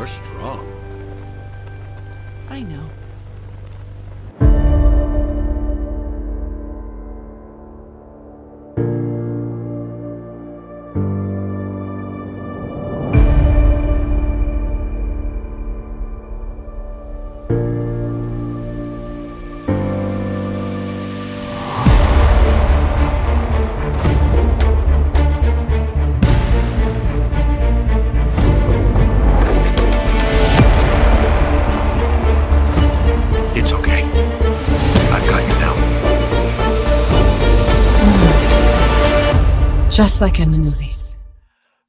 You're strong. I know. Just like in the movies.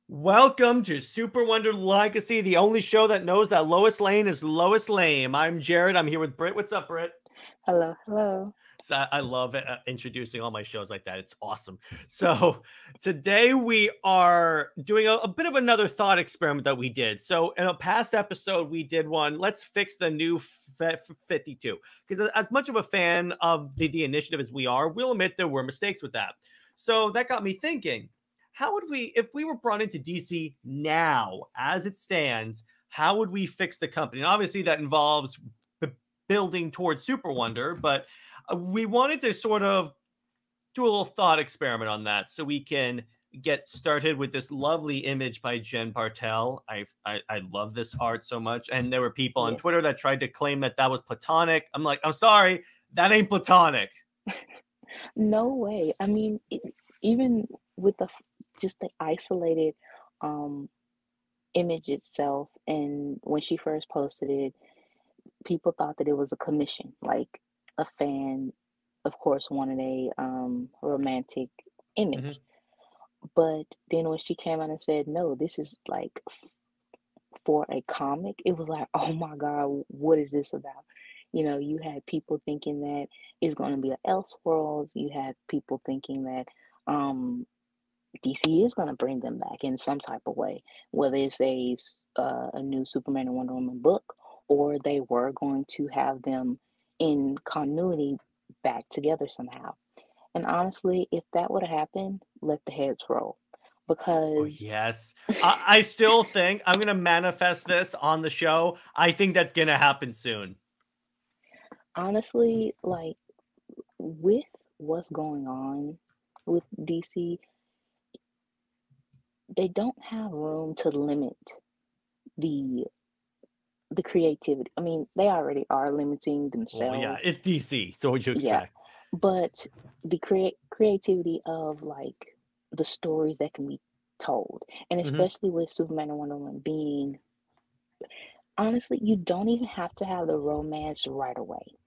Welcome to Super Wonder Legacy, the only show that knows that Lois Lane is Lois Lame. I'm Jared. I'm here with Britt. What's up, Britt? Hello, hello. So I I love it, uh, introducing all my shows like that. It's awesome. So today we are doing a, a bit of another thought experiment that we did. So in a past episode, we did one. Let's fix the new f- f- 52. Because as much of a fan of the, the initiative as we are, we'll admit there were mistakes with that. So that got me thinking. How would we, if we were brought into DC now, as it stands, how would we fix the company? And obviously, that involves building towards Super Wonder, but uh, we wanted to sort of do a little thought experiment on that so we can get started with this lovely image by Jen Bartel. I, I I love this art so much, and there were people on Twitter that tried to claim that that was platonic. I'm like, I'm sorry, that ain't platonic. No way. I mean, it, even with the just the isolated um image itself, and when she first posted it, people thought that it was a commission. Like a fan, of course, wanted a um romantic image. But then when she came out and said, "No, this is like f- for a comic," it was like, "Oh my God, what is this about?" You know, you had people thinking that it's going to be an Elseworlds. You had people thinking that um, DC is going to bring them back in some type of way, whether it's a uh, a new Superman and Wonder Woman book, or they were going to have them in continuity back together somehow. And honestly, if that would have happened, let the heads roll, Oh, because yes, I, I still think I'm gonna manifest this on the show. I think that's gonna happen soon. Honestly, like with what's going on with DC, they don't have room to limit the the creativity. I mean, they already are limiting Well, yeah, it's DC, so what you Yeah. expect? but the create creativity of like the stories that can be told, and Mhm. especially with Superman and Wonder Woman being honestly, you don't even have to have the romance right away.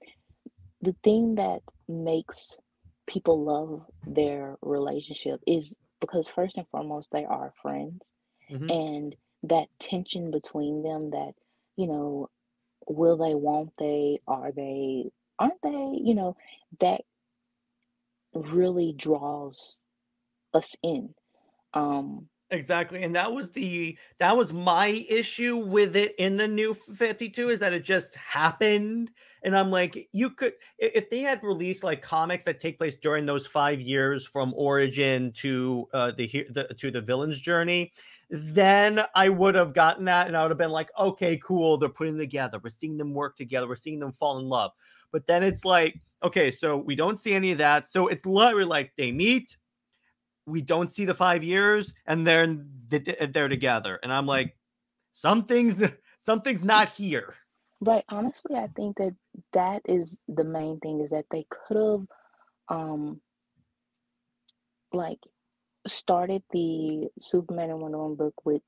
The thing that makes people love their relationship is because first and foremost they are friends Mhm. and that tension between them that you know will they won't they are they aren't they you know that really draws us in um Exactly, and that was the that was my issue with it in the new 52 is that it just happened and I'm like you could if they had released like comics that take place during those 5 years from origin to uh the, he- the to the villain's journey then I would have gotten that and I would have been like okay cool they're putting together we're seeing them work together we're seeing them fall in love. But then it's like okay so we don't see any of that so it's literally like they meet we don't see the five years and then th- they're together and i'm like something's something's not here Right. Honestly, I think that that is the main thing is that they could have, um, like started the Superman and Wonder Woman book with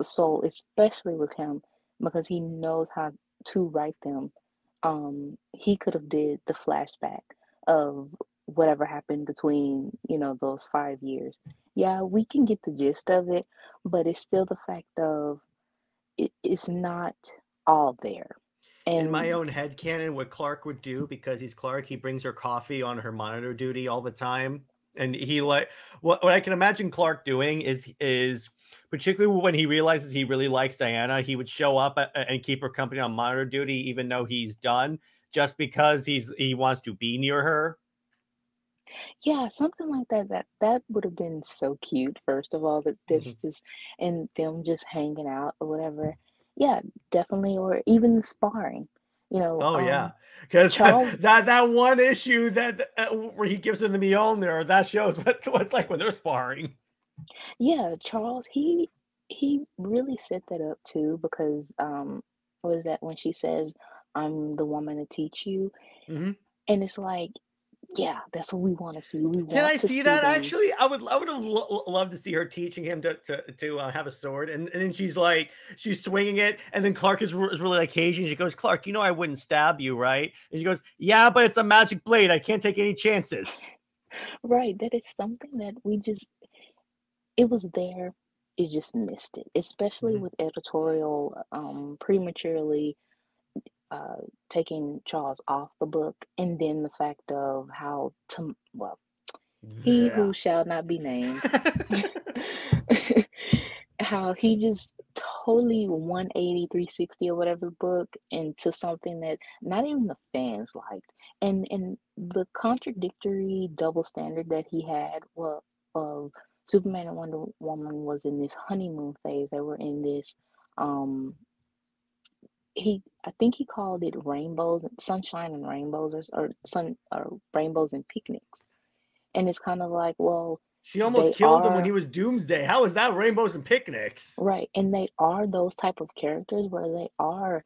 Soule, especially with him, because he knows how to write them. Um, he could have did the flashback of whatever happened between, you know, those five years. Yeah, we can get the gist of it, but it's still the fact of it, it's not all there. in my own head canon what clark would do because he's clark he brings her coffee on her monitor duty all the time and he like what, what i can imagine clark doing is is particularly when he realizes he really likes diana he would show up a- a- and keep her company on monitor duty even though he's done just because he's he wants to be near her Yeah, something like that. That that would have been so cute, first of all, that this Mhm. just and them just hanging out or whatever. Yeah, definitely, or even sparring. You know, Oh yeah, um, because Charles, that that one issue that uh, where he gives her the Mjolnir, that shows what what's like when they're sparring. yeah, Charles, he he really set that up too because um, what is that when she says, "I'm the woman to teach you," Mhm. and it's like, yeah, that's what we want to see. We Can want I see that them. actually? I would I would have lo- lo- loved to see her teaching him to to, to uh, have a sword, and, and then she's like she's swinging it, and then Clark is, is really like Cajun. She goes, Clark, you know I wouldn't stab you, right? And she goes, Yeah, but it's a magic blade. I can't take any chances. Right, that is something that we just it was there, it just missed it, especially Mhm. with editorial um prematurely uh taking Charles off the book and then the fact of how to well, he who shall not be named how he just totally 180 360 or whatever the book into something that not even the fans liked. And and the contradictory double standard that he had well of superman and wonder woman was in this honeymoon phase. They were in this um he i think he called it rainbows and sunshine and rainbows or, or sun or rainbows and picnics and it's kind of like well she almost killed him when he was Doomsday. How is that rainbows and picnics? Right, and they are those type of characters where they are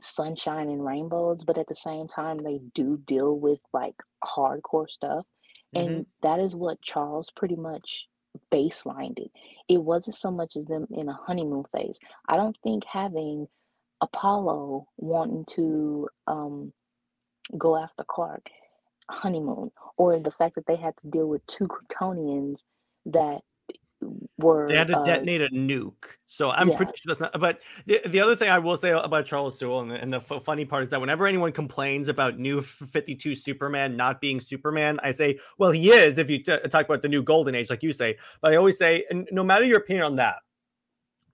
sunshine and rainbows, but at the same time they do deal with like hardcore stuff. And mm-hmm. that is what Charles pretty much baselined it. It wasn't so much as them in a honeymoon phase. I don't think having Apollo wanting to um go after Clark honeymoon, or the fact that they had to deal with two Kryptonians that were They had to uh detonate a nuke, so I'm yeah, pretty sure that's not. But the, the other thing I will say about Charles Soule, and the, and the f- funny part is that whenever anyone complains about New 52 Superman not being Superman, I say, well, he is if you t- talk about the new Golden Age, like you say. But I always say, no matter your opinion on that,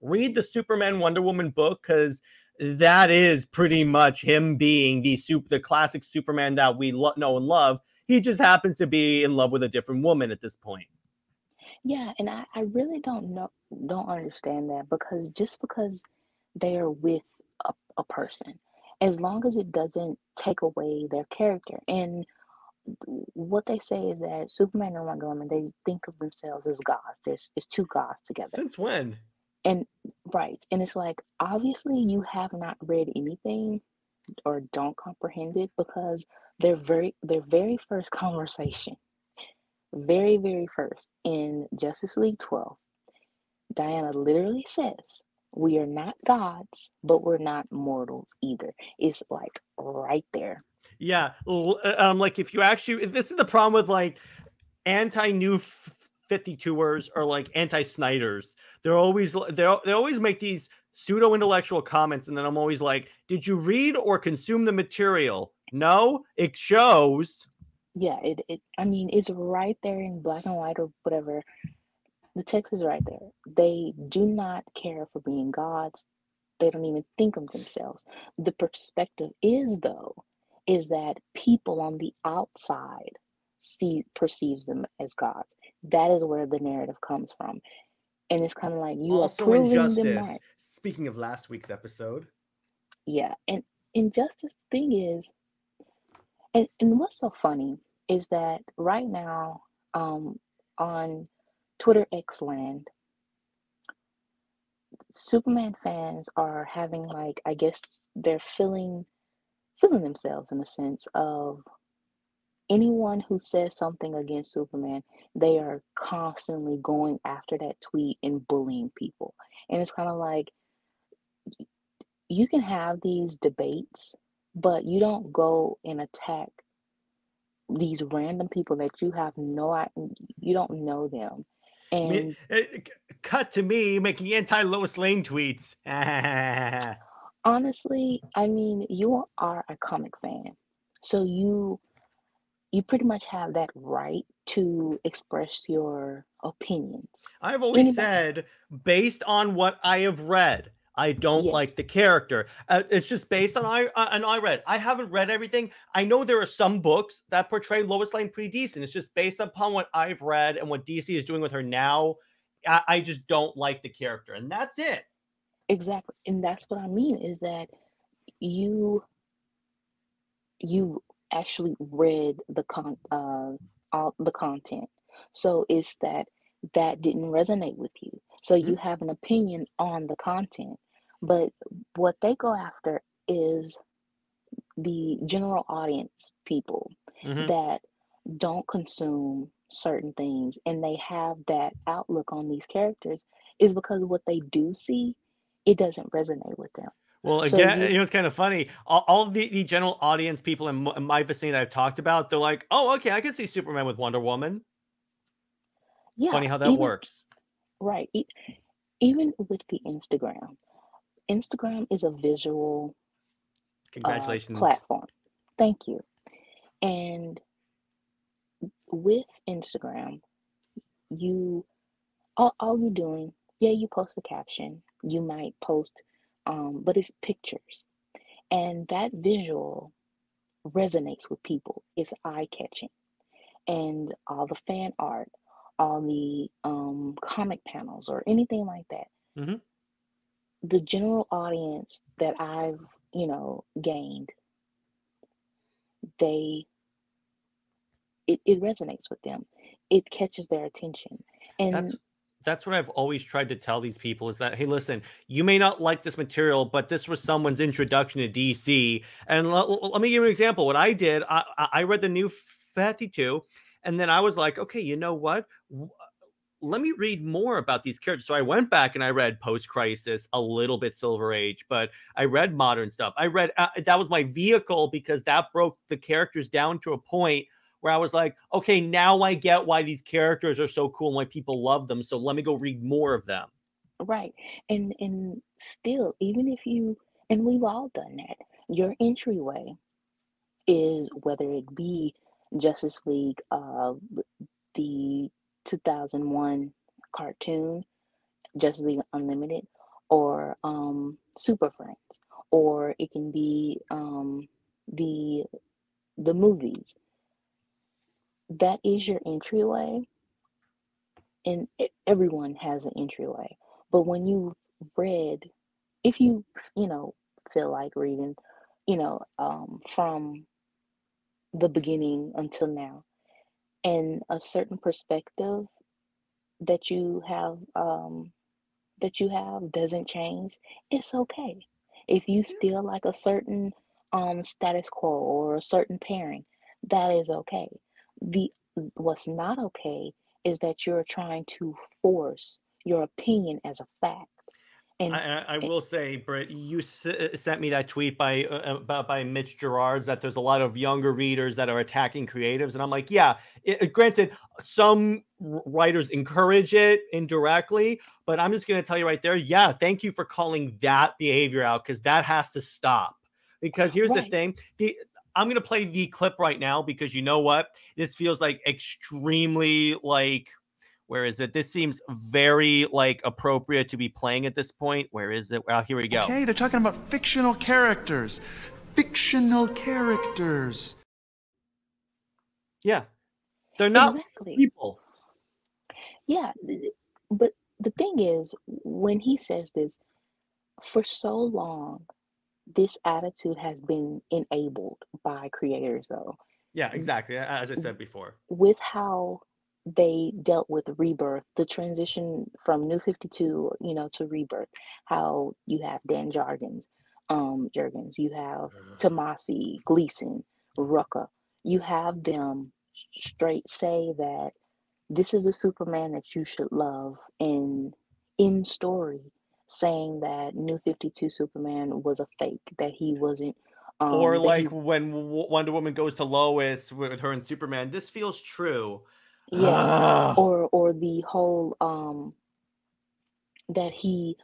read the Superman Wonder Woman book because that is pretty much him being the soup, the classic Superman that we lo- know and love. He just happens to be in love with a different woman at this point. Yeah, and I, I really don't know don't understand that because just because they're with a, a person, as long as it doesn't take away their character. And what they say is that Superman and Wonder Woman, they think of themselves as gods. There's it's two gods together. Since when? And right, and it's like obviously you have not read anything or don't comprehend it because their very their very first conversation, very very first in Justice League 12 Diana literally says, We are not gods, but we're not mortals either. It's like right there. Yeah, uh, um, like if you actually, this is the problem with like anti-new 52ers or like anti-Snyders. They're always they they always make these pseudo intellectual comments, and then I'm always like, did you read or consume the material? No, it shows. Yeah, it, it I mean it's right there in black and white or whatever. The text is right there. They do not care for being gods. They don't even think of themselves. The perspective is though, is that people on the outside see perceives them as gods. That is where the narrative comes from. And it's kind of like you are Also, proving them injustice. Speaking of last week's episode, Yeah, and injustice thing is, and, and what's so funny is that right now, um, on Twitter X land, Superman fans are having like, I guess they're feeling feeling themselves in the sense of anyone who says something against Superman, they are constantly going after that tweet and bullying people. And it's kind of like you can have these debates, but you don't go and attack these random people that you have no you don't know them. And uh, c- cut to me making anti-Lois Lane tweets. honestly, I mean, you are a comic fan. So you you pretty much have that right to express your opinions. I've always Anybody said, based on what I have read, I don't like the character. Uh, it's just based on I uh, and I read. I haven't read everything. I know there are some books that portray Lois Lane pretty decent. It's just based upon what I've read and what DC is doing with her now. I, I just don't like the character, and that's it. exactly. And that's what I mean is that you you actually read the con uh all the content. So it's that that didn't resonate with you. So Mhm. you have an opinion on the content. But what they go after is the general audience people Mhm. that don't consume certain things and they have that outlook on these characters is because what they do see, it doesn't resonate with them. Well, So again, you you know, it's kind of funny. All, all the, the general audience people in, in my vicinity that I've talked about, they're like, oh, okay, I can see Superman with Wonder Woman. yeah, Funny how that even works. right. e- Even with the Instagram. Instagram is a visual uh, platform. Thank you. And with Instagram, you all, all you're doing, yeah, you post a caption, you might post, um, but it's pictures. And that visual resonates with people. It's eye catching. And all the fan art, all the um, comic panels, or anything like that. Mhm. The general audience that I've, you know, gained, they it, it resonates with them. It catches their attention. And that's what I've always tried to tell these people is that hey, listen, you may not like this material, but this was someone's introduction to DC. And let, let me give you an example. What I did, I, I read the new 52, and then I was like, okay, you know what? Let me read more about these characters. So I went back and I read Post Crisis, a little bit Silver Age, but I read modern stuff. I read uh, that was my vehicle because that broke the characters down to a point where I was like, okay, now I get why these characters are so cool and why people love them. So let me go read more of them. right. And and still, even if you and we've all done that, your entryway is whether it be Justice League, uh, the 2001 cartoon, Justice League Unlimited, or um, Super Friends, or it can be um, the the movies. That is your entryway, and everyone has an entryway. But when you read, if you you know feel like reading, you know, um, from the beginning until now, and a certain perspective that you have um, that you have doesn't change, it's okay. If you still like a certain um, status quo or a certain pairing, that is okay. The what's not okay is that you're trying to force your opinion as a fact. And I I and- will say, Britt, you s- uh, sent me that tweet by uh, about by Mitch Gerads that there's a lot of younger readers that are attacking creatives, and I'm like, yeah. It, it- granted, some writers encourage it indirectly, but I'm just going to tell you right there, yeah. Thank you for calling that behavior out because that has to stop. Because here's the thing, the I'm going to play the clip right now because you know what, this feels like extremely like where is it? This seems very like appropriate to be playing at this point. Where is it? Well, here we go. Okay, they're talking about fictional characters. Fictional characters. Yeah, they're not exactly. people. Yeah, th- th- but the thing is, when he says this, for so long, this attitude has been enabled by creators, though, Yeah, exactly. As I said before. with how they dealt with rebirth, the transition from New 52, you know, to rebirth, how you have Dan Jargens, um, Jurgens, you have Tomasi Gleason, Rucka, you have them straight say that this is a Superman that you should love, and in story, saying that New 52 Superman was a fake, that he wasn't. Um, or like he, when Wonder Woman goes to Lois with her and Superman. This feels true. yeah, Ugh. or or the whole um that he,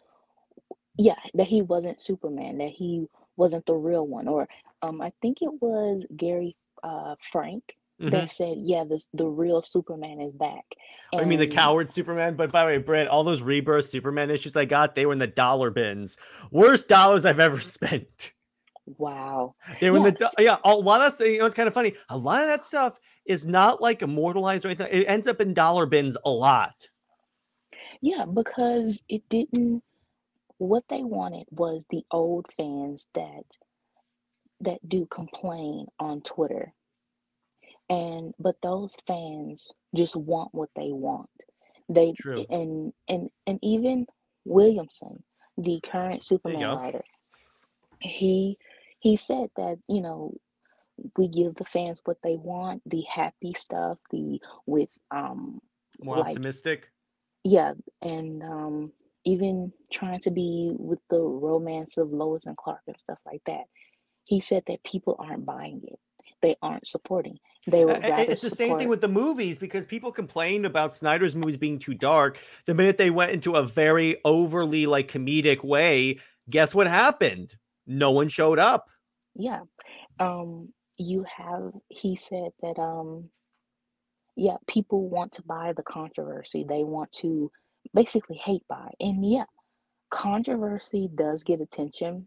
yeah, that he wasn't Superman, that he wasn't the real one, or um, I think it was Gary uh Frank Mhm. that said, yeah, the the real Superman is back. I mean, the coward Superman. But by the way, Britt, all those rebirth Superman issues I got, they were in the dollar bins. Worst dollars I've ever spent. wow, They were in the yes, yeah. A lot of you know, it's kind of funny. A lot of that stuff is not like immortalized or anything. It ends up in dollar bins a lot. yeah, because it didn't what they wanted was the old fans that that do complain on Twitter. And but those fans just want what they want. They True. and and and even Williamson, the current Superman writer, he he said that, you know, we give the fans what they want, the happy stuff, the with um More like optimistic. yeah, and um even trying to be with the romance of Lois and Clark and stuff like that. He said that people aren't buying it. They aren't supporting. They would rather It's the same thing with the movies because people complained about Snyder's movies being too dark. The minute they went into a very overly like comedic way, guess what happened? No one showed up. yeah. Um you have he said that um yeah, people want to buy the controversy. They want to basically hate buy. And yeah, controversy does get attention,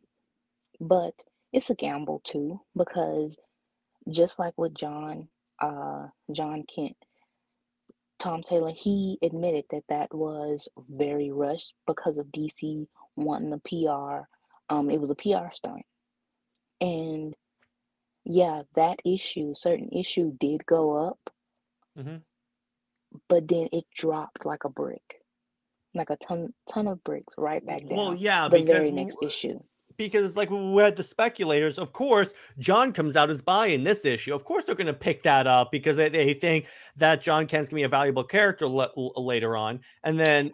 but it's a gamble too because just like with John uh John Kent, Tom Taylor, he admitted that that was very rushed because of DC wanting the PR. Um, it was a PR stunt, and yeah, that issue, certain issue, did go up, mm-hmm. but then it dropped like a brick, like a ton ton of bricks right back down. Well, yeah, the very w- next issue. Because like we had the speculators, of course, John comes out as buying this issue. Of course, they're going to pick that up because they, they think that John Kent's going to be a valuable character le- later on, and then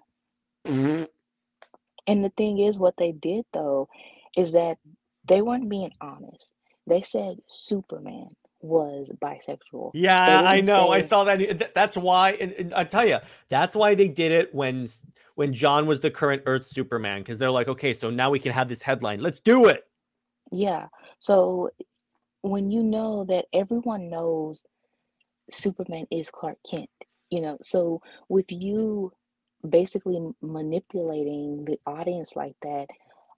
And the thing is, what they did though is that they weren't being honest. They said Superman was bisexual. Yeah, I know. I saw that. That's why. And, and I tell you, that's why they did it when when John was the current Earth Superman, because they're like, okay, so now we can have this headline. Let's do it. Yeah. So when you know that everyone knows Superman is Clark Kent, you know, so with you basically manipulating the audience like that,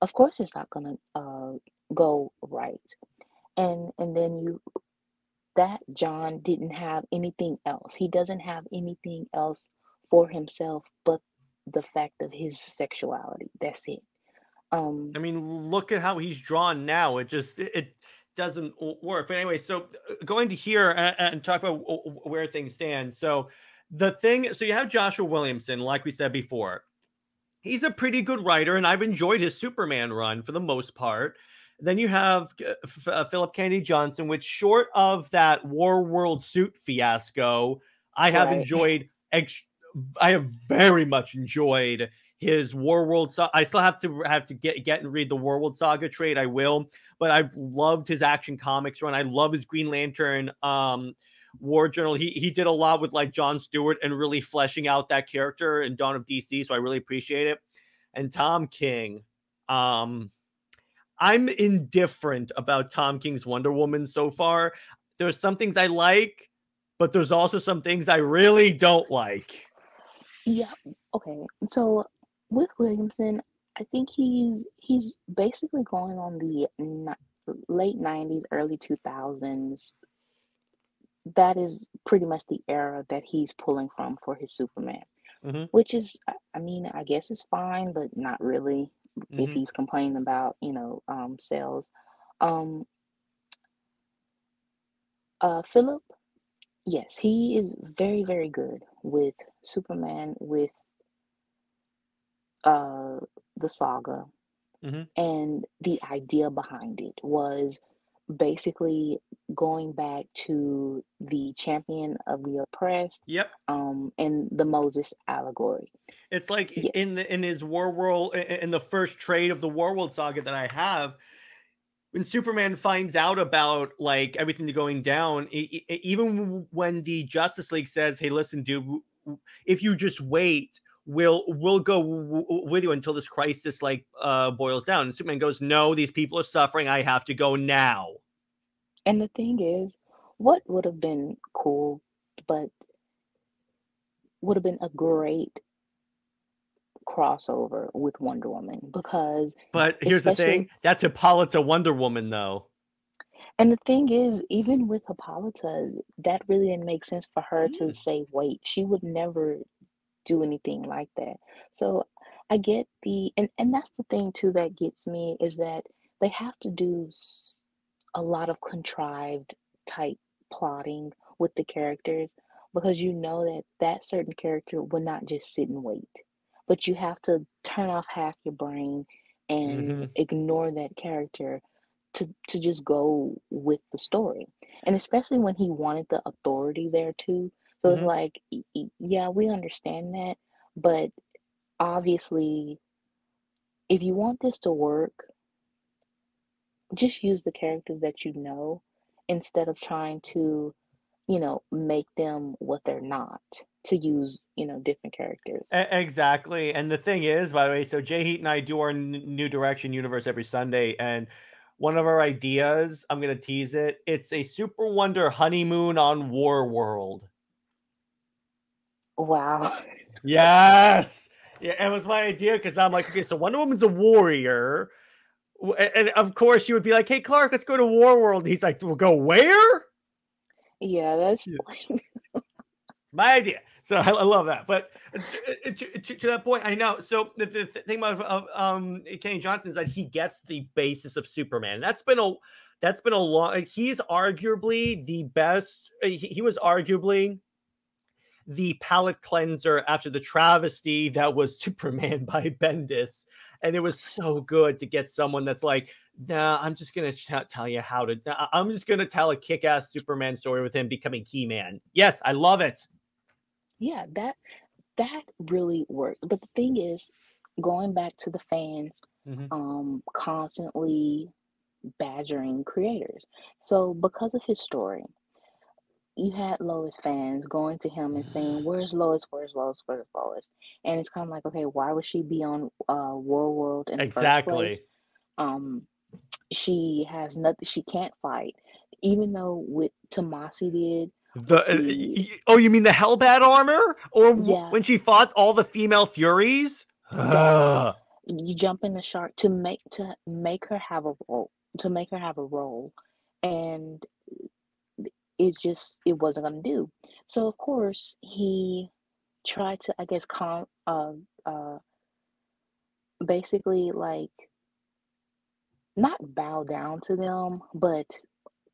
of course it's not gonna uh go right. And and then you that John didn't have anything else. He doesn't have anything else for himself the fact of his sexuality. That's it. Um I mean, look at how he's drawn now. It just it, doesn't work. But anyway, so uh, going to here and, and talk about where things stand. So the thing, so you have Joshua Williamson, like we said before. He's a pretty good writer, and I've enjoyed his Superman run for the most part. Then you have uh, F- uh, Phillip Kennedy Johnson, which short of that War World suit fiasco, I have Right. enjoyed. Ex- I have very much enjoyed his War World. Sa- I still have to have to get get and read the War World Saga trade. I will, but I've loved his Action Comics run. I love his Green Lantern um, War Journal. He he did a lot with like John Stewart and really fleshing out that character in Dawn of DC. So I really appreciate it. And Tom King, um, I'm indifferent about Tom King's Wonder Woman so far. There's some things I like, but there's also some things I really don't like. Yeah, okay. So with Williamson, I think he's he's basically going on the ni- late 90s, early 2000s. That is pretty much the era that he's pulling from for his Superman, Mhm. which is, I mean, I guess it's fine, but not really if Mhm. he's complaining about, you know, um, sales. Um, uh, Phillip, yes, he is very, very good with Superman, with uh the saga Mhm. and the idea behind it was basically going back to the champion of the oppressed Yep. um and the Moses allegory. It's like in the in his War World in the first trade of the War World saga that I have, when Superman finds out about like everything going down, e- e- even when the Justice League says, "Hey, listen, dude, if you just wait, we'll we'll go with you until this crisis like uh boils down." And Superman goes, "No, these people are suffering. I have to go now." And the thing is, what would have been cool, but would have been a great crossover with Wonder Woman because But here's the thing: that's Hippolyta Wonder Woman, though. And the thing is, even with Hippolyta, that really didn't make sense for her to Mm. say, wait, she would never do anything like that. So I get the and and that's the thing too that gets me is that they have to do a lot of contrived type plotting with the characters because you know that that certain character will not just sit and wait, but you have to turn off half your brain and hmm ignore that character to to just go with the story. And especially when he wanted the authority there too. So it's hmm like, yeah, we understand that, but obviously, if you want this to work, just use the characters that you know instead of trying to, you know, make them what they're not, to use, you know, different characters. Exactly. And the thing is, by the way, so Jay Heat and I do our n- New Direction universe every Sunday, and one of our ideas, I'm gonna tease it. It's a Super Wonder honeymoon on War World. Wow. Yes. Yeah, it was my idea because I'm like, okay, so Wonder Woman's a warrior. And of course, you would be like, hey, Clark, let's go to War World. He's like, we'll go where? Yeah, that's Yeah. My idea. So I, I love that. But uh, to, uh, to, to- to that point, I know. So the, the thing about um, Kenny Johnson is that he gets the basis of Superman. That's been a that's been a long. He's arguably the best. uh, He, he was arguably the palate cleanser after the travesty that was Superman by Bendis. And it was so good to get someone that's like, nah, I'm just going to tell you how to, I'm just going to tell a kick ass Superman story with him becoming Key Man. Yes, I love it. yeah, that that really worked. But the thing is, going back to the fans, Mhm. um, constantly badgering creators. So because of his story, you had Lois fans going to him and saying, "Where's Lois? Where's Lois? Where's Lois?" And it's kind of like, okay, why would she be on uh War World in the first Exactly. place? Um, she has nothing. She can't fight, even though with Tomasi did The uh, the y- y- oh, you mean the Hellbat armor, or yeah when she fought all the female Furies? you jump in the shark to make to make her have a role to make her have a role, and it just it wasn't gonna do. So of course he tried to I guess com uh uh basically like not bow down to them, but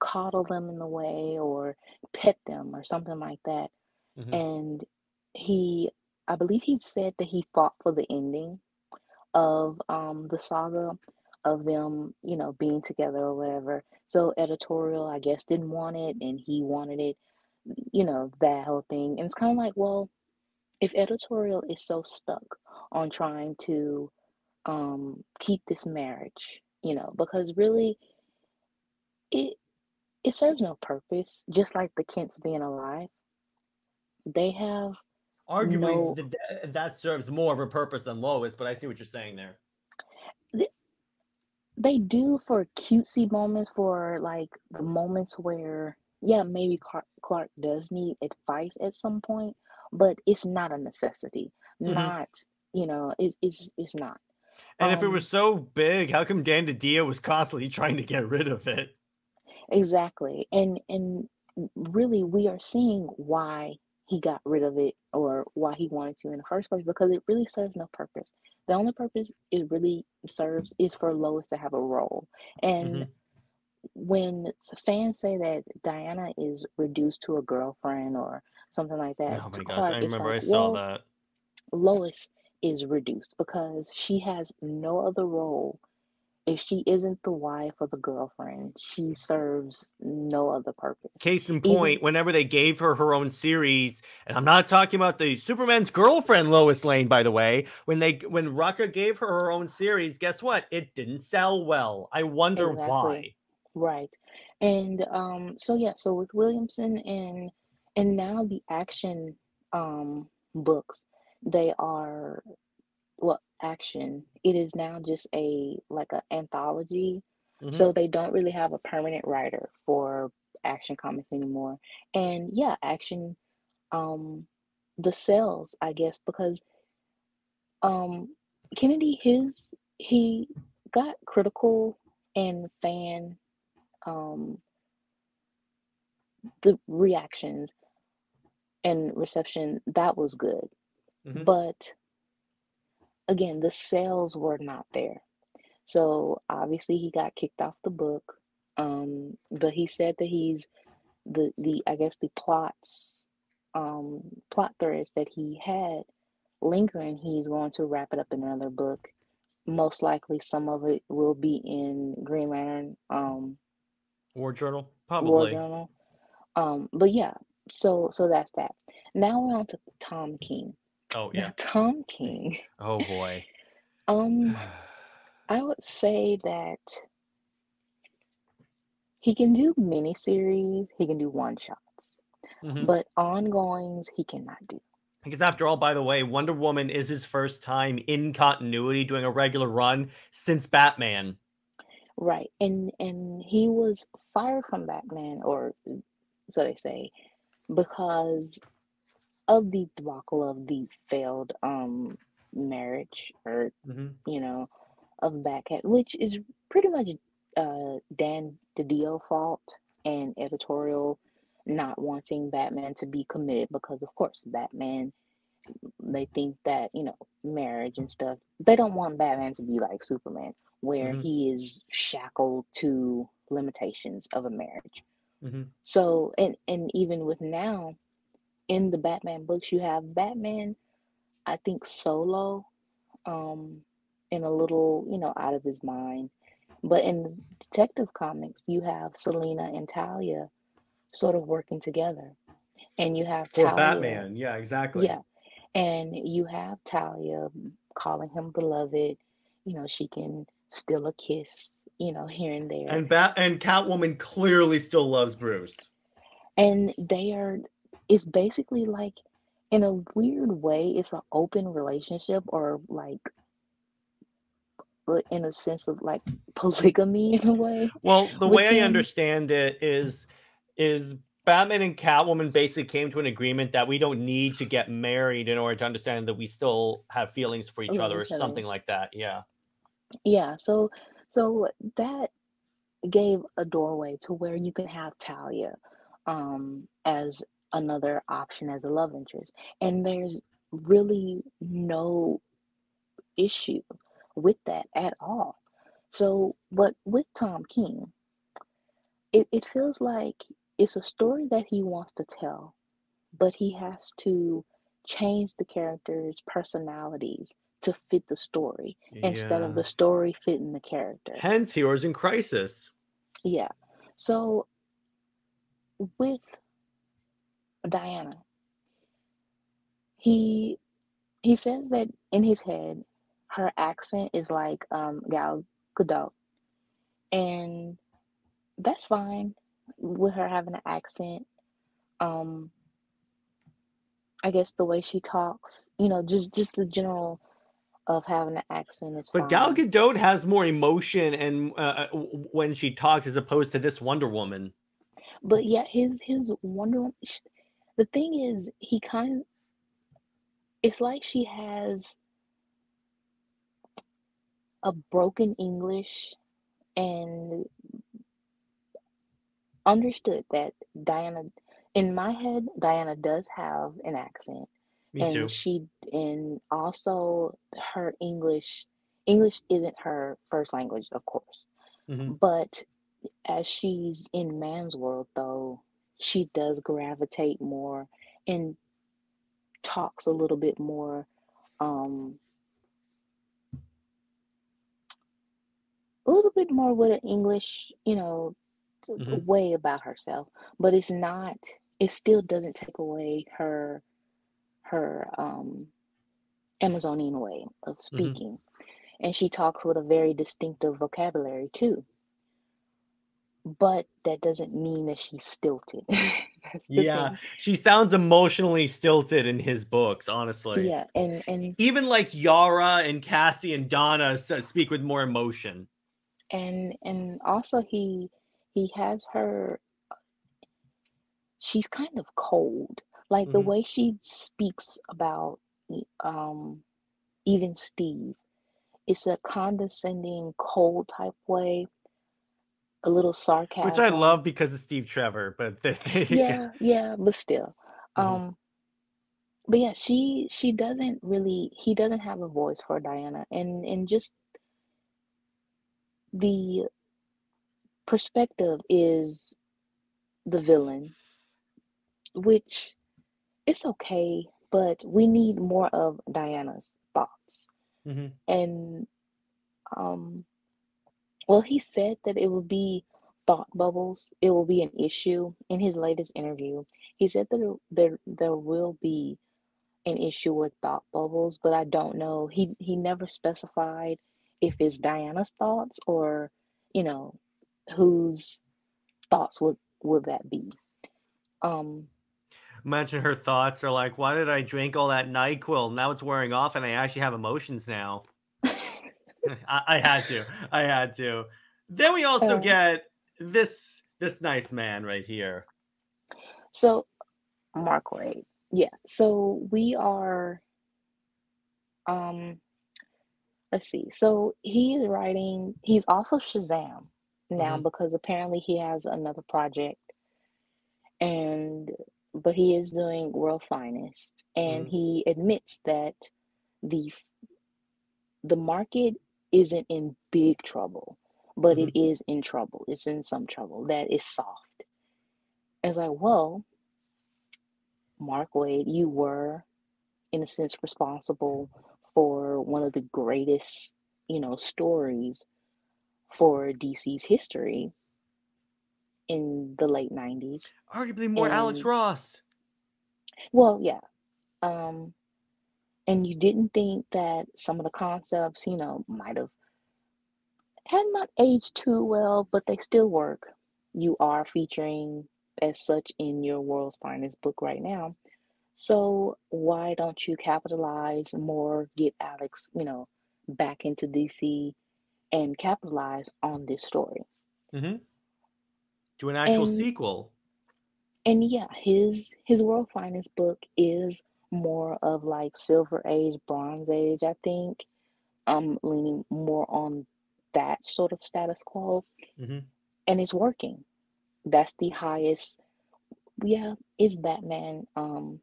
coddle them in the way or pet them or something like that. Mhm. And he, I believe he said that he fought for the ending of um the saga of them, you know, being together or whatever. So editorial, I guess, didn't want it and he wanted it, you know, that whole thing. And it's kind of like, well, if editorial is so stuck on trying to um keep this marriage, you know, because really it it serves no purpose, just like the Kents being alive. They have Arguably, no th- th- that serves more of a purpose than Lois, but I see what you're saying there. th- they do for cutesy moments for like the moments where yeah, maybe Clark, Clark does need advice at some point, but it's not a necessity. Mhm. Not, you know, it, it's it's not. And if it Um was so big, how come Dan DiDio was constantly trying to get rid of it? Exactly. And and really we are seeing why he got rid of it or why he wanted to in the first place because it really serves no purpose. The only purpose it really serves is for Lois to have a role. And hmm when fans say that Diana is reduced to a girlfriend or something like that Oh my gosh, Clark, I remember I saw well, that. Lois is reduced because she has no other role. If she isn't the wife or the girlfriend, she serves no other purpose. Case in Even point, whenever they gave her her own series, and I'm not talking about the Superman's girlfriend Lois Lane, by the way. When they when Rucka gave her her own series, guess what? It didn't sell well. I wonder exactly why. right. And um so yeah, so with Williamson and and now the action um books, they are well, action. It is now just a like an anthology. hmm So they don't really have a permanent writer for action comics anymore. And yeah, action um the sales, I guess, because um Kennedy his he got critical and fan um the reactions and reception that was good. Hmm But again, the sales were not there. So obviously he got kicked off the book. Um, but he said that he's the the I guess the plots um plot threads that he had lingering, he's going to wrap it up in another book. Most likely some of it will be in Green Lantern um War Journal, probably. War. Journal. Um, but yeah, so so that's that. Now we're on to Tom King. Oh Now yeah. Tom King, Oh boy. um, I would say that he can do miniseries, he can do one shots, Mhm. but ongoings he cannot do. Because after all, by the way, Wonder Woman is his first time in continuity doing a regular run since Batman. Right. And and he was fired from Batman, or so they say, because of the debacle of the failed um marriage or hmm you know of Batcat, which is pretty much uh Dan DiDio fault and editorial not wanting Batman to be committed because of course Batman they think that you know marriage and stuff they don't want batman to be like superman where Mhm. he is shackled to limitations of a marriage. Hmm so and and even with now in the batman books you have batman i think solo um in a little you know out of his mind but in the detective comics you have selina and talia sort of working together and you have For talia Batman, yeah, exactly. yeah. And you have Talia calling him beloved. You know, she can steal a kiss, you know, here and there. And Bat and Catwoman clearly still loves Bruce. And they are, it's basically like, in a weird way, it's an open relationship or like, in a sense of like polygamy in a way. Well, the way I understand it is is Batman and Catwoman basically came to an agreement that we don't need to get married in order to understand that we still have feelings for each other or something like that. Yeah. Yeah, so so that gave a doorway to where you can have Talia um as another option as a love interest. And there's really no issue with that at all. So, but with Tom King, it, it feels like it's a story that he wants to tell, but he has to change the characters' personalities to fit the story instead of the story fitting the character. Hence Heroes in Crisis. Yeah. So with Diana, he he says that in his head, her accent is like um Gal Gadot, and that's fine with her having an accent. Um, I guess the way she talks, you know, just just the general of having an accent is But Gal. Gadot has more emotion and uh, uh, when she talks as opposed to this Wonder Woman. But yeah, his his Wonder Woman. The thing is, he kind. of, It's like she has a broken English, and understood that Diana. In my head, Diana does have an accent, Me and too. she and also her English. English isn't her first language, of course. Mhm. But as she's in man's world, though, she does gravitate more and talks a little bit more um a little bit more with an English, you know, Mhm. way about herself. But it's not it still doesn't take away her her um Amazonian way of Mm-hmm. speaking. And she talks with a very distinctive vocabulary too. But that doesn't mean that she's stilted. Yeah, thing. she sounds emotionally stilted in his books, honestly. Yeah, and and Even like Yara and Cassie and Donna speak with more emotion. and and also he he has her she's kind of cold. Like the Mhm. way she speaks about um even Steve. It's a condescending, cold type way, a little sarcasm. Which I love because of Steve Trevor, but the, yeah, yeah, but still. Mhm. Um but yeah, she she doesn't really he doesn't have a voice for Diana and and just the perspective is the villain, which it's okay, but we need more of Diana's thoughts. hmm And um well he said that it will be thought bubbles, it will be an issue in his latest interview. He said that there there, will be an issue with thought bubbles, but I don't know. He he never specified if it's Diana's thoughts or, you know, whose thoughts would would that be. Um Imagine her thoughts are like, why did I drink all that NyQuil? Now it's wearing off and I actually have emotions now. I, I had to. I had to. Then we also uh, get this this nice man right here. so Mark Waid. Yeah. So we are um let's see. So he's writing he's off of Shazam now hmm because apparently he has another project and but he is doing World Finest and hmm he admits that the the market isn't in big trouble, but hmm it is in trouble. It's in some trouble that is soft. It's like, well, Mark Waid, you were in a sense responsible for one of the greatest, you know, stories for DC's history in the late 90s. Arguably more Alex Ross. well, yeah. Um and you didn't think that some of the concepts, you know, might have had not aged too well, but they still work. You are featuring as such in your world's finest book right now. So why don't you capitalize more, get Alex, you know, back into DC and capitalize on this story? hmm To an actual And sequel. and yeah, his his world finest book is more of like Silver Age, Bronze Age, I think. I'm leaning more on that sort of status quo, hmm and it's working. That's the highest, yeah, it's Batman, um,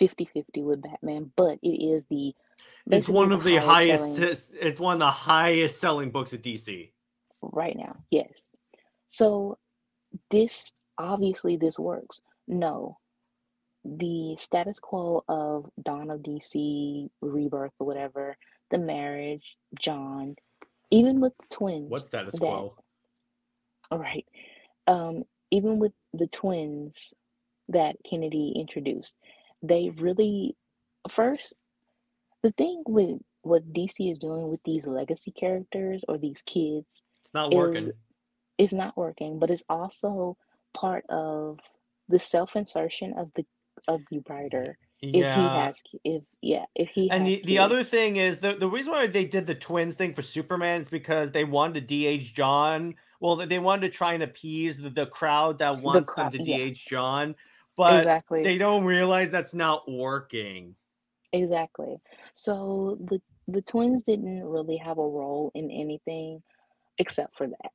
50-50 with Batman, but it is the It's one of the highest highest. selling It's it's one of the highest selling books at DC. right now. Yes. So this obviously this works. No, the status quo of Dawn of DC, Rebirth, or whatever, the marriage, John, even with the What twins, status that quo? all right, um, even with the twins that Kennedy introduced, they really first the thing with what DC is doing with these legacy characters or these kids It's not is working. it's not working, but it's also part of the self-insertion of the of the writer if he Yeah. has if yeah if he And the, the other thing is the, the reason why they did the twins thing for Superman is because they wanted to DH John. Well, they wanted to try and appease the, the crowd that the wants them crowd to yeah DH John, but exactly they don't realize that's not working. exactly so the the twins didn't really have a role in anything except for that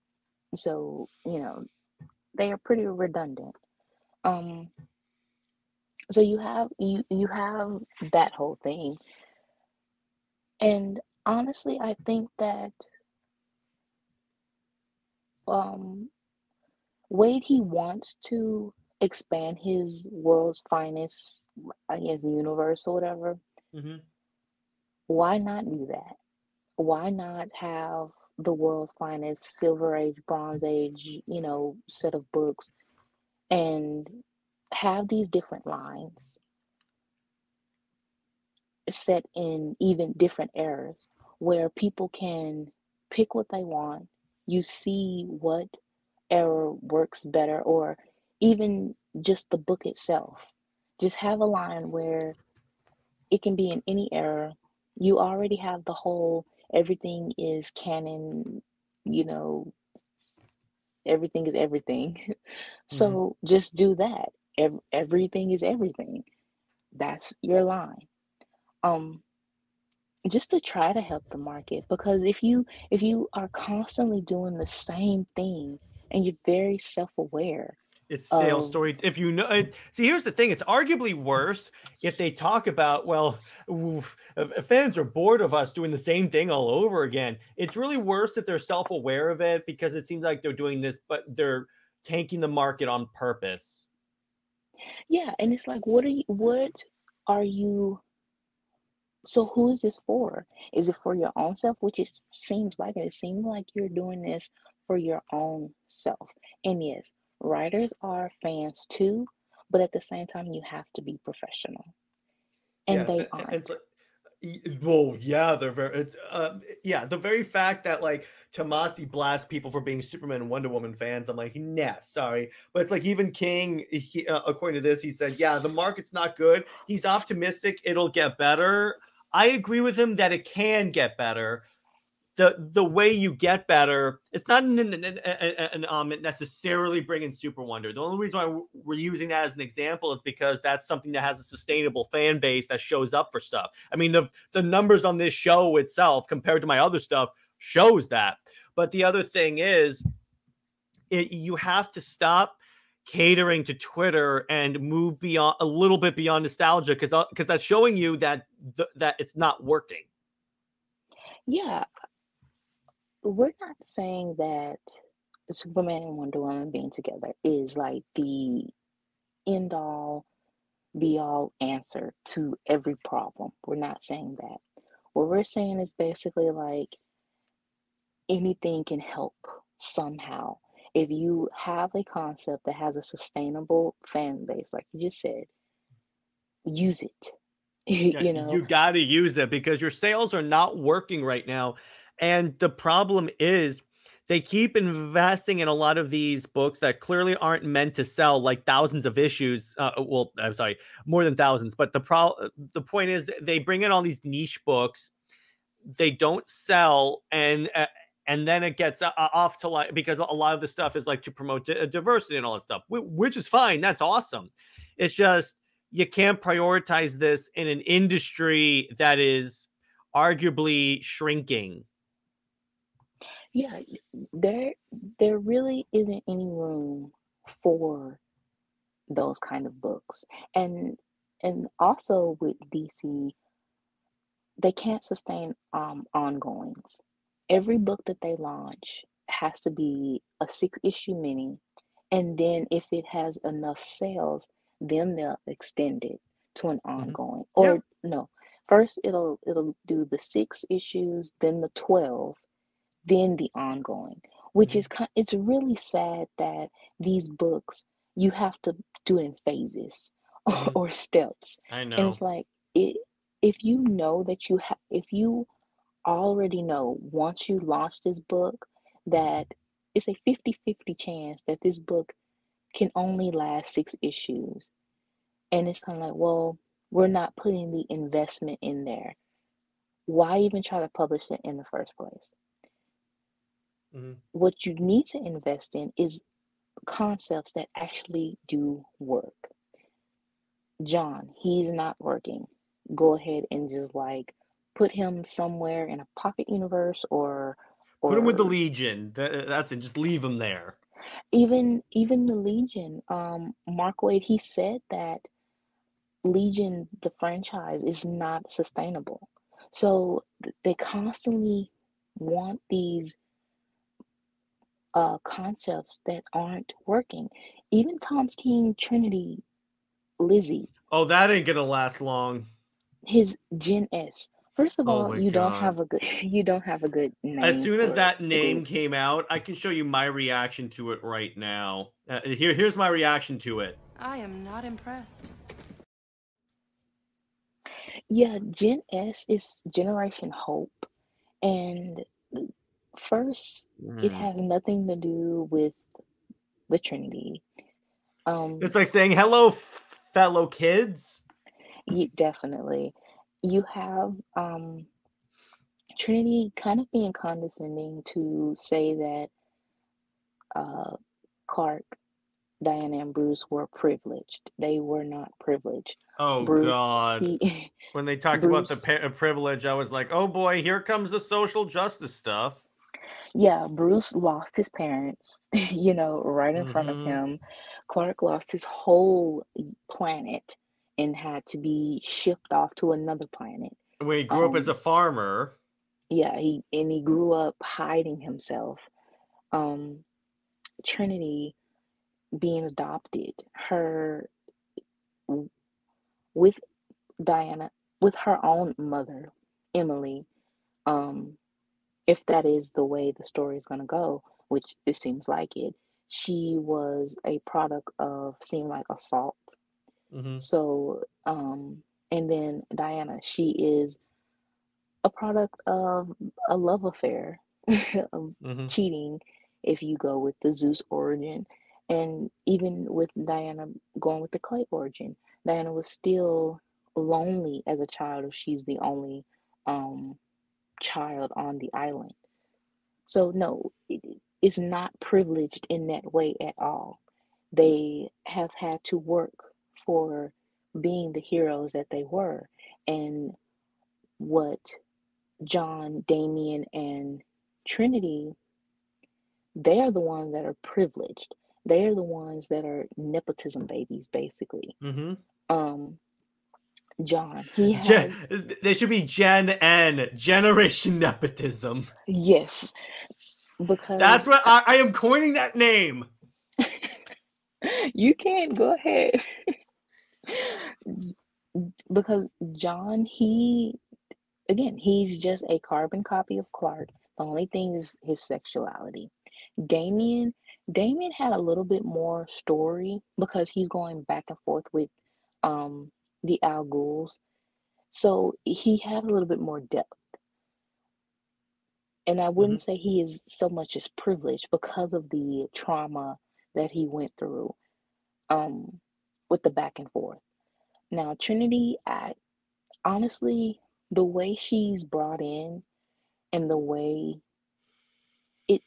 so you know they are pretty redundant um so you have you you have that whole thing. And honestly i think that um Waid he wants to expand his world's finest I guess universe or whatever. Hmm why not do that? Why not have the world's finest silver age bronze age you know set of books and have these different lines set in even different eras where people can pick what they want. You see what era works better, or even just the book itself. Just have a line where it can be in any era. You already have the whole everything is canon, you know, everything is everything. hmm So just do that. Ev- everything is everything. That's your line. Um, just to try to help the market because if you if you are constantly doing the same thing and you're very self-aware It's stale of story. If you know, it, see, here's the thing: it's arguably worse if they talk about, well, oof, fans are bored of us doing the same thing all over again. It's really worse if they're self-aware of it because it seems like they're doing this, but they're tanking the market on purpose. Yeah, and it's like what are you what are you so who is this for? Is it for your own self? Which it seems like it. It seems like you're doing this for your own self. And yes, writers are fans too, but at the same time you have to be professional. And Yes, they aren't. it's like, well, yeah, they're very, uh, yeah, the very fact that like Tomasi blasts people for being Superman and Wonder Woman fans, I'm like, nah, sorry, but it's like even King, he, uh, according to this, he said, yeah, the market's not good. He's optimistic it'll get better. I agree with him that it can get better. The the way you get better, it's not an, an, an, an, um necessarily bringing Super Wonder. The only reason why we're using that as an example is because that's something that has a sustainable fan base that shows up for stuff. I mean, the the numbers on this show itself compared to my other stuff shows that. But the other thing is, it, you have to stop catering to Twitter and move beyond a little bit beyond nostalgia because because that's showing you that th- that it's not working. Yeah, we're not saying that Superman and Wonder Woman being together is like the end all be all answer to every problem. We're not saying that. What we're saying is basically like anything can help somehow. If you have a concept that has a sustainable fan base, like you just said, use it. You know, you got to use it because your sales are not working right now. And the problem is they keep investing in a lot of these books that clearly aren't meant to sell like thousands of issues. Uh, well, I'm sorry, more than thousands. But the pro the point is they bring in all these niche books. They don't sell and uh, and then it gets uh, off to like because a lot of the stuff is like to promote di- diversity and all that stuff, which is fine. That's awesome. It's just you can't prioritize this in an industry that is arguably shrinking. Yeah, there there really isn't any room for those kind of books. And and also with DC, they can't sustain um ongoings. Every book that they launch has to be a six issue mini, and then if it has enough sales, then they'll extend it to an ongoing. Yeah. Or no, first it'll it'll do the six issues, then the 12, then the ongoing, which Mhm. is kind it's really sad that these books you have to do it in phases Mhm. or steps. I And know. it's like it if you know that you have if you already know once you launch this book that it's a 50-50 chance that this book can only last six issues. And it's kind of like, well, we're not putting the investment in there. Why even try to publish it in the first place? Mhm. What you need to invest in is concepts that actually do work. John, he's not working. Go ahead and just like put him somewhere in a pocket universe or Put him with the Legion. Tha- That's it. Just leave him there. even even the Legion. Um, Mark Waid, he said that Legion, the franchise, is not sustainable. So they constantly want these uh concepts that aren't working. Even Tom's King Trinity Lizzie, Oh, that ain't gonna last long. his Gen S. First of Oh all, my you don't have a good you don't have a good name. As soon as that name group. came out, I can show you my reaction to it right now. Uh, here, here's my reaction to it. I am not impressed. Yeah, Gen S is Generation Hope. And first, it Mhm. has nothing to do with the Trinity. Um, It's like saying hello, fellow kids. ye- definitely. You have um, Trinity kind of being condescending to say that uh, Clark, Diana, and Bruce were privileged. They were not privileged. Oh Bruce, God! he, When they talked about the pa- privilege, I was like, oh boy, here comes the social justice stuff. Yeah, Bruce lost his parents, you know, right in front of Mhm. him. Clark lost his whole planet and had to be shipped off to another planet. When he grew up as Um, a farmer. yeah, he and he grew up hiding himself. Um, Trinity being adopted, her with Diana, with her own mother, Emily. Um, if that is the way the story is going to go, which it seems like it, she was a product of seem like assault. hmm So, um, and then Diana, she is a product of a love affair, of hmm cheating, if you go with the Zeus origin. And even with Diana going with the Clay origin, Diana was still lonely as a child if she's the only um, child on the island. So, no, it, it's not privileged in that way at all. They have had to work for being the heroes that they were. And what John, Damian, and Trinity, they're the ones that are privileged. They're the ones that are nepotism babies, basically. hmm Um, John, he Gen- has, they should be Gen N, Generation Nepotism. yes, because That's what I, I am coining that name. you can't go ahead. because John, he, again, he's just a carbon copy of Clark. The only thing is his sexuality. Damian, Damian had a little bit more story because he's going back and forth with um the Al Ghul's. So he had a little bit more depth. And I wouldn't say he is so much as privileged because of the trauma that he went through um with the back and forth. Now Trinity, I honestly the way she's brought in and the way it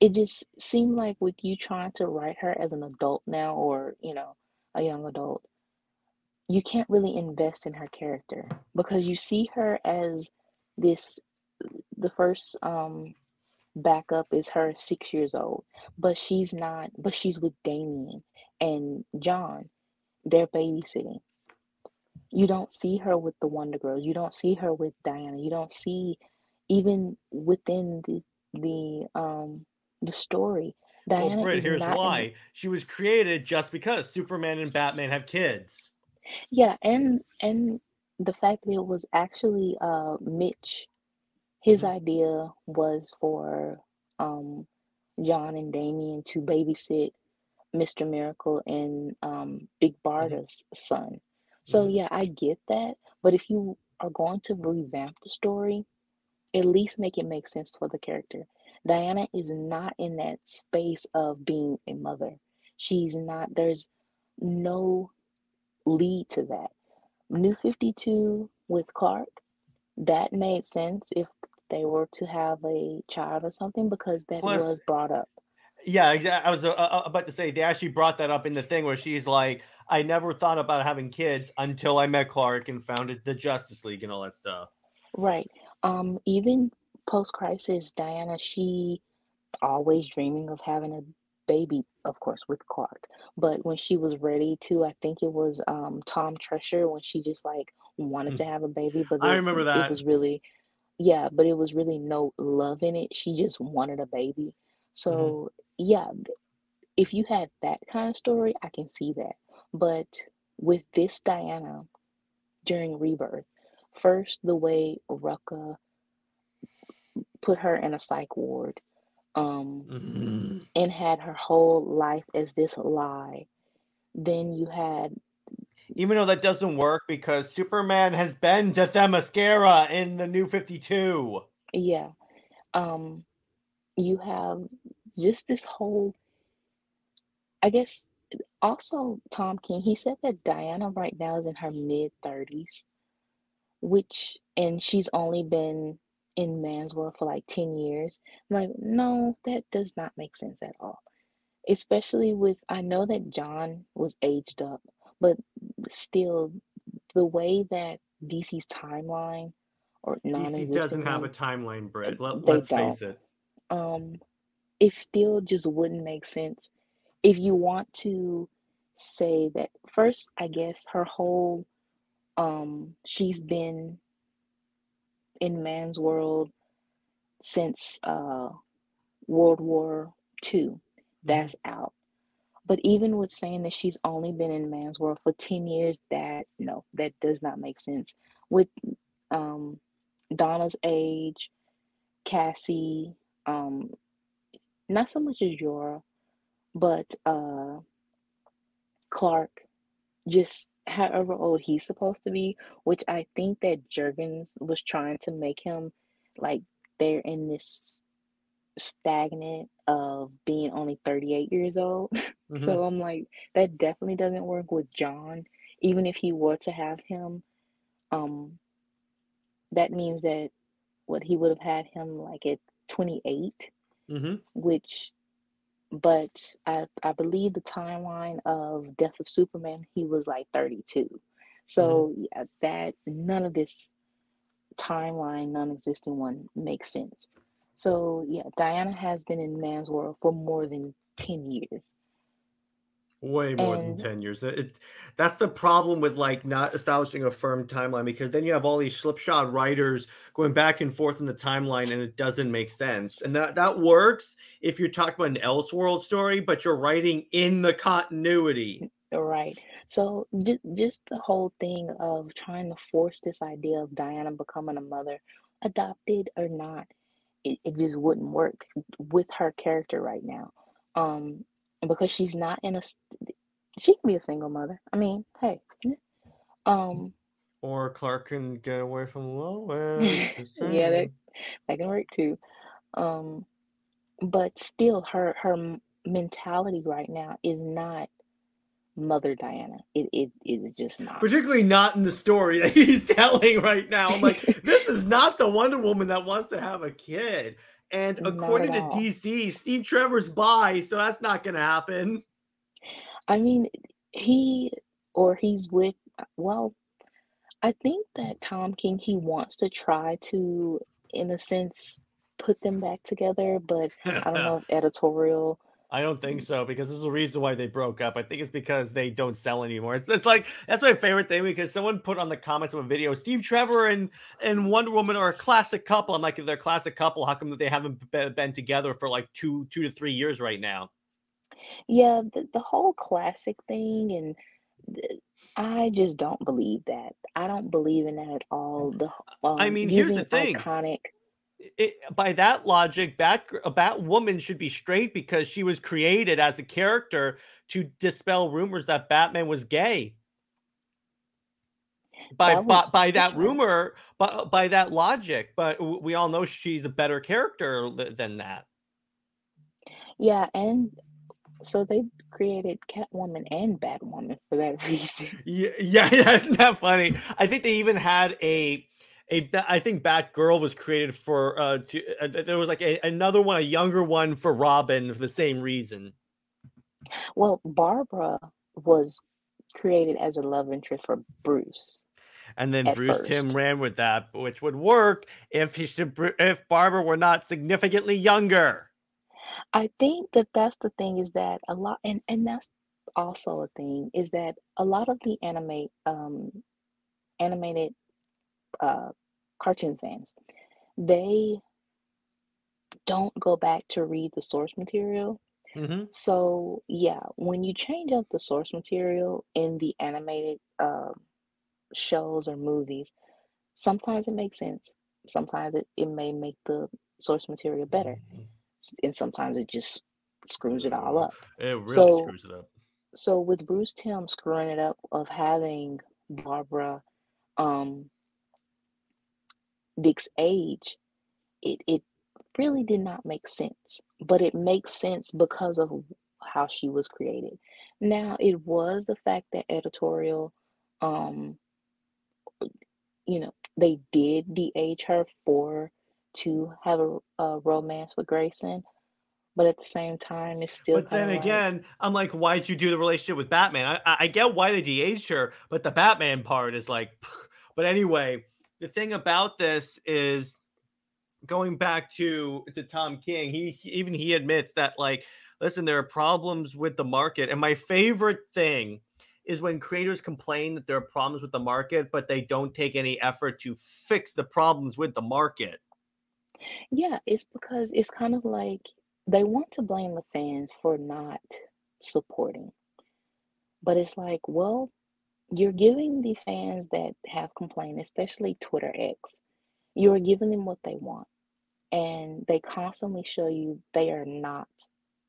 it just seemed like with you trying to write her as an adult now or you know a young adult you can't really invest in her character because you see her as this the first um backup is her six years old but she's not but she's with damian and john they're babysitting you don't see her with the wonder girls you don't see her with diana you don't see even within the the um the story Well, diana Britt, is here's not in why. She was created just because Superman and Batman have kids. Yeah, and and the fact that it was actually uh Mitch, his Mhm. idea was for um John and Damian to babysit Mr. Miracle and um Big Barda's son. So Mhm. yeah, I get that, but if you are going to revamp the story, at least make it make sense for the character. Diana is not in that space of being a mother. She's not, there's no lead to that. New 52 with Clark, that made sense if they were to have a child or something because that Plus- was brought up. Yeah, I was uh, uh, about to say they actually brought that up in the thing where she's like, "I never thought about having kids until I met Clark and founded the Justice League and all that stuff." Right. Um, even post crisis, Diana, she always dreaming of having a baby, of course, with Clark. But when she was ready to, I think it was um Tom Treasure when she just like wanted Mm. to have a baby, but I it, remember it was really yeah, but it was really no love in it. She just wanted a baby. So yeah, if you had that kind of story, I can see that. But with this Diana during Rebirth, first the way Rucka put her in a psych ward, um, Mhm. and had her whole life as this lie. Then you had Even though that doesn't work because Superman has been to Themyscira in the New Fifty Two. yeah, um, you have just this whole. I guess also Tom King. He said that Diana right now is in her mid thirties, which and she's only been in man's world for like 10 years. I'm like, no, that does not make sense at all. Especially with, I know that John was aged up, but still, the way that DC's timeline or non DC doesn't have a timeline, Britt. Let, let's face it. um, it still just wouldn't make sense if you want to say that first. I guess her whole um, she's been in man's world since uh, World War II. That's out. But even with saying that she's only been in man's world for 10 years, that no, that does not make sense. With um, Donna's age, Cassie, um, not so much as Yara, but uh, Clark, just however old he's supposed to be, which I think that Jurgens was trying to make him like they're in this stagnant of being only 38 years old. Mhm. so I'm like, that definitely doesn't work with John. Even if he were to have him, um, that means that what he would have had him like at 28, Mhm. which but I I believe the timeline of Death of Superman, he was like 32. Mm-hmm. So yeah, that none of this timeline, non-existent one makes sense. So yeah, Diana has been in man's world for more than 10 years. Way more And- than 10 years. It, that's the problem with like not establishing a firm timeline because then you have all these slipshod writers going back and forth in the timeline and it doesn't make sense. And that, that works if you're talking about an Elseworld story, but you're writing in the continuity. Right. So just just the whole thing of trying to force this idea of Diana becoming a mother, adopted or not, it, it just wouldn't work with her character right now. Um, because she's not in a she can be a single mother. I mean, hey. Um, Or Clark can get away from Lois. just yeah, that that can work too. Um, but still her her mentality right now is not Mother Diana. It it is just not. particularly not in the story that he's telling right now. I'm like, this is not the Wonder Woman that wants to have a kid. And Not according to. DC, Steve Trevor's by, so that's not going to happen. I mean, he or he's with, well, I think that Tom King, he wants to try to, in a sense, put them back together, but I don't know if editorial, I don't think so because there's a reason why they broke up. I think it's because they don't sell anymore. It's, it's like that's my favorite thing because someone put on the comments of a video, Steve Trevor and and Wonder Woman are a classic couple. I'm like, if they're a classic couple, how come that they haven't been together for like two two to three years right now? yeah, the, the whole classic thing, and th- I just don't believe that. I don't believe in that at all. The um, I mean, here's the thing. iconic. It, by that logic, Bat Batwoman should be straight because she was created as a character to dispel rumors that Batman was gay. By That by, by that rumor, by, by that logic, but we all know she's a better character than that. Yeah, and so they created Catwoman and Batwoman for that reason. Yeah, yeah, yeah, isn't that funny? I think they even had a a I think Batgirl was created for uh, to, uh there was like a, another one, a younger one for Robin for the same reason. Well, Barbara was created as a love interest for Bruce. And then Bruce Timm ran with that, which would work if he should, if Barbara were not significantly younger. I think that that's the thing is that a lot, and and that's also a thing is that a lot of the anime, um, animated, uh, cartoon fans, they don't go back to read the source material. hmm So yeah, when you change up the source material in the animated um, shows or movies, sometimes it makes sense. Sometimes it, it may make the source material better, s- and sometimes it just screws it all up. It really So- screws it up. So with Bruce Timm screwing it up of having Barbara um Dick's age, it it really did not make sense. But it makes sense because of how she was created. Now it was the fact that editorial um you know they did de-age her for to have a, a romance with Grayson, but at the same time it's still But then kinda like- again, I'm like, why'd you do the relationship with Batman? I, I, I get why they de-aged her, but the Batman part is like, but anyway, the thing about this is going back to to Tom King, he, he even he admits that like listen, there are problems with the market. And my favorite thing is when creators complain that there are problems with the market, but they don't take any effort to fix the problems with the market. Yeah, it's because it's kind of like they want to blame the fans for not supporting. But it's like, well, you're giving the fans that have complained, especially Twitter X, you're giving them what they want. And they constantly show you they are not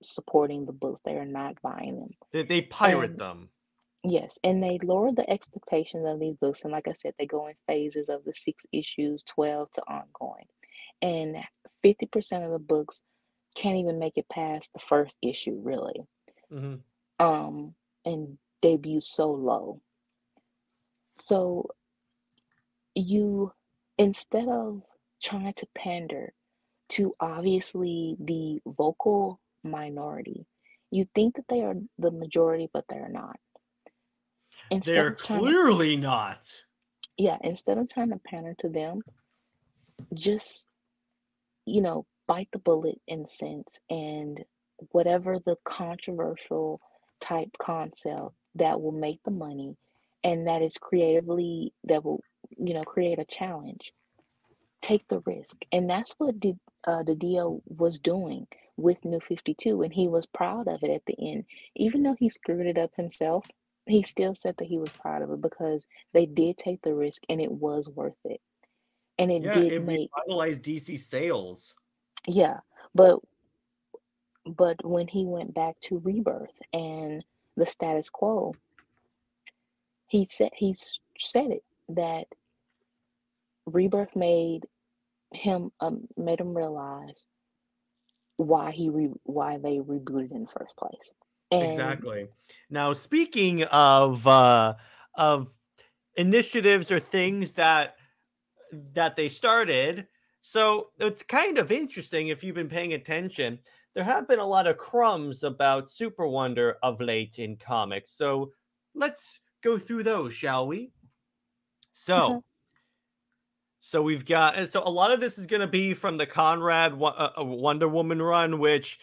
supporting the books, they are not buying them. They, they pirate And them. yes, and they lower the expectations of these books. And like I said, they go in phases of the six issues, 12 to ongoing. And 50% of the books can't even make it past the first issue, really. hmm Um, and debut so low. So you, instead of trying to pander to obviously the vocal minority, you think that they are the majority, but they're not. Instead They're trying to, clearly not. yeah, instead of trying to pander to them, just, you know, bite the bullet in a sense and whatever the controversial type concept that will make the money and that is creatively that will you know create a challenge take the risk. And that's what did uh, DiDio was doing with new 52 and he was proud of it at the end. Even though he screwed it up himself he still said that he was proud of it because they did take the risk and it was worth it. And it Yeah, did it make revitalized DC sales. yeah but but when he went back to rebirth and the status quo he said he said it that rebirth made him um, made him realize why he re- why they rebooted in the first place and Exactly. Now, speaking of uh, of initiatives or things that that they started, so it's kind of interesting if you've been paying attention. There have been a lot of crumbs about Super Wonder of late in comics. So let's go through those, shall we? okay So, so we've got and so a lot of this is going to be from the Conrad uh, uh, Wonder Woman run, which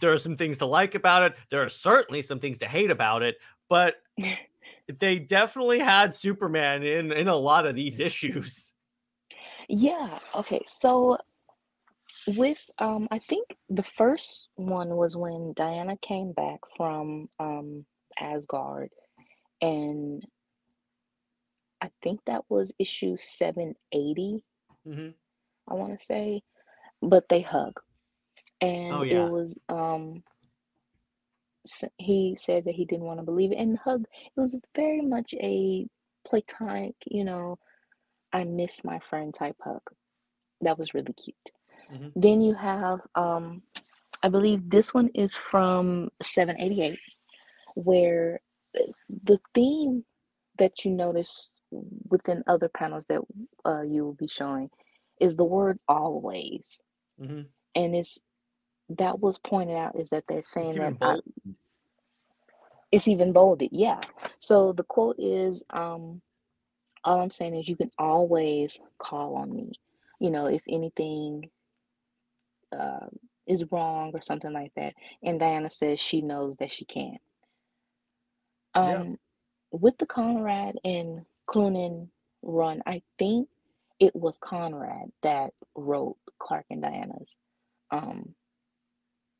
there are some things to like about it. There are certainly some things to hate about it, but they definitely had Superman in in a lot of these issues. yeah okay so with um i think the first one was when diana came back from um asgard and i think that was issue 780 hmm i want to say but they hug. Oh and it was um he said that he didn't want to believe it and hug it was very much a platonic you know i miss my friend type hug. That was really cute. Hmm then you have um i believe this one is from 788 where the theme that you notice within other panels that uh, you will be showing is the word always. Hmm and it's that was pointed out is that they're It's saying even that I, it's even bolded yeah. So the quote is um all i'm saying is you can always call on me. You know if anything uh, is wrong or something like that. And diana says she knows that she can Yeah. um with the conrad and Cloonan run i think it was conrad that wrote clark and diana's um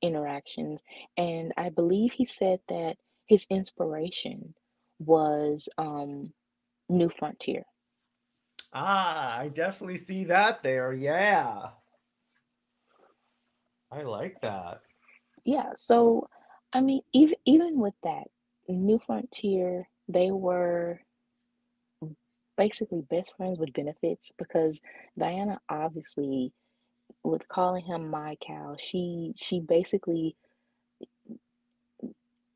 interactions and i believe he said that his inspiration was um new frontier Ah, I definitely see that there. Yeah, I like that. yeah so i mean even even with that new frontier they were basically best friends with benefits because diana obviously with calling him my Kal she she basically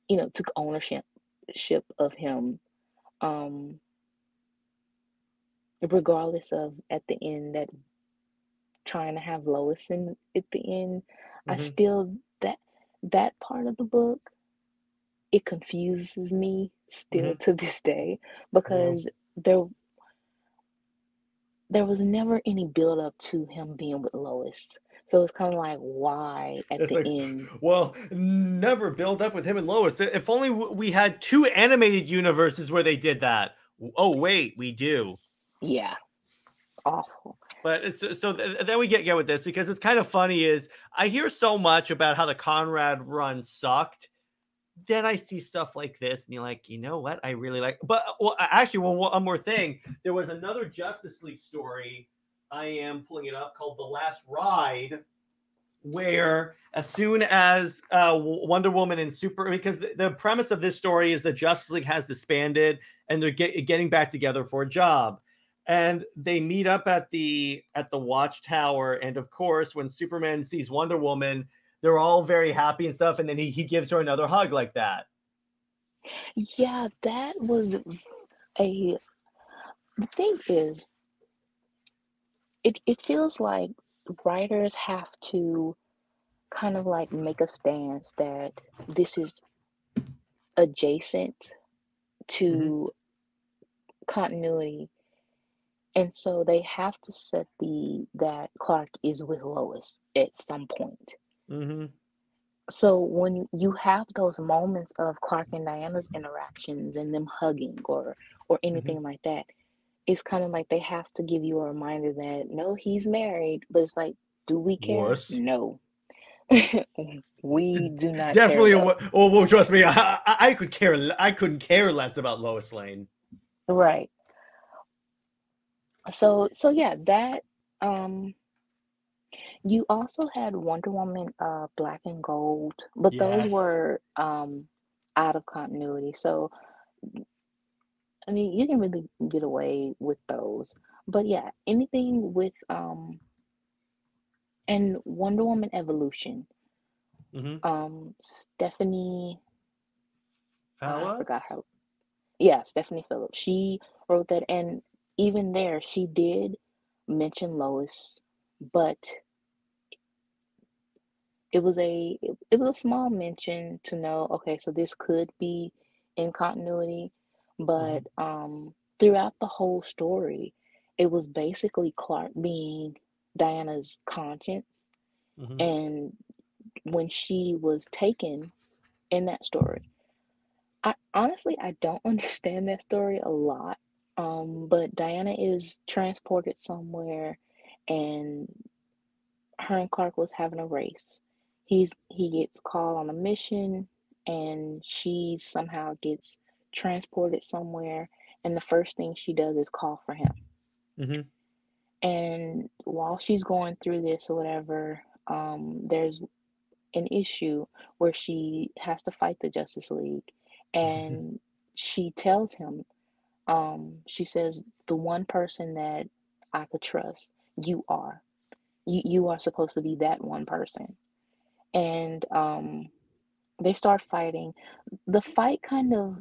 you know took ownership ship of him um regardless of at the end that trying to have Lois in at the end, I hmm still that that part of the book it confuses me still mm-hmm. to this day Yeah. because there there was never any build up to him being with Lois. So it's kind of like why at It's the like, end? well, never build up with him and Lois. If only we had two animated universes where they did that. Oh wait, we do. Yeah, awful. But it's uh, so th- then we get get with this because it's kind of funny. Is I hear so much about how the Conrad run sucked. Then I see stuff like this, and you're like, you know what? I really like. But well, actually, well, one more thing. There was another Justice League story. I am pulling it up called "The Last Ride," where as soon as uh, Wonder Woman and Super, because the, the premise of this story is that Justice League has disbanded and they're get, getting back together for a job and they meet up at the at the watchtower and of course when superman sees wonder woman they're all very happy and stuff and then he, he gives her another hug like that Yeah, that was a. The thing is, it it feels like writers have to kind of like make a stance that this is adjacent to mm-hmm. continuity, and so they have to set the that Clark is with Lois at some point. Mm-hmm. So when you have those moments of Clark and Diana's interactions and them hugging or or anything like that, it's kind of like they have to give you a reminder that no, he's married, but it's like, do we care? Wuss. No. we do not definitely oh well trust me I, I, I could care I couldn't care less about lois lane Right. So so yeah, that um you also had Wonder Woman uh Black and Gold, but those Yes. were um out of continuity. So I mean, you can really get away with those. But yeah, anything with um and Wonder Woman Evolution, mm-hmm. um Stephanie I Fella? forgot her. Yeah, Stephanie Phillips. She wrote that, and even there, she did mention Lois, but it was a it, was a small mention to know. Okay, so this could be in continuity, but um, throughout the whole story, it was basically Clark being Diana's conscience, Mhm. and when she was taken in that story. I honestly I don't understand that story a lot. Um, but Diana is transported somewhere and her and Clark was having a race. He's he gets called on a mission and she somehow gets transported somewhere and the first thing she does is call for him. Mhm. And while she's going through this or whatever, um, there's an issue where she has to fight the Justice League and she tells him, um, she says, the one person that I could trust, you are. You you are supposed to be that one person. And um they start fighting. The fight kind of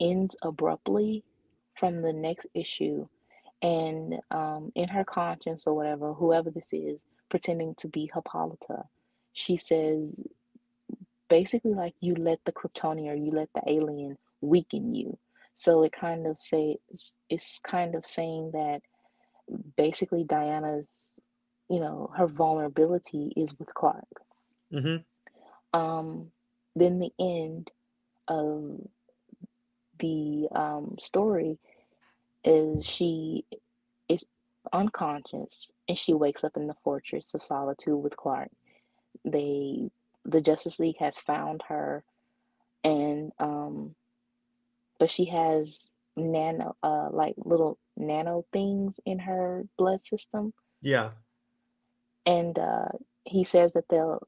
ends abruptly from the next issue and um in her conscience or whatever, whoever this is, pretending to be Hippolyta, she says basically like you let the Kryptonian or you let the alien weaken you. So it kind of say it's kind of saying that basically Diana's, you know, her vulnerability is with Clark. Mhm. Um, then the end of the um, story is she is unconscious and she wakes up in the fortress of solitude with Clark. They the Justice League has found her and um but she has nano uh like little nano things in her blood system yeah and uh he says that they'll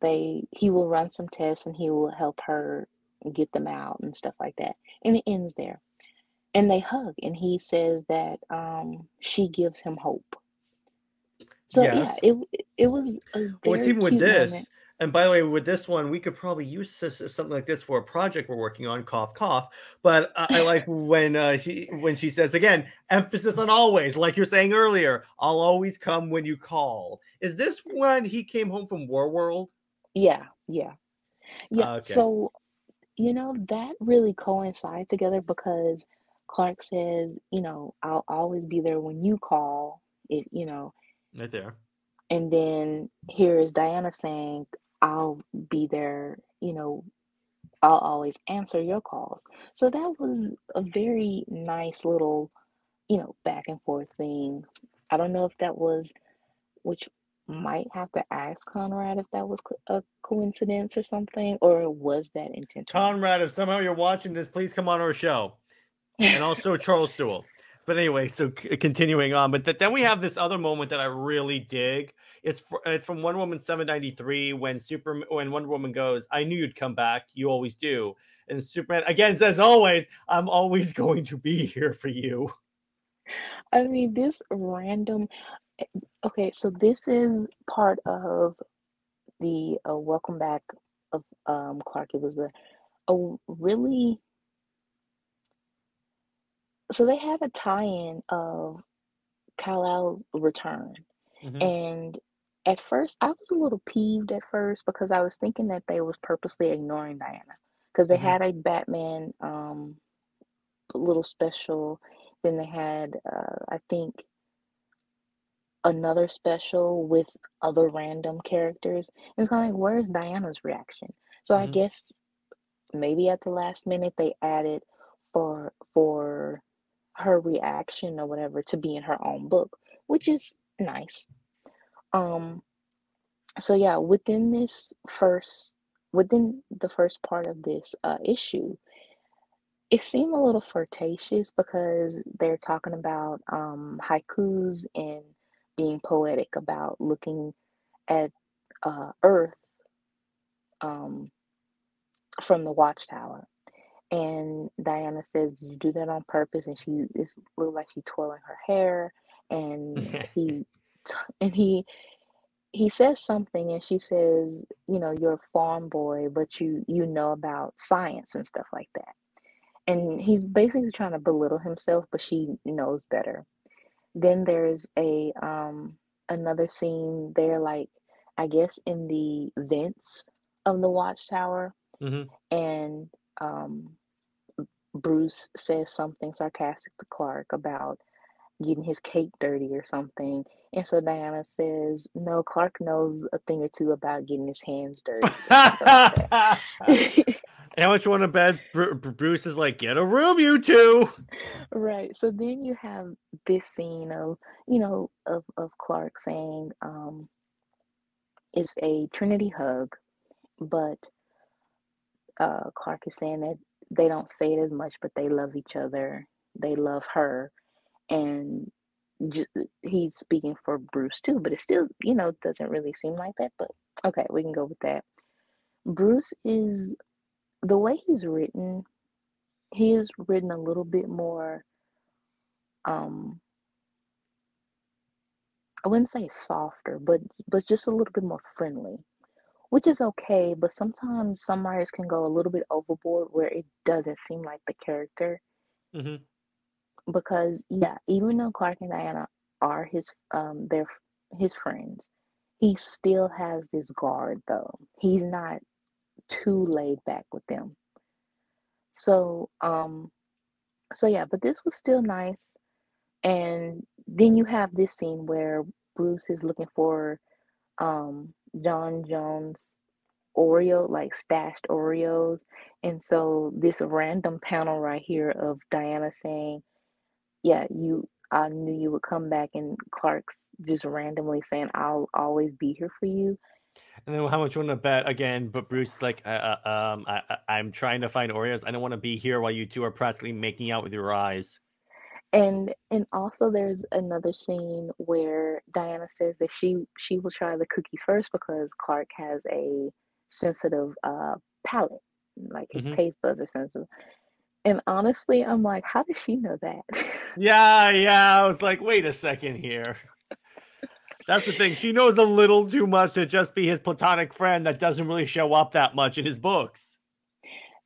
they he will run some tests and he will help her get them out and stuff like that and it ends there and they hug and he says that um she gives him hope so Yes. yeah it it was a very even with this. moment. And by the way, with this one, we could probably use this, something like this for a project we're working on. Cough, cough. But I, I like when uh, she when she says again, emphasis on always, like you're saying earlier. I'll always come when you call. Is this when he came home from War World? Yeah, yeah. Yeah. Ah, okay. So, you know, that really coincides together because Clark says, you know, I'll always be there when you call. It, you know, Right there. and then here is Diana saying, I'll be there, you know, I'll always answer your calls. So that was a very nice little, you know, back and forth thing. I don't know if that was, which might have to ask Conrad if that was a coincidence or something, or was that intentional? Conrad, if somehow you're watching this, please come on our show. And also Charles Soule. But anyway, so c- continuing on, but th- then we have this other moment that I really dig. It's it's from Wonder Woman 793 when Super when Wonder Woman goes, "I knew you'd come back. You always do." And Superman again says, "Always, I'm always going to be here for you." I mean, this random. eh, Okay, so this is part of the uh, welcome back of um Clark. It was a a really so they have a tie-in of Kal-El's return, Mhm. and at first I was a little peeved at first because I was thinking that they was purposely ignoring Diana because they Mhm. had a Batman um little special, then they had uh I think another special with other random characters. And it's kind of like, where's Diana's reaction? So I Mhm. guess maybe at the last minute they added for for her reaction or whatever to be in her own book, which is nice. Um, so yeah, within this first within the first part of this uh issue, it seemed a little flirtatious because they're talking about um haikus and being poetic about looking at uh Earth um from the watchtower. And Diana says, Did you do that on purpose? And she it looked like she twirling her hair and he and he he says something and she says, you know, you're a farm boy, but you you know about science and stuff like that. And he's basically trying to belittle himself, but she knows better. Then there's a um another scene there like I guess in the vents of the watchtower Mhm. and um Bruce says something sarcastic to Clark about getting his cake dirty or something. And so Diana says, No, Clark knows a thing or two about getting his hands dirty. or something like that. How much want to bet Bru- Bru- Bruce is like, get a room, you two. right. So then you have this scene of, you know, of, of Clark saying, um, it's a Trinity hug, but uh, Clark is saying that they don't say it as much, but they love each other. They love her. And he's speaking for Bruce too, but it still, you know, doesn't really seem like that. But okay, we can go with that. Bruce is the way he's written, he is written a little bit more um I wouldn't say softer, but but just a little bit more friendly, which is okay, but sometimes some writers can go a little bit overboard where it doesn't seem like the character hmm because yeah, even though Clark and Diana are his um they're his friends, he still has this guard though. He's not too laid back with them. So um so yeah, but this was still nice. And then you have this scene where Bruce is looking for um J'onn J'onzz Oreo, like stashed Oreos. And so this random panel right here of Diana saying, Yeah, you I knew you would come back and Clark's just randomly saying, I'll always be here for you. And then how much you want to bet again? But Bruce is like, uh, uh, um, I, I, I'm trying to find Oreos. I don't want to be here while you two are practically making out with your eyes. And and also there's another scene where Diana says that she she will try the cookies first because Clark has a sensitive uh palate, like his Mhm. taste buds are sensitive. And honestly, I'm like, how does she know that? Yeah, yeah. I was like, wait a second here. That's the thing. She knows a little too much to just be his platonic friend that doesn't really show up that much in his books.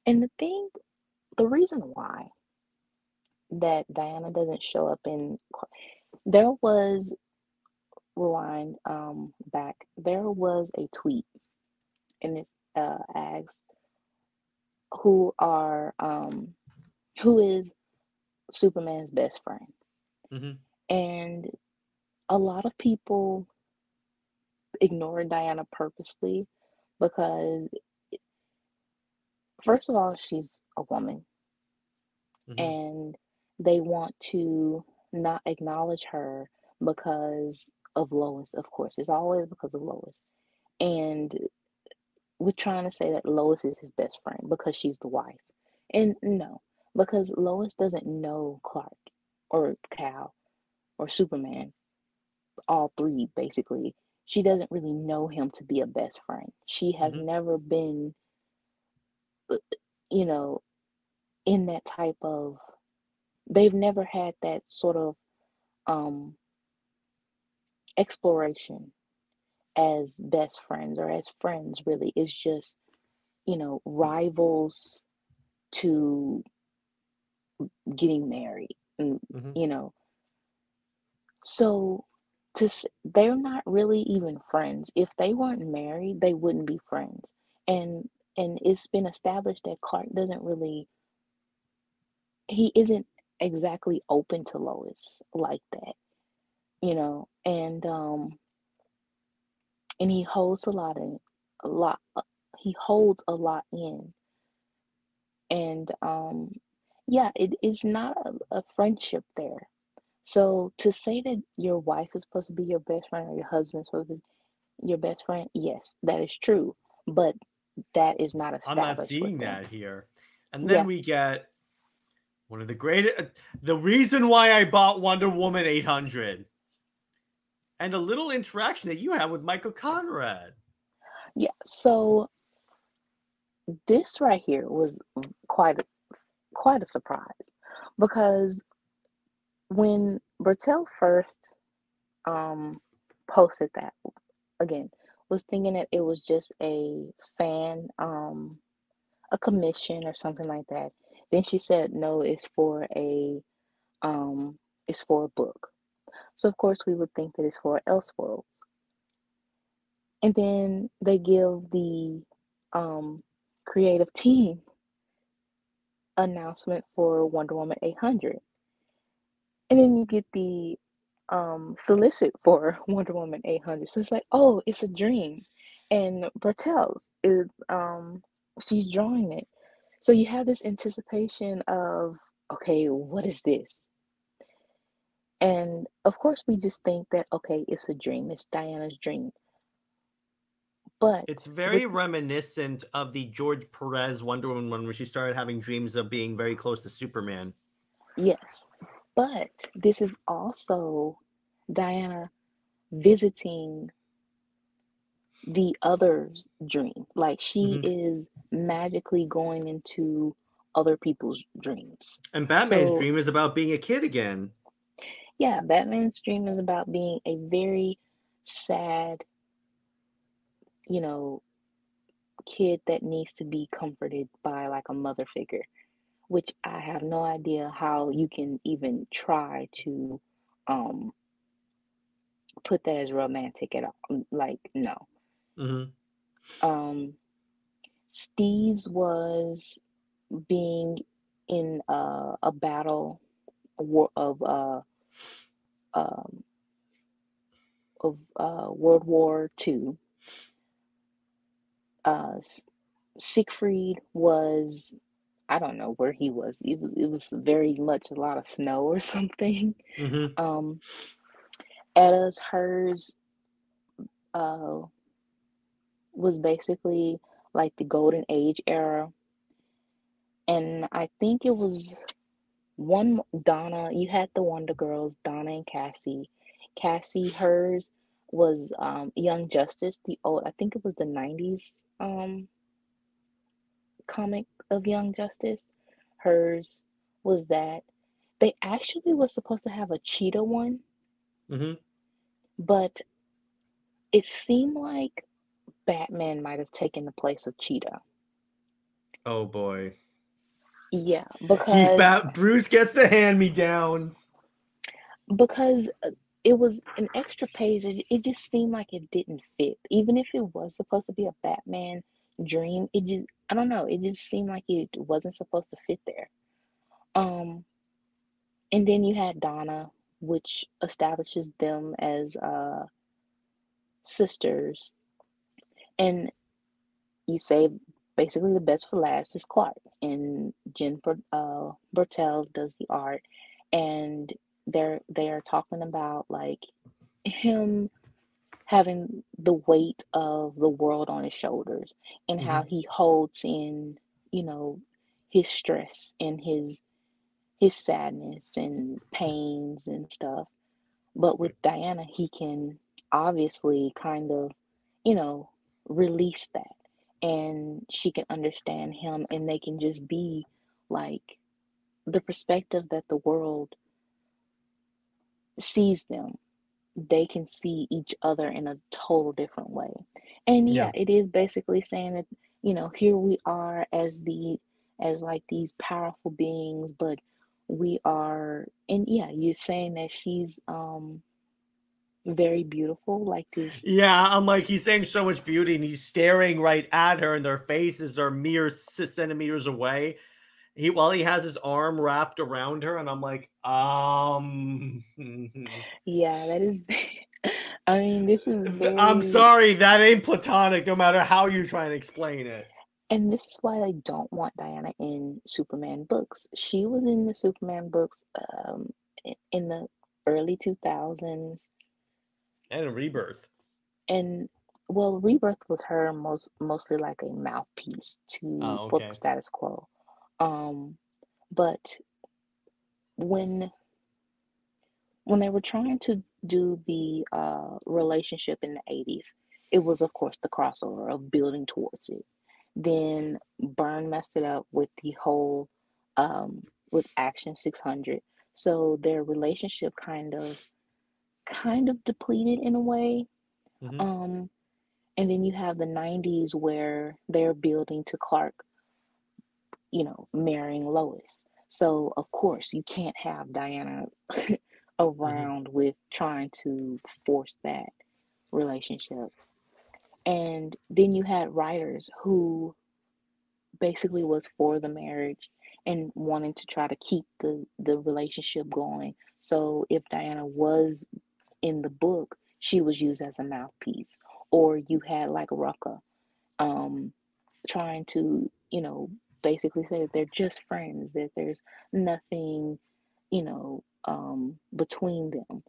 And the thing, the reason why that Diana doesn't show up in there was rewind um back there was a tweet and it's uh asked who are um who is Superman's best friend. Mhm. And a lot of people ignore Diana purposely because, first of all, she's a woman Mhm. and they want to not acknowledge her because of Lois, of course. It's always because of Lois. And we're trying to say that Lois is his best friend because she's the wife. And no, because Lois doesn't know Clark or Kal or Superman, all three basically. She doesn't really know him to be a best friend. She has Mhm. never been, uh, you know, in that type of, they've never had that sort of um exploration as best friends or as friends really it's just you know rivals to getting married and Mhm. you know. So to they're not really even friends. If they weren't married they wouldn't be friends. And and it's been established that Clark doesn't really he isn't exactly open to Lois like that you know and um and he holds a lot in a lot uh, he holds a lot in. And um yeah it is not a, a friendship there so to say that your wife is supposed to be your best friend or your husband is supposed to be your best friend yes that is true but that is not I'm not seeing that here. And then yeah we get one of the greatest, uh, the reason why I bought Wonder Woman 800 and a little interaction that you had with Michael Conrad. yeah so this right here was quite a, quite a surprise because when Bartel first um posted that again was thinking that it was just a fan um a commission or something like that then she said no it's for a um it's for a book. So of course we would think that it's for elseworlds. And then they give the um creative team announcement for wonder woman 800 and then you get the um solicit for Wonder Woman 800. So it's like, oh, it's a dream. And Bartel's is um she's drawing it. So you have this anticipation of, okay, what is this? And of course we just think that okay, it's a dream. It's Diana's dream. But It's with very reminiscent of the George Perez Wonder Woman one where she started having dreams of being very close to Superman. yes, but this is also Diana visiting the other's dream. Like she Mhm. is magically going into other people's dreams. And Batman's So, dream is about being a kid again. yeah, Batman's dream is about being a very sad, you know, kid that needs to be comforted by like a mother figure, which I have no idea how you can even try to um put that as romantic at all. Like, no. hmm Um Steve's was being in uh, a battle a war of uh, um, of uh, World War Two. Uh, Siegfried was I don't know where he was. It was it was very much a lot of snow or something. hmm Um, Etta's hers uh, was basically like the golden age era, and I think it was one Donna. You had the Wonder Girls, Donna and Cassie. Cassie, hers was um, Young Justice. The old, I think it was the '90s um, comic of Young Justice. Hers was that. They actually was supposed to have a cheetah one, hmm but it seemed like Batman might have taken the place of Cheetah. Oh boy. Yeah, He because Bat Bruce gets the hand me downs. because it was an extra page. It, it just seemed like it didn't fit. Even if it was supposed to be a Batman dream, it just I don't know. It just seemed like it wasn't supposed to fit there. Um, and then you had Donna, which establishes them as uh, sisters. And you say basically the best for last is Clark, and Jen uh, Bartel does the art, and they're they are talking about like him having the weight of the world on his shoulders and how Mhm. he holds in you know his stress and his his sadness and pains and stuff but with diana he can obviously kind of you know release that and she can understand him and they can just be like the perspective that the world sees them they can see each other in a total different way. And Yeah. yeah, it is basically saying that, you know, here we are as the as like these powerful beings, but we are and yeah, you're saying that she's um very beautiful, like this Yeah, I'm like he's saying so much beauty, and he's staring right at her, and their faces are mere centimeters away. He while he has his arm wrapped around her, and I'm like, um, yeah, that is I mean, this is I'm sorry, that ain't platonic. No matter how you try and explain it. and this is why I don't want Diana in Superman books. She was in the Superman books um in the early 2000s And rebirth. and well rebirth was her most mostly like a mouthpiece to Oh, for okay. the status quo um but when when they were trying to do the uh relationship in the 80s it was of course the crossover of building towards it. Then Byrne messed it up with the whole um with action 600 so their relationship kind of kind of depleted in a way. Mhm. um, and then you have the 90s where they're building to Clark, you know, marrying Lois. So, of course, you can't have Diana around with trying to force that relationship. And then you had writers who basically was for the marriage and wanting to try to keep the, the relationship going. So, if Diana was in the book, she was used as a mouthpiece. Or you had like Rucka, um, trying to, you know, basically say that they're just friends, that there's nothing, you know, um, between them,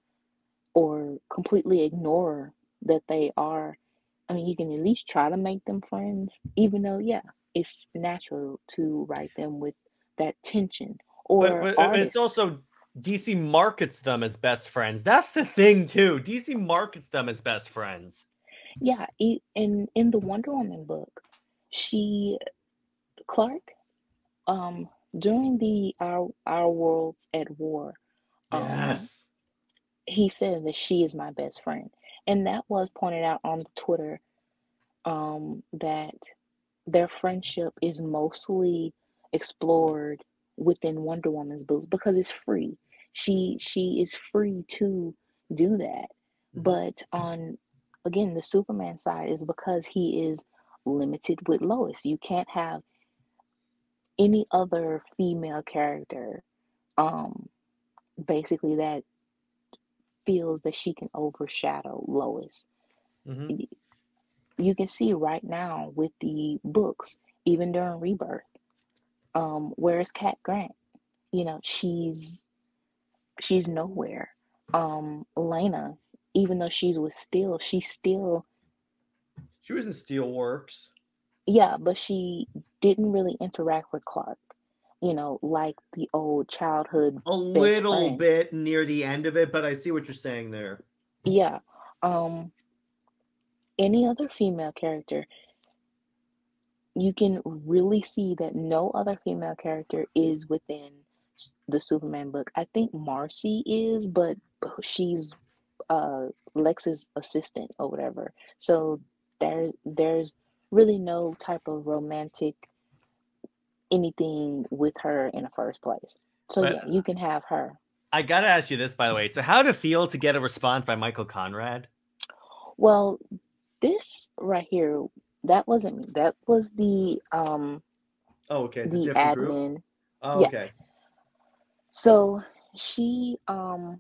or completely ignore that they are. I mean, you can at least try to make them friends, even though, yeah, it's natural to write them with that tension. Or but uh, it's also DC markets them as best friends. That's the thing too. DC markets them as best friends. Yeah, in in the Wonder Woman book, she Clark, um, during the our our worlds at war, um, Yes. he says that she is my best friend, and that was pointed out on the Twitter, um, that their friendship is mostly explored within Wonder Woman's books because it's free. She she is free to do that. Mhm. But on again, the Superman side is because he is limited with Lois. You can't have any other female character um basically that feels that she can overshadow Lois. Mhm. You can see right now with the books, even during Rebirth, um, where's Cat Grant? You know, she's she's nowhere. Um, Elena, even though she's with Steel, she's still She was in Steelworks. Yeah, but she didn't really interact with Clark. You know, like the old childhood A little friend. bit near the end of it, but I see what you're saying there. Yeah. Um, any other female character, you can really see that no other female character is within the Superman book. I think Mercy is, but she's uh Lex's assistant or whatever. So there there's really no type of romantic anything with her in the first place. So But- yeah, you can have her. I gotta ask you this, by the way. So, how did it feel to get a response by Michael Conrad? Well, this right here, that wasn't me. That was the um Oh, okay. It's a the different group. admin. Oh, yeah. okay. So she um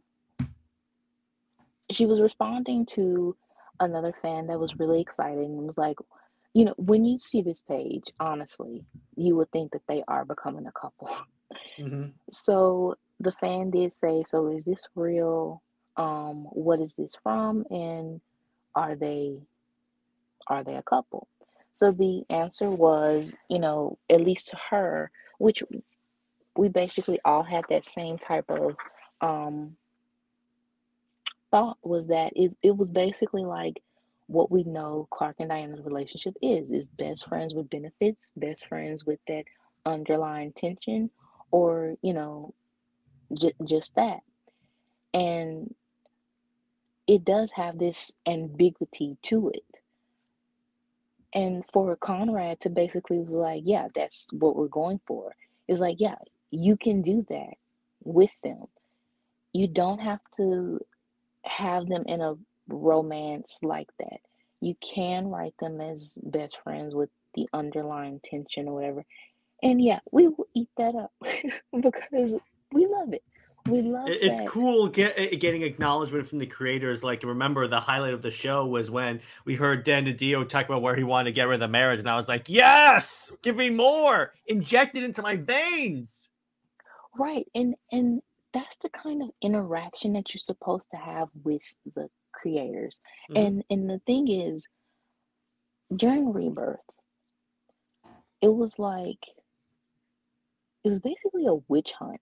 she was responding to another fan that was really excited and was like, you know, when you see this page, honestly, you would think that they are becoming a couple. Mm-hmm. So the fan did say, so is this real? Um, what is this from? And are they are they a couple? So the answer was, you know, at least to her, which we basically all had that same type of um thought was that is it was basically like what we know Clark and Diana's relationship is is best friends with benefits, best friends with that underlying tension, or you know, j- just that. And it does have this ambiguity to it. And for Conrad to basically was like, yeah, that's what we're going for. Is like, yeah, you can do that with them. You don't have to have them in a romance like that. You can write them as best friends with the underlying tension or whatever. And yeah, we will eat that up because we love it. We love It- It's that. cool get, eh, getting acknowledgement from the creators. Like, remember the highlight of the show was when we heard Dan DiDio talk about where he wanted to get rid of the marriage, and I was like, "Yes, give me more, inject it into my veins." Right. And and that's the kind of interaction that you're supposed to have with the creators. Mhm. And and the thing is, during Rebirth, it was like it was basically a witch hunt.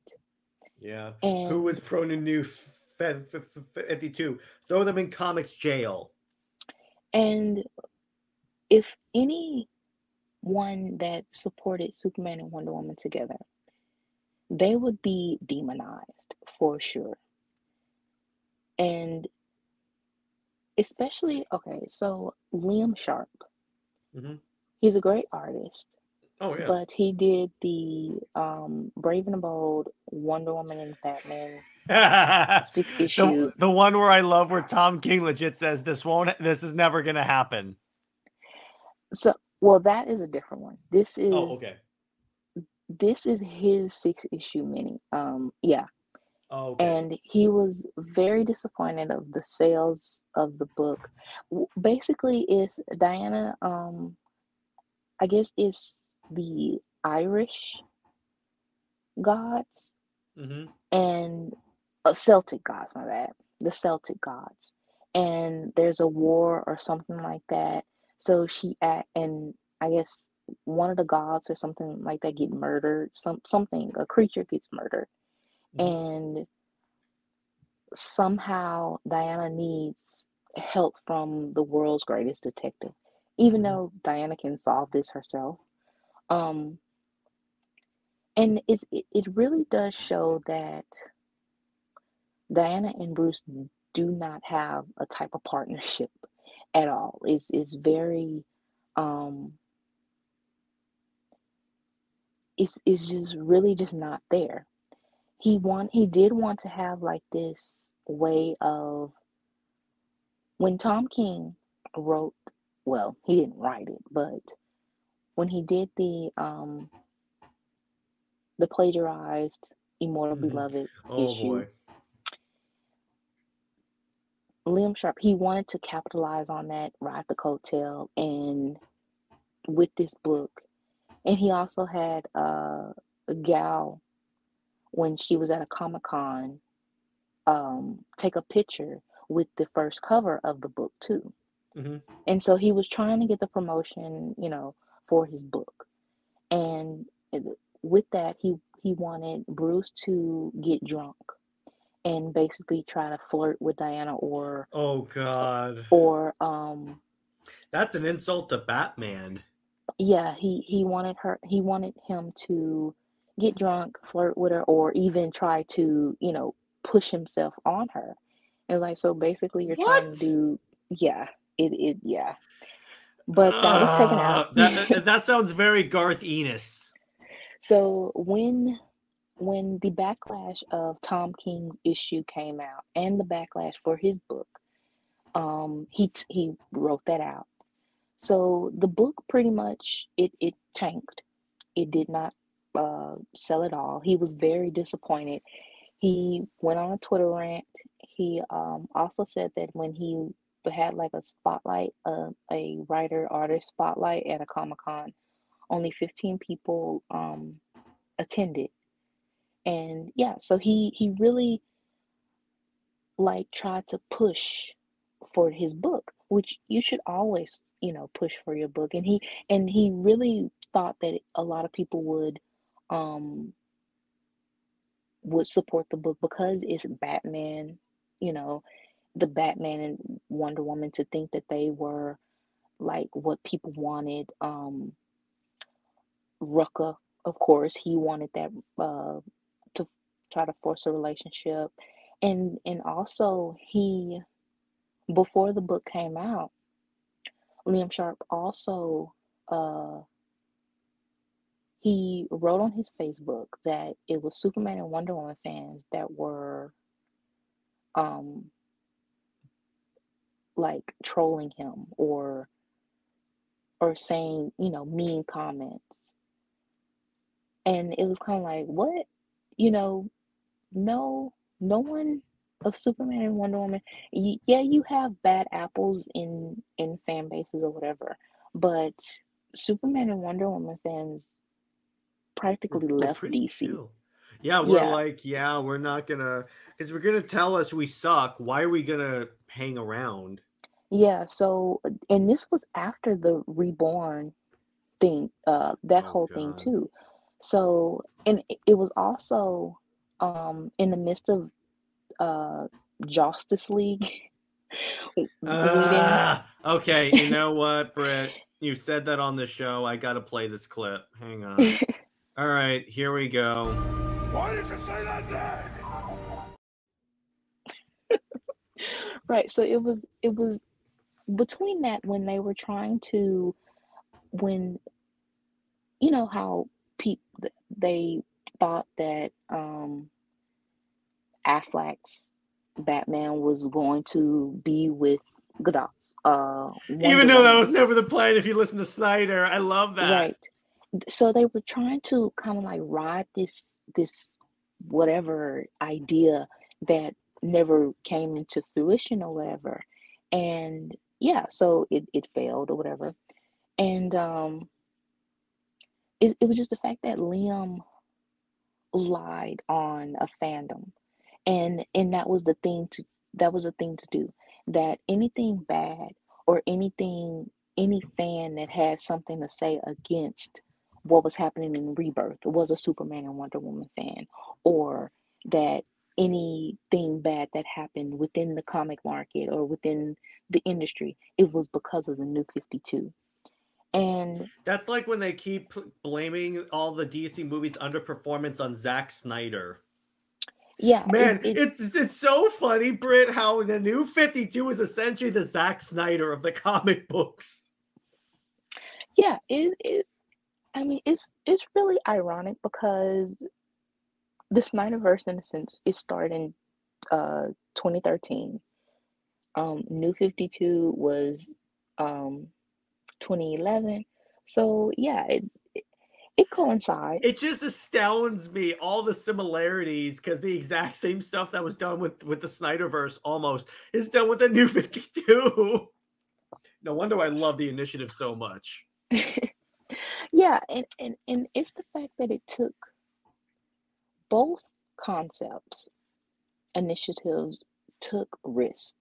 Yeah. And Who was prone to new f- f- f- 52? Throw them in comics jail. And if any one that supported Superman and Wonder Woman together, they would be demonized for sure. And especially, okay, so Liam Sharp, Mhm. he's a great artist, Oh yeah. but he did the um, Brave and the Bold, Wonder Woman and Batman six the, issues. the one where I love where Tom King legit says this won't this is never gonna happen. So, well, that is a different one. This is Oh, okay. this is his six issue mini. Um, yeah, Oh, okay. and he was very disappointed of the sales of the book. Basically, it's Diana. Um, I guess it's the Irish gods hmm and uh, Celtic gods. My bad, the Celtic gods. And there's a war or something like that. So she at and I guess one of the gods or something like that get murdered. Some something a creature gets murdered, and somehow Diana needs help from the world's greatest detective, even Mhm. though Diana can solve this herself. Um, and it, it it really does show that Diana and Bruce do not have a type of partnership at all. It's it's very um it's it's just really just not there. He want he did want to have like this way of when Tom King wrote well, he didn't write it, but when he did the um the plagiarized Immortal Mhm. Beloved Oh issue. boy. Liam Sharp, he wanted to capitalize on that, ride the coattail, and with this book. And he also had uh, a gal when she was at a Comic Con um, take a picture with the first cover of the book too. hmm And so he was trying to get the promotion, you know, for his book. And with that, he he wanted Bruce to get drunk and basically try to flirt with Diana or Oh god. or um That's an insult to Batman. yeah he he wanted her he wanted him to get drunk flirt with her or even try to you know push himself on her. And like so basically you're trying to do yeah it it yeah. But that was taken Ah, out that, that, that sounds very Garth Ennis. so when when the backlash of Tom King's issue came out and the backlash for his book um he he wrote that out. So the book pretty much it it tanked. It did not uh sell it all he was very disappointed he went on a Twitter rant. He um, also said that when he had like a spotlight, uh, a writer artist spotlight at a Comic Con, only 15 people um, attended. And yeah, so he he really like tried to push for his book, which you should always, you know, push for your book. And he and he really thought that a lot of people would um would support the book because it's Batman, you know, the Batman and Wonder Woman to think that they were like what people wanted. Um Rucka, of course, he wanted that uh to try to force a relationship. And and also he before the book came out, Liam Sharp also uh he wrote on his Facebook that it was Superman and Wonder Woman fans that were um like trolling him or or saying, you know, mean comments. And it was kind of like, what? You know, no no one of Superman and Wonder Woman. yeah, you have bad apples in in fan bases or whatever, but Superman and Wonder Woman fans practically we're, left DC. Chill. Yeah, we're yeah. like, yeah, we're not gonna because we're gonna tell us we suck. Why are we gonna hang around? Yeah, so and this was after the reborn thing, uh that oh, whole God. thing too. So and it was also um in the midst of uh Justice League. uh, okay, you know what, Britt? You said that on the show. I got to play this clip. Hang on. All right, here we go. Why did you say that name? right. So it was it was between that when they were trying to when you know how people they thought that um Affleck's Batman was going to be with Gadot's. Uh, Even though that was never the plan, if you listen to Snyder, I love that. Right. So they were trying to kind of like ride this this whatever idea that never came into fruition or whatever, and yeah, so it it failed or whatever, and um, it it was just the fact that Liam lied on a fandom. And and that was the thing to that was a thing to do that anything bad or anything any fan that had something to say against what was happening in rebirth was a superman and wonder woman fan or that anything bad that happened within the comic market or within the industry it was because of the new 52 and that's like when they keep blaming all the dc movies underperformance on Zack Snyder yeah, man, it, it's it's so funny, Britt, how the new 52 is essentially the Zack Snyder of the comic books. Yeah, it, it I mean it's it's really ironic because the Snyderverse in a sense it started in uh 2013. Um New 52 was um 2011. So yeah, it it coincides. It just astounds me all the similarities because the exact same stuff that was done with with the Snyderverse almost is done with the New Fifty Two. no wonder I love the initiative so much. yeah, and, and and it's the fact that it took both concepts, initiatives took risk,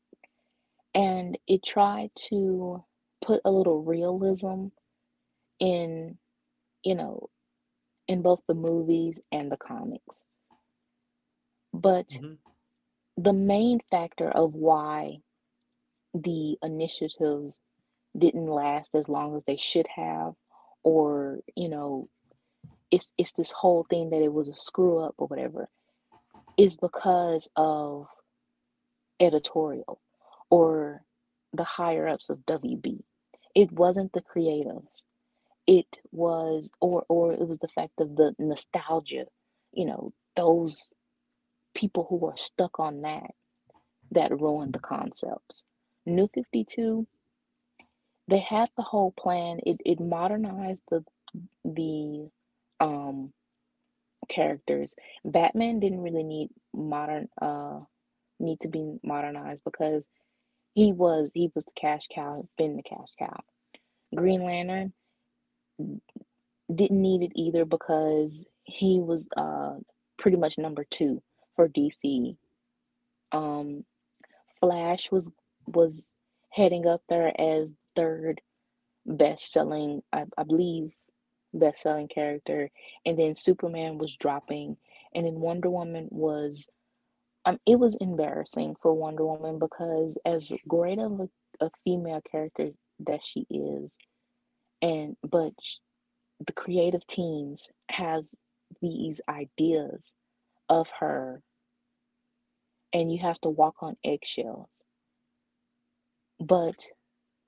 and it tried to put a little realism in you know, in both the movies and the comics. But mm-hmm. the main factor of why the initiatives didn't last as long as they should have, or, you know, it's it's this whole thing that it was a screw up or whatever, is because of editorial or the higher ups of WB. It wasn't the creatives it was or or it was the fact of the nostalgia you know those people who are stuck on that that ruined the concepts new 52 they had the whole plan it, it modernized the the um characters. Batman didn't really need modern uh need to be modernized because he was he was the cash cow, been the cash cow. Green Lantern didn't need it either because he was uh pretty much number two for DC. Um Flash was was heading up there as third best selling I, I believe best selling character. And then Superman was dropping. And then Wonder Woman was um it was embarrassing for Wonder Woman because as great of a, a female character that she is and but the creative teams has these ideas of her. And you have to walk on eggshells. But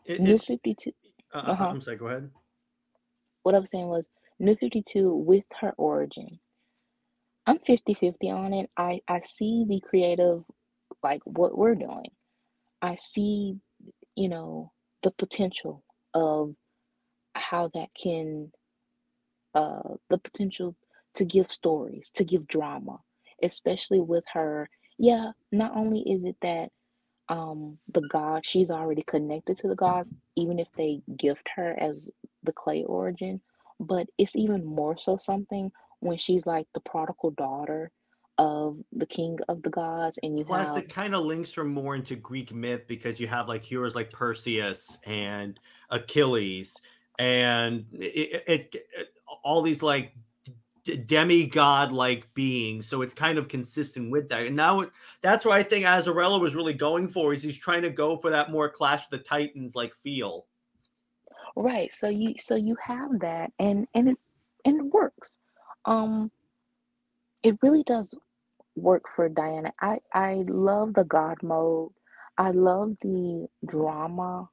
It- new 52 uh, uh-huh. I'm sorry. Go ahead. what I was saying was New 52 with her origin. I'm 50-50 on it. I I see the creative like what we're doing. I see, you know, the potential of how that can uh the potential to give stories, to give drama, especially with her. Yeah, not only is it that um the god she's already connected to the gods even if they gift her as the clay origin. But it's even more so something when she's like the prodigal daughter of the king of the gods and you Plus, have it kind of links her more into Greek myth because you have like heroes like Perseus and Achilles, and it, it, it all these like d- demigod like beings. So it's kind of consistent with that. And now it- that's what I think Azzarello was really going for. Is he's trying to go for that more Clash of the Titans like feel. right so you so you have that and and it and it works um it really does work for Diana. I I love the God mode. I love the drama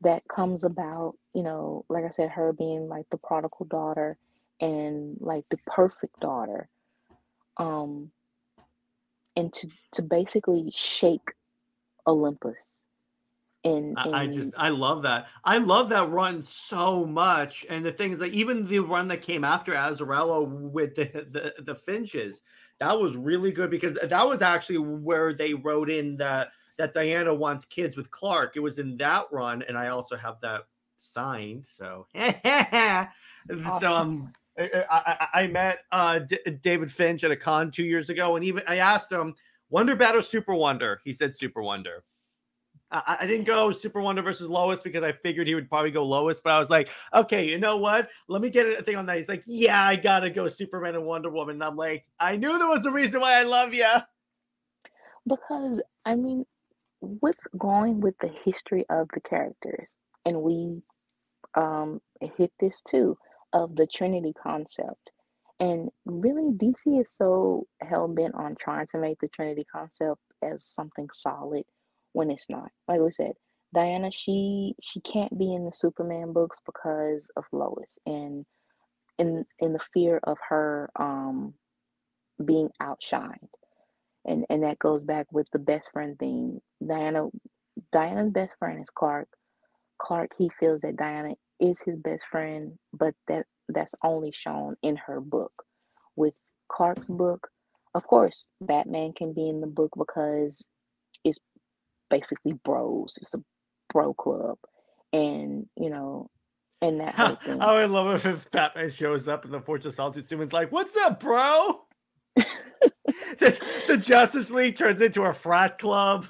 that comes about, you know, like I said, her being like the prodigal daughter and like the perfect daughter. Um and to to basically shake Olympus. And, I, I just I love that. I love that run so much. And the thing is like even the run that came after Azzarello with the, the the Finches, that was really good because that was actually where they wrote in that that Diana wants kids with Clark. It was in that run, and I also have that signed. So so um I, I, I met uh, D- David Finch at a con two years ago, and even I asked him, "Wonder Bat or Super Wonder?" He said Super Wonder. I, I didn't go Super Wonder versus Lois because I figured he would probably go Lois, but I was like, okay, you know what? Let me get a thing on that. He's like, yeah, I gotta go Superman and Wonder Woman. And I'm like, I knew there was a reason why I love you. because I mean, with going with the history of the characters, and we um hit this too of the Trinity concept. And really, DC is so hell bent on trying to make the Trinity concept as something solid when it's not. Like we said, Diana, she she can't be in the Superman books because of Lois and in in the fear of her um being outshined. And and that goes back with the best friend thing. Diana Diana's best friend is Clark. Clark he feels that Diana is his best friend, but that that's only shown in her book. With Clark's book, of course, Batman can be in the book because it's basically bros. It's a bro club. And, you know, and that whole thing. I would love if, if Batman shows up in the Fortress of Solitude Suman's like, what's up, bro? the, the Justice League turns into a frat club.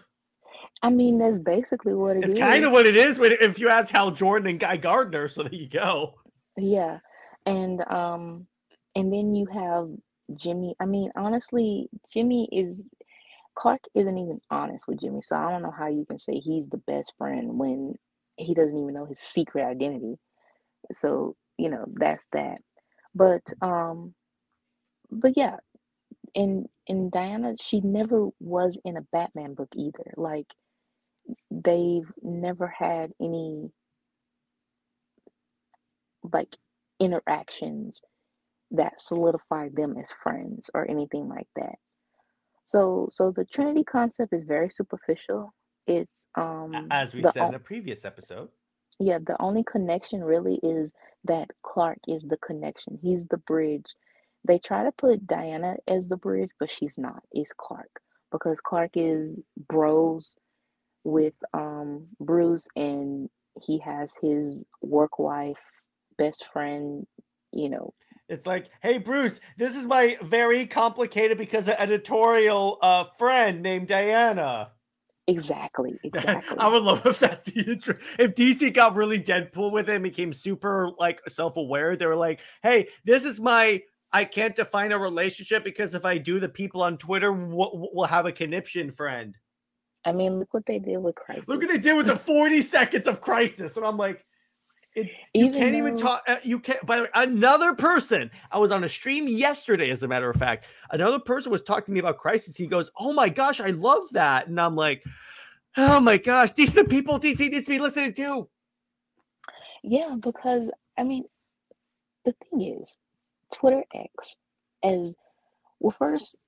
I mean, that's basically what it is. It's kind of what it is when, if you ask Hal Jordan and Guy Gardner. So there you go. Yeah. And um and then you have Jimmy. I mean, honestly, Jimmy is Clark isn't even honest with Jimmy, so I don't know how you can say he's the best friend when he doesn't even know his secret identity. So, you know, that's that. But um but yeah, and and Diana, she never was in a Batman book either. Like they've never had any like interactions that solidify them as friends or anything like that. So so the Trinity concept is very superficial. It's um As we said o- in a previous episode. yeah, the only connection really is that Clark is the connection. He's the bridge they try to put Diana as the bridge, but she's not. It's Clark because Clark is bros with um Bruce and he has his work wife, best friend, you know. It's like, hey Bruce, this is my very complicated because of editorial uh friend named Diana. Exactly, exactly. I would love if that's the intro. If DC got really Deadpool with it and became super like self-aware, they were like, hey, this is my I can't define a relationship because if I do, the people on Twitter will, will have a conniption friend. I mean, look what they did with Crisis. Look what they did with the 40 seconds of Crisis. And I'm like, it, you can't though... even talk. Uh, you can't. By the way, another person, I was on a stream yesterday, as a matter of fact. Another person was talking to me about Crisis. He goes, Oh my gosh, I love that. And I'm like, Oh my gosh, these are the people DC needs to be listening to. Yeah, because I mean, the thing is, Twitter X as well first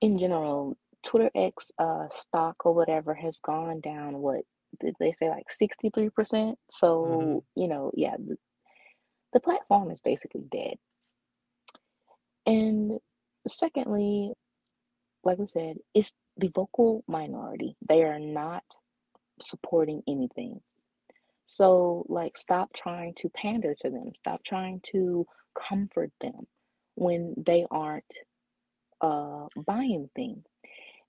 in general, Twitter X uh stock or whatever has gone down what did they say like 63%? So, mm-hmm. you know, yeah, the, the platform is basically dead. And secondly, like I said, it's the vocal minority. They are not supporting anything. So, like, stop trying to pander to them. Stop trying to comfort them when they aren't uh, buying things.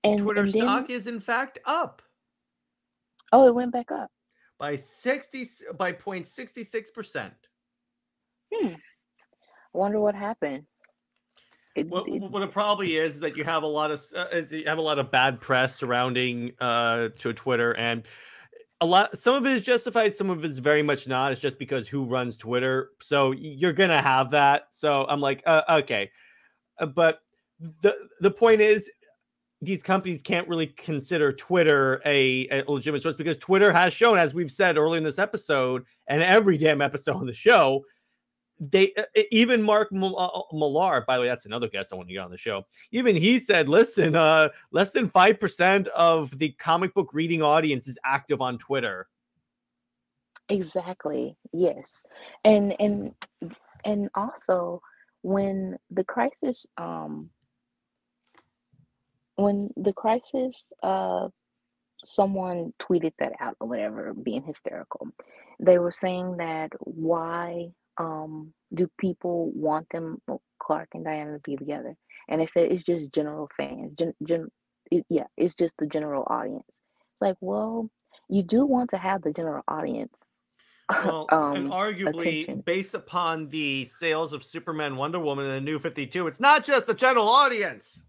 And Twitter and then, stock is in fact up. Oh, it went back up by sixty by 0.66 percent. Hmm. I wonder what happened. It, what, it, what it probably is that you have a lot of uh, is you have a lot of bad press surrounding uh to Twitter and a lot some of it is justified some of it is very much not it's just because who runs twitter so you're gonna have that so i'm like uh, okay uh, but the the point is these companies can't really consider twitter a, a legitimate source because twitter has shown as we've said earlier in this episode and every damn episode on the show they uh, even Mark uh, uh, Millar, by the way, that's another guest I want to get on the show. Even he said, "Listen, uh, less than five percent of the comic book reading audience is active on Twitter." Exactly. Yes, and and and also when the crisis, um, when the crisis, uh, someone tweeted that out or whatever, being hysterical. They were saying that why um, do people want them, Clark and Diana, to be together? And they said it's just general fans. Gen, gen, it, yeah, it's just the general audience. Like, well, you do want to have the general audience. Well, um, and arguably, attention. based upon the sales of Superman, Wonder Woman, and the New Fifty Two, it's not just the general audience.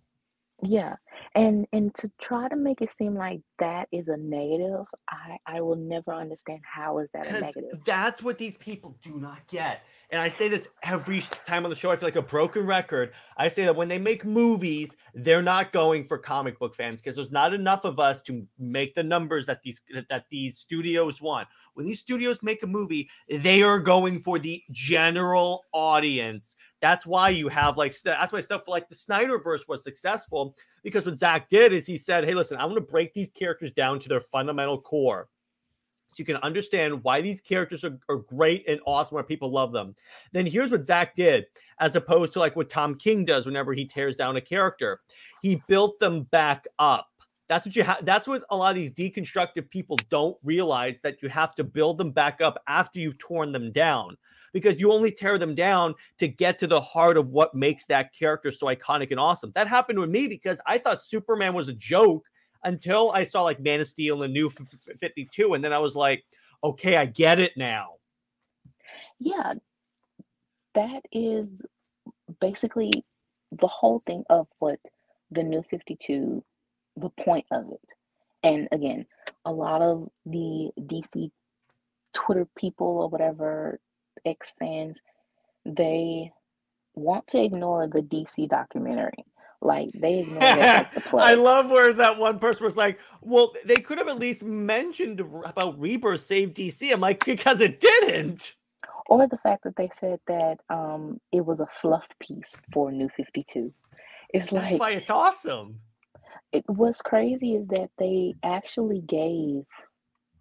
Yeah, and and to try to make it seem like that is a negative, I I will never understand how is that a negative. That's what these people do not get. And I say this every time on the show. I feel like a broken record. I say that when they make movies, they're not going for comic book fans because there's not enough of us to make the numbers that these that these studios want. When these studios make a movie, they are going for the general audience. That's why you have like that's why stuff like the Snyderverse was successful because what Zach did is he said, "Hey, listen, I'm going to break these characters down to their fundamental core." So you can understand why these characters are, are great and awesome, why people love them. Then here's what Zach did, as opposed to like what Tom King does whenever he tears down a character. He built them back up. That's what you have. That's what a lot of these deconstructive people don't realize that you have to build them back up after you've torn them down because you only tear them down to get to the heart of what makes that character so iconic and awesome. That happened with me because I thought Superman was a joke until I saw like Man of Steel and New 52. And then I was like, okay, I get it now. Yeah. That is basically the whole thing of what the New 52, the point of it. And again, a lot of the DC Twitter people or whatever, X fans, they want to ignore the DC documentary. Like they ignored it like the. I love where that one person was like, "Well, they could have at least mentioned about Rebirth save DC." I'm like, because it didn't. Or the fact that they said that um, it was a fluff piece for New Fifty Two. It's That's like why it's awesome. It what's crazy is that they actually gave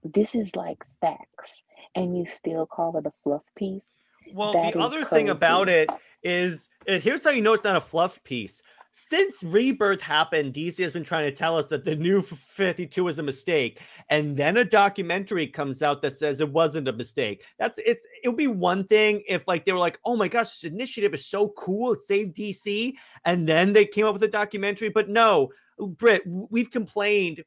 this is like facts, and you still call it a fluff piece. Well, that the other crazy. thing about it is And here's how you know it's not a fluff piece. Since Rebirth happened, DC has been trying to tell us that the new 52 is a mistake. And then a documentary comes out that says it wasn't a mistake. That's it's it would be one thing if like they were like, oh my gosh, this initiative is so cool, it saved DC. And then they came up with a documentary. But no, Britt, we've complained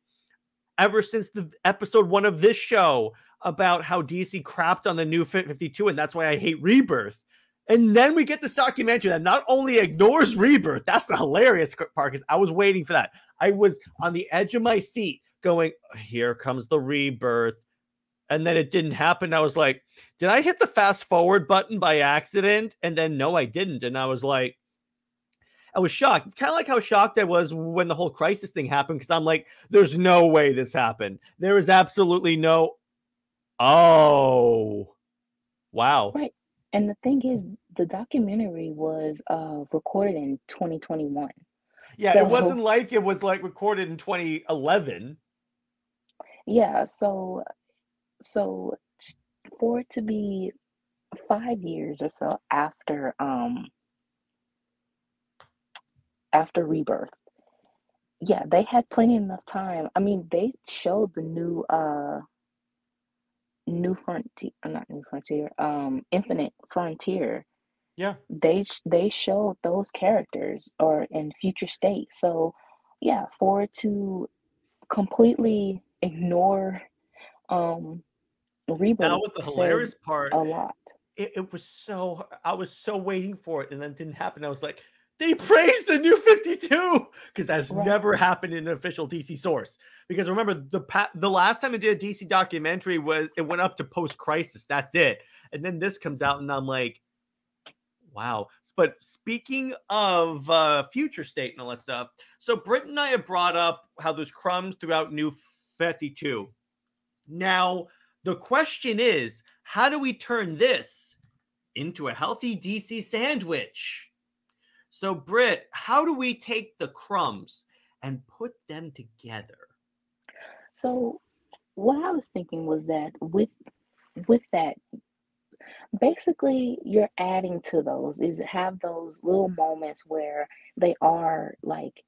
ever since the episode one of this show about how DC crapped on the new 52, and that's why I hate Rebirth. And then we get this documentary that not only ignores Rebirth, that's the hilarious part because I was waiting for that. I was on the edge of my seat going, here comes the Rebirth. And then it didn't happen. I was like, did I hit the fast forward button by accident? And then no, I didn't. And I was like, I was shocked. It's kind of like how shocked I was when the whole crisis thing happened because I'm like, there's no way this happened. There is absolutely no. Oh, wow. Right. And the thing is, the documentary was uh, recorded in 2021. Yeah, so, it wasn't like it was like recorded in 2011. Yeah, so so for it to be five years or so after um after rebirth yeah they had plenty enough time i mean they showed the new uh new frontier uh, not new frontier um infinite frontier. Yeah. They they showed those characters or in future state. So yeah for it to completely ignore um rebirth that was the hilarious part a lot. it, it was so i was so waiting for it and then it didn't happen. I was like they praised the new 52 because that's right. never happened in an official DC source. Because remember, the pa- the last time I did a DC documentary was it went up to post crisis. That's it. And then this comes out, and I'm like, wow. But speaking of uh, future state and all that stuff, so Britt and I have brought up how there's crumbs throughout New 52. Now, the question is, how do we turn this into a healthy DC sandwich? So, Britt, how do we take the crumbs and put them together? So, what I was thinking was that with with that, basically you're adding to those is have those little moments where they are like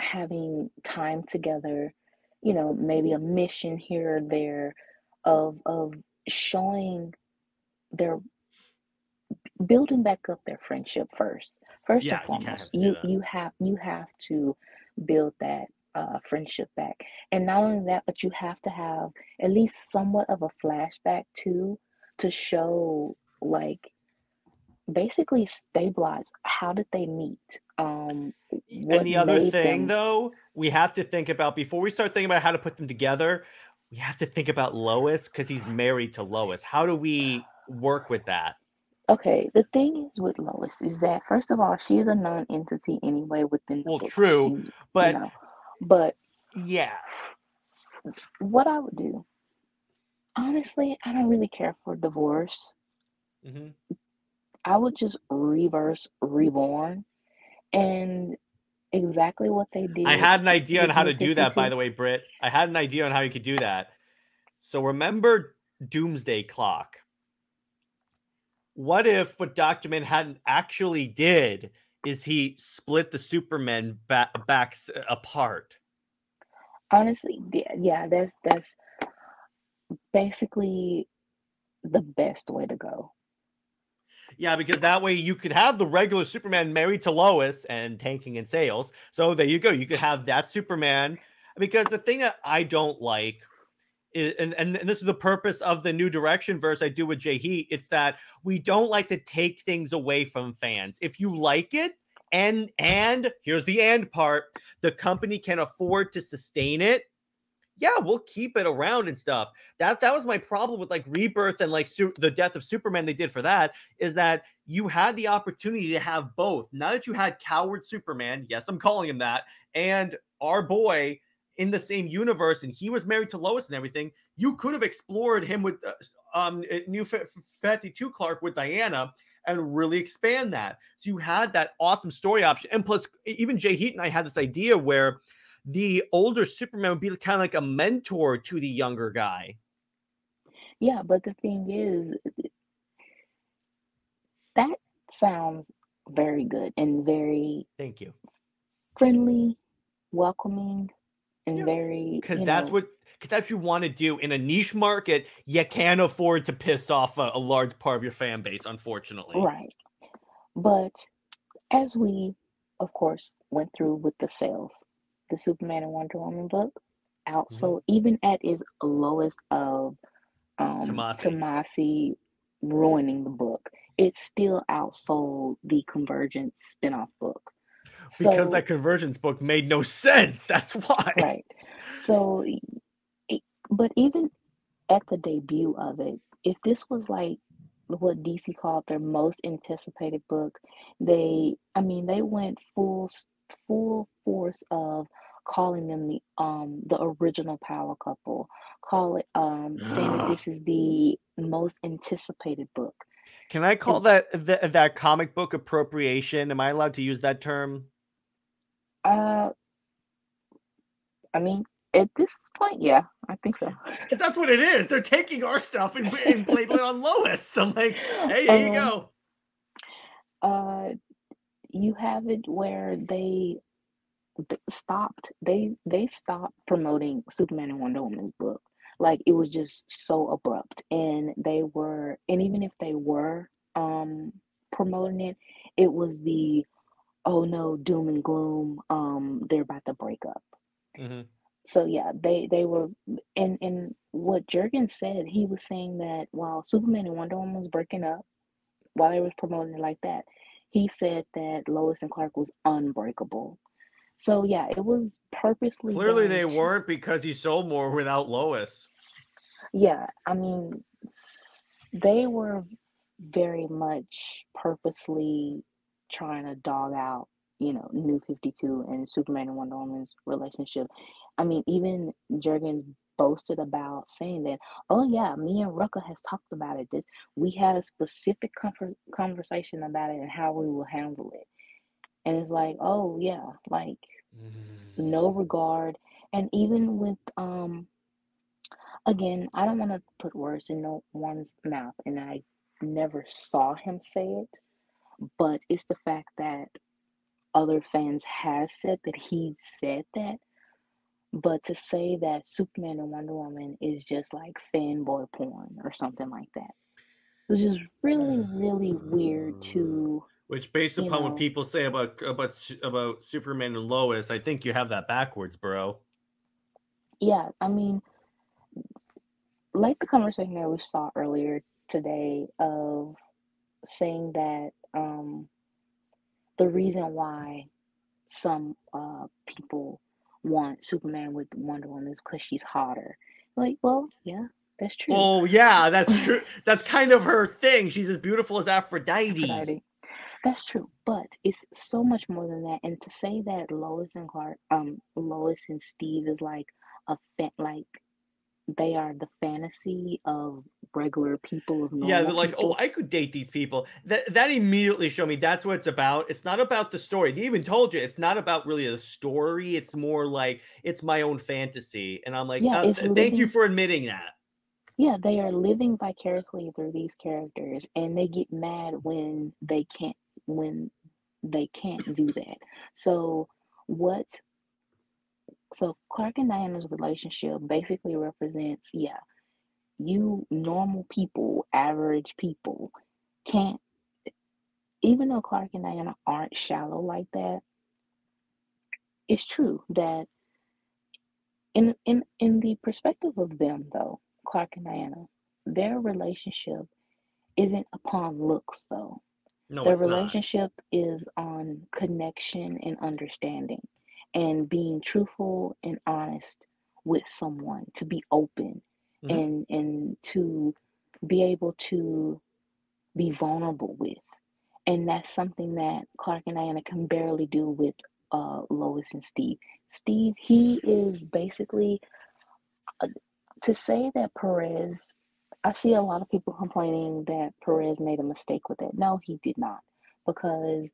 having time together you know maybe a mission here or there of of showing their building back up their friendship first First yeah, and foremost, you you, you have you have to build that uh, friendship back, and not only that, but you have to have at least somewhat of a flashback too to show like basically stabilize how did they meet? Um and the other thing them... though we have to think about before we start thinking about how to put them together we have to think about lois because he's married to lois. How do we work with that Okay, the thing is with Lois is that first of all, she is a non-entity anyway within the Well, book. true, She's, but you know, but yeah, what I would do, honestly, I don't really care for divorce. hmm I would just reverse reborn and exactly what they did. I had an idea on how to do that, by the way, Britt. I had an idea on how you could do that. So remember Doomsday Clock what if what Dr. Manhattan actually did is he split the Superman back, backs uh, apart? Honestly, yeah, yeah, that's that's basically the best way to go. Yeah, because that way you could have the regular Superman married to Lois and tanking in sales. So there you go. You could have that Superman. Because the thing that I don't like and, and, and this is the purpose of the new direction verse I do with Jay Heat. It's that we don't like to take things away from fans. If you like it, and and here's the and part, the company can afford to sustain it. Yeah, we'll keep it around and stuff. That that was my problem with like Rebirth and like su- the death of Superman. They did for that is that you had the opportunity to have both. Now that you had Coward Superman, yes, I'm calling him that, and our boy in the same universe and he was married to Lois and everything, you could have explored him with uh, um eh, new 52 Clark with Diana and really expand that. So you had that awesome story option. And plus, even Jay Heat and I had this idea where the older Superman would be kind of like a mentor to the younger guy. Yeah, but the thing is, that sounds very good and very Thank you. friendly, welcoming, and Yeah, very Because that's know, what because that's what you want to do in a niche market. You can't afford to piss off a, a large part of your fan base, unfortunately. right. But as we, of course, went through with the sales, the Superman and Wonder Woman book out. Mhm. So even at its lowest of um Tomasi. Tomasi ruining the book, it still outsold the Convergence spinoff book. Because So that convergence book made no sense. That's why. right. So but even at the debut of it, if this was like what DC called their most anticipated book, they, I mean, they went full full force of calling them the um the original power couple, call it um saying that this is the most anticipated book. Can I call that that comic book appropriation? Am I allowed to use that term? Uh, I mean, at this point, yeah, I think so. Because that's what it is. They're taking our stuff and, and labeling it on Lois. So I'm like, hey, here you Um, go. uh, you have it where they stopped they they stopped promoting Superman and Wonder Woman's book. Like it was just so abrupt and they were and even if they were um promoting it, it was the oh no doom and gloom um they're about to break up. hmm So yeah, they they were and and what Jurgen said, he was saying that while Superman and Wonder Woman was breaking up, while they was promoting it like that, he said that Lois and Clark was unbreakable. So yeah, it was purposely Clearly, they to weren't because he sold more without Lois. yeah, I mean they were very much purposely trying to dog out, you know, New 52 and Superman and Wonder Woman's relationship. I mean, even Jurgens boasted about saying that, oh yeah, me and Rucka has talked about it. This we had a specific conver- conversation about it and how we will handle it. And it's like, oh yeah, like no regard. And even with um again, I don't want to put words in no one's mouth, and I never saw him say it, but it's the fact that other fans has said that he said that. But to say that Superman and Wonder Woman is just like fanboy porn or something like that, which is really, mm. really weird to, Which, based upon what people say about about about Superman and Lois, I think you have that backwards, bro. yeah, I mean, like the conversation that we saw earlier today of saying that um, the reason why some uh, people want Superman with Wonder Woman is because she's hotter. Like, well, yeah, that's true. Oh yeah, that's true. that's kind of her thing. She's as beautiful as Aphrodite. Aphrodite. That's true, but it's so much more than that. And to say that Lois and Clark, um, Lois and Steve is like a fa- like they are the fantasy of regular people of Yeah, they're like, oh. I could date these people. That that immediately showed me that's what it's about. It's not about the story. They even told you it's not about really the story. It's more like it's my own fantasy. And I'm like, Yeah, uh, thank you for admitting that. Yeah, they are living vicariously through these characters, and they get mad when they can't when they can't do that. So what? So Clark and Diana's relationship basically represents, yeah, you normal people, average people, can't. Even though Clark and Diana aren't shallow like that, it's true that in in in the perspective of them though, Clark and Diana, their relationship isn't upon looks though. No, Their it's not. relationship is on connection and understanding and being truthful and honest with someone, to be open Mhm. and and to be able to be vulnerable with. And that's something that Clark and Diana can barely do with uh, Lois and Steve. Steve, he is basically uh, to say that Perez. I see a lot of people complaining that Perez made a mistake with it. No, he did not, because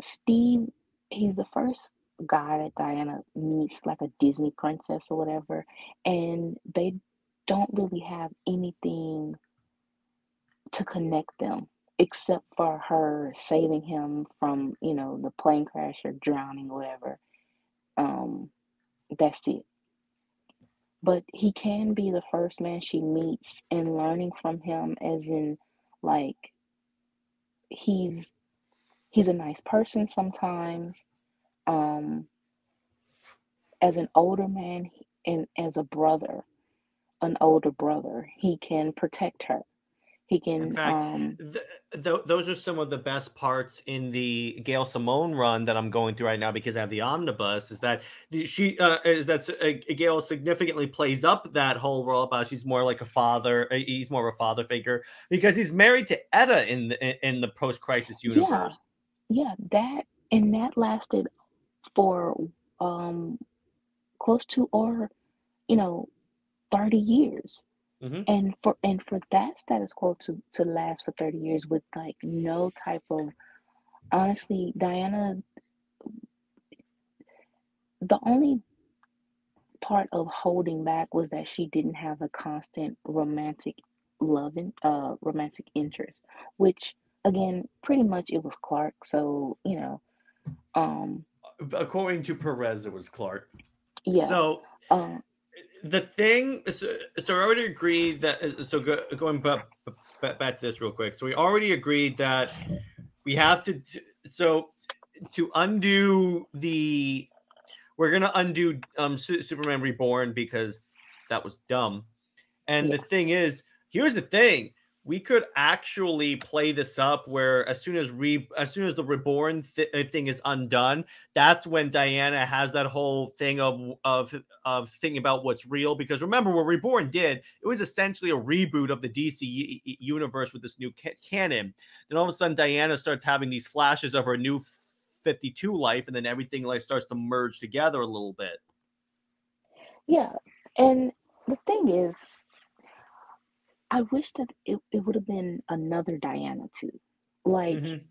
Steve, he's the first guy that Diana meets, like a Disney princess or whatever, and they don't really have anything to connect them. except for her saving him from, you know, the plane crash or drowning, whatever. Um, that's it. But he can be the first man she meets and learning from him as in like he's he's a nice person sometimes. Um as an older man and as a brother, an older brother, he can protect her. He can. In fact, um, th- th- those are some of the best parts in the Gail Simone run that I'm going through right now because I have the omnibus. Is that the, she uh, is that uh, Gail significantly plays up that whole role about she's more like a father. Uh, he's more of a father figure because he's married to Etta in the in the post crisis universe. Yeah, yeah, that and that lasted for um close to or you know 30 years Mhm. and for and for that status quo to to last for 30 years with like no type of honestly diana the only part of holding back was that she didn't have a constant romantic loving uh romantic interest which again pretty much it was clark so you know um According to Perez, it was Clark. yeah. So um the thing so, so i already agreed that so go, going back, back to this real quick. So we already agreed that we have to so to undo the we're gonna undo um Su- superman reborn because that was dumb. And the thing is here's the thing we could actually play this up where as soon as re as soon as the reborn th- uh, thing is undone that's when diana has that whole thing of of of thinking about what's real. Because remember what reborn did it was essentially a reboot of the dc universe with this new ca- canon. Then all of a sudden diana starts having these flashes of her new 52 life and then everything like starts to merge together a little bit. Yeah, and the thing is, I wish that it, it would have been another Diana too. Like Mhm.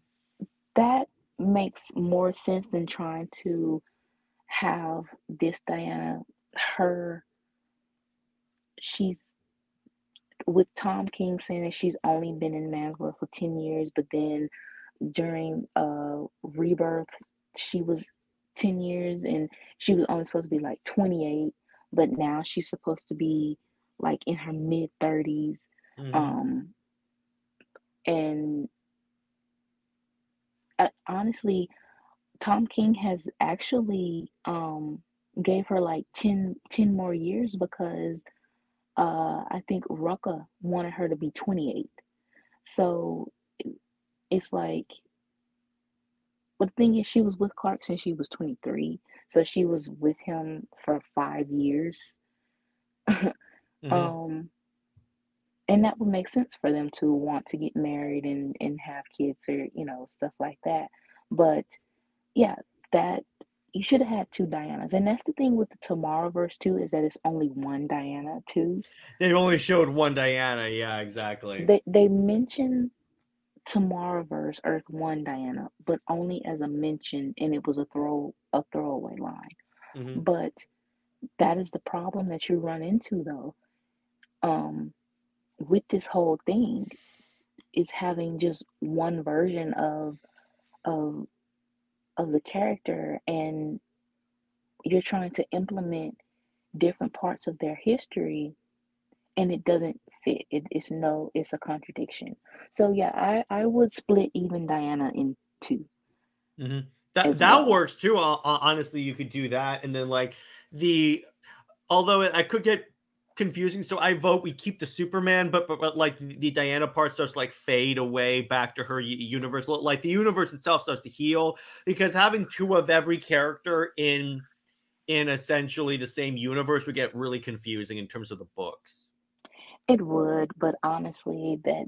that makes more sense than trying to have this Diana, her, she's with Tom King saying that she's only been in Man's World for 10 years, but then during uh Rebirth, she was 10 years and she was only supposed to be like 28, but now she's supposed to be like in her mid 30s. Mhm. Um, and uh, honestly, Tom King has actually um gave her like 10, 10 more years because uh I think Rucka wanted her to be 28. So it's like but the thing is she was with Clark since she was 23. So she was with him for 5 years. Mhm. Um and that would make sense for them to want to get married and and have kids or you know stuff like that. But yeah that you should have had two dianas. And that's the thing with the tomorrowverse too is that it's only one diana too. They only showed one diana. Yeah exactly. They they mention tomorrowverse earth one diana but only as a mention and it was a throw a throwaway line. Mhm. but that is the problem that you run into though um with this whole thing is having just one version of of of the character and you're trying to implement different parts of their history and it doesn't fit it, it's no it's a contradiction so yeah i i would split even diana in two Mhm. That that well. works too. hon- hon- Honestly, you could do that, and then like the, although it- I could get confusing. So I vote we keep the Superman, but but, but like the, Diana part starts like fade away back to her universe. Like the universe itself starts to heal because having two of every character in in essentially the same universe would get really confusing in terms of the books. it would but honestly that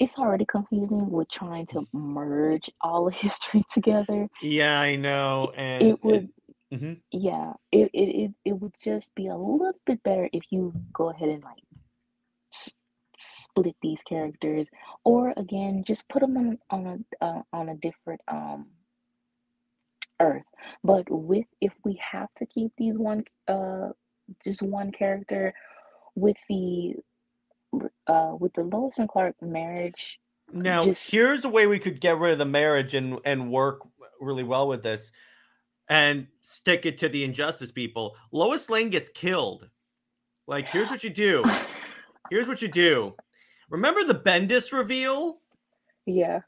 it's already confusing with trying to merge all of history together Yeah, I know, and it would Mhm. yeah it, it it it would just be a little bit better if you go ahead and like s- split these characters or again just put them on on a uh, on a different um earth but with if we have to keep these one uh just one character with the uh with the Lois and Clark marriage Now, just here's a way we could get rid of the marriage and and work really well with this, and stick it to the injustice people. Lois Lane gets killed. Like, here's what you do. Here's what you do. Remember the Bendis reveal? yeah.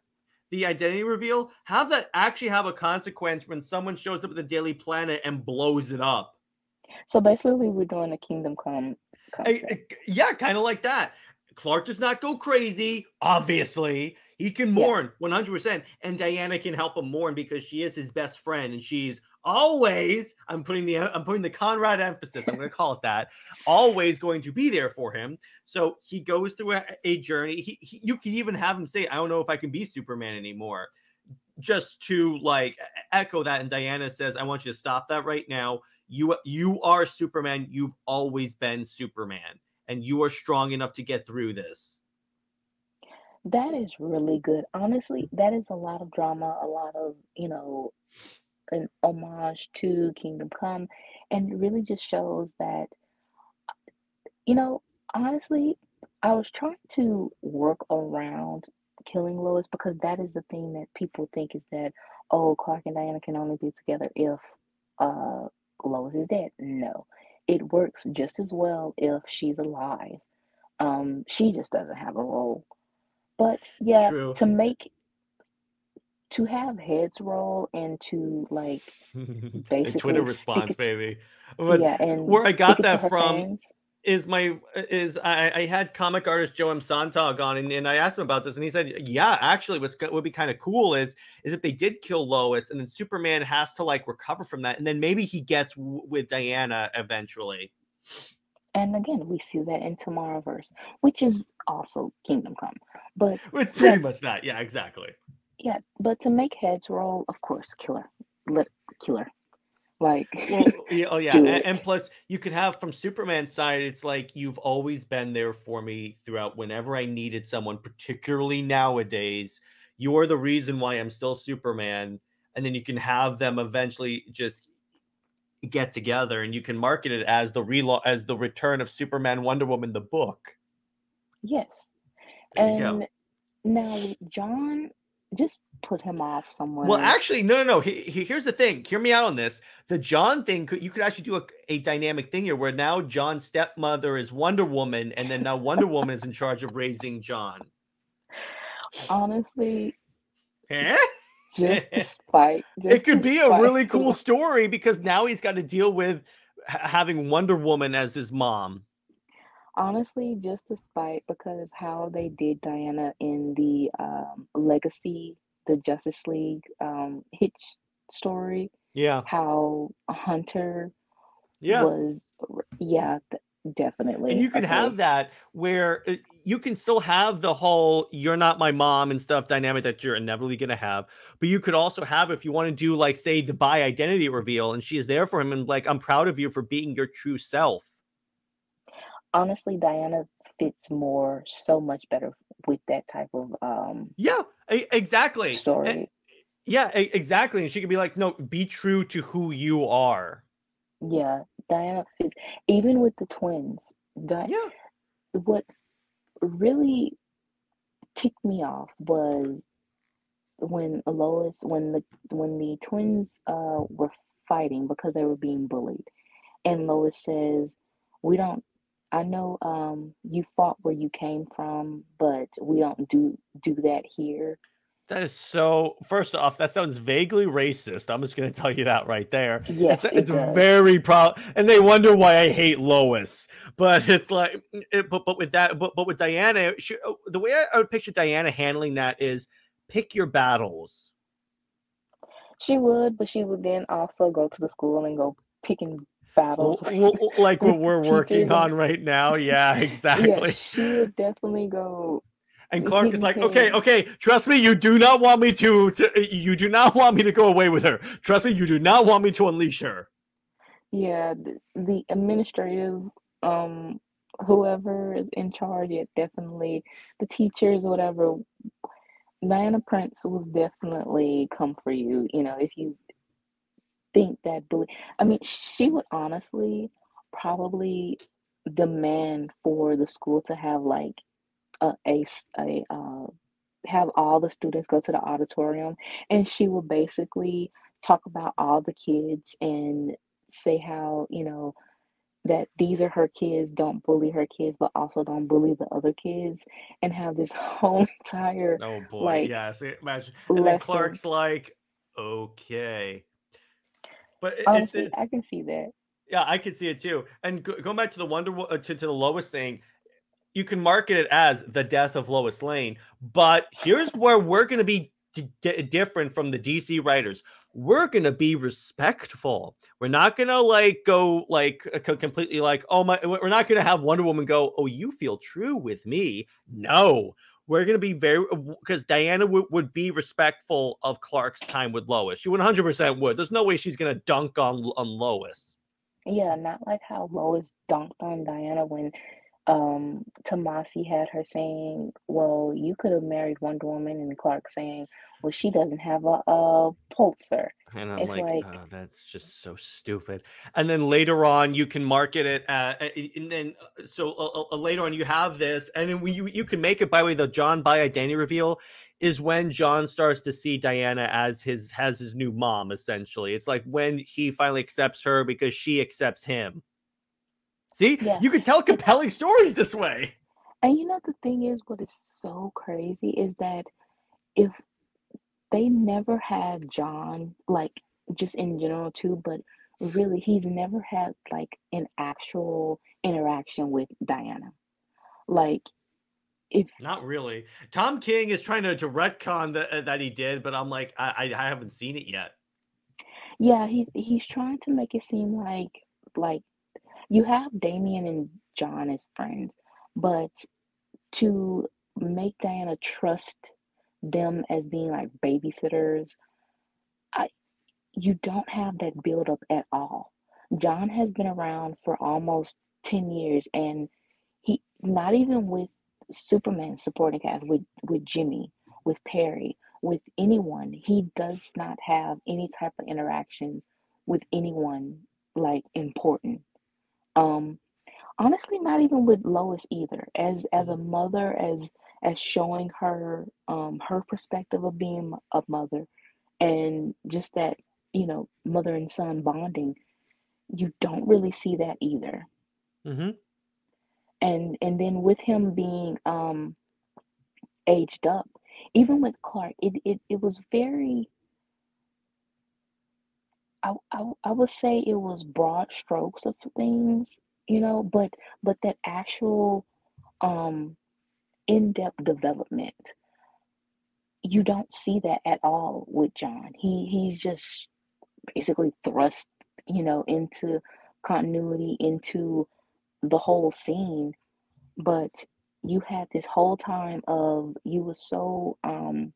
the identity reveal, have that actually have a consequence when someone shows up at the Daily Planet and blows it up. So basically, we're doing a Kingdom Come I- I- yeah, kind of like that. Clark does not go crazy, obviously. He can Yeah. mourn 100%. And Diana can help him mourn because she is his best friend and she's always I'm putting the I'm putting the Conrad emphasis. I'm going to call it that. Always going to be there for him. So he goes through a, a journey. He, he you can even have him say I don't know if I can be Superman anymore. Just to like echo that and Diana says I want you to stop that right now. You you are Superman. You've always been Superman and you are strong enough to get through this. That is really good. Honestly, that is a lot of drama, a lot of, you know, an homage to Kingdom Come, and it really just shows that, you know, honestly, I was trying to work around killing Lois because that is the thing that people think is that, oh, Clark and Diana can only be together if uh Lois is dead. No, it works just as well if she's alive. Um, she just doesn't have a role. But yeah, True. to make to have heads roll and to like a basically Twitter response, it baby. But yeah, and where I got that from. Is my is I, I had comic artist Joe M. Sontag on and, and I asked him about this and he said, yeah, actually what's would be kind of cool is is if they did kill Lois and then Superman has to like recover from that and then maybe he gets w- with Diana eventually. And again, we see that in Tomorrowverse, which is also Kingdom Come. But It's Yeah. pretty much that. Yeah, exactly. yeah, but to make heads roll, of course, killer, let killer, like Well, yeah, oh yeah, and, and plus you could have from Superman's side, it's like you've always been there for me throughout whenever I needed someone, particularly nowadays. You're the reason why I'm still Superman, and then you can have them eventually just get together, and you can market it as the relo- as the return of Superman, Wonder Woman, the book. yes. There. And now Jon, just put him off somewhere. Well, actually, no, no, no. He, he- here's the thing. Hear me out on this. The Jon thing, could you could actually do a, a dynamic thing here where now Jon's stepmother is Wonder Woman, and then now Wonder Woman is in charge of raising Jon. honestly, Eh? just to spite, just It could be a really cool story because now he's got to deal with having Wonder Woman as his mom. Honestly, just to spite because how they did Diana in the um, Legacy, the Justice League um, Hitch story, Yeah, how Hunter yeah. was, yeah, definitely. and you can okay. have that where uh, you can still have the whole you're not my mom and stuff dynamic that you're inevitably going to have but you could also have if you want to do like say the bi identity reveal and she is there for him and like i'm proud of you for being your true self Honestly, Diana fits more, so much better with that type of um, yeah exactly And- story. yeah e- exactly and she could be like no be true to who you are Yeah, Diana fits, even with the twins. Di- yeah what really ticked me off was when Lois when the when the twins uh were fighting because they were being bullied and Lois says we don't I know um you fought where you came from but we don't do do that here. That is so first off that sounds vaguely racist. I'm just going to tell you that right there. Yes it's, it it's does. very proud and they wonder why i hate lois. But it's like it, but, but with that but, but with diana she, the way I, I would picture diana handling that is pick your battles. She would but she would then also go to the school and go picking L- battles like what we're working on right now. Yeah yeah exactly. she would definitely go and clark is like okay okay trust me you do not want me to, to you do not want me to go away with her. Trust me you do not want me to unleash her. Yeah, the, the administrative, um, whoever is in charge, yeah, definitely the teachers, whatever. Diana Prince will definitely come for you, you know, if you think that bully. I mean, she would honestly probably demand for the school to have like a a uh, have all the students go to the auditorium and she will basically talk about all the kids and say how, you know, that these are her kids, don't bully her kids, but also don't bully the other kids, and have this whole entire Oh boy, like yes. Imagine. And then. Clark's like, okay. But it- Honestly, it's I can see that. yeah, I can see it too. And go, going back to the Wonder uh, to, to the Lois thing, you can market it as the death of Lois Lane. But here's where we're going to be d- d- different from the DC writers. We're going to be respectful. We're not going to like go like uh, completely like, oh my, we're not going to have Wonder Woman go, oh, you feel true with me. No, we're going to be very, because Diana would be respectful of Clark's time with Lois. She 100% would. There's no way she's going to dunk on, on Lois. Yeah, not like how Lois dunked on Diana when um Tomasi had her saying, "Well, you could have married Wonder Woman," and Clark saying, "Well, she doesn't have a, a pulsar." And I'm It's like, like- oh, that's just so stupid. And then later on, you can market it, uh, and then uh, so uh, uh, later on, you have this, and then we, you you can make it by the way. The Jon by Danny reveal is when Jon starts to see Diana as his has his new mom. Essentially, it's like when he finally accepts her because she accepts him. See, Yeah. you can tell compelling stories this way. And you know the thing is, what is so crazy is that if they never had Jon, like just in general too, but really he's never had like an actual interaction with Diana. Like if Not really. Tom King is trying to, to retcon that uh, that he did, but I'm like, I, I haven't seen it yet. yeah, he's he's trying to make it seem like like you have Damian and Jon as friends, but to make Diana trust them as being like babysitters, I you don't have that build up at all. Jon has been around for almost 10 years and he not even with Superman supporting cast with with Jimmy, with Perry, with anyone, he does not have any type of interactions with anyone like important. Um honestly not even with Lois either. As as a mother, as as showing her um her perspective of being a mother and just that, you know, mother and son bonding, you don't really see that either. Mm-hmm. And and then with him being um aged up, even with Clark, it it, it was very I, I I would say it was broad strokes of things, you know, but but that actual um in-depth development, you don't see that at all with Jon. He he's just basically thrust, you know, into continuity, into the whole scene, but you had this whole time of you were so um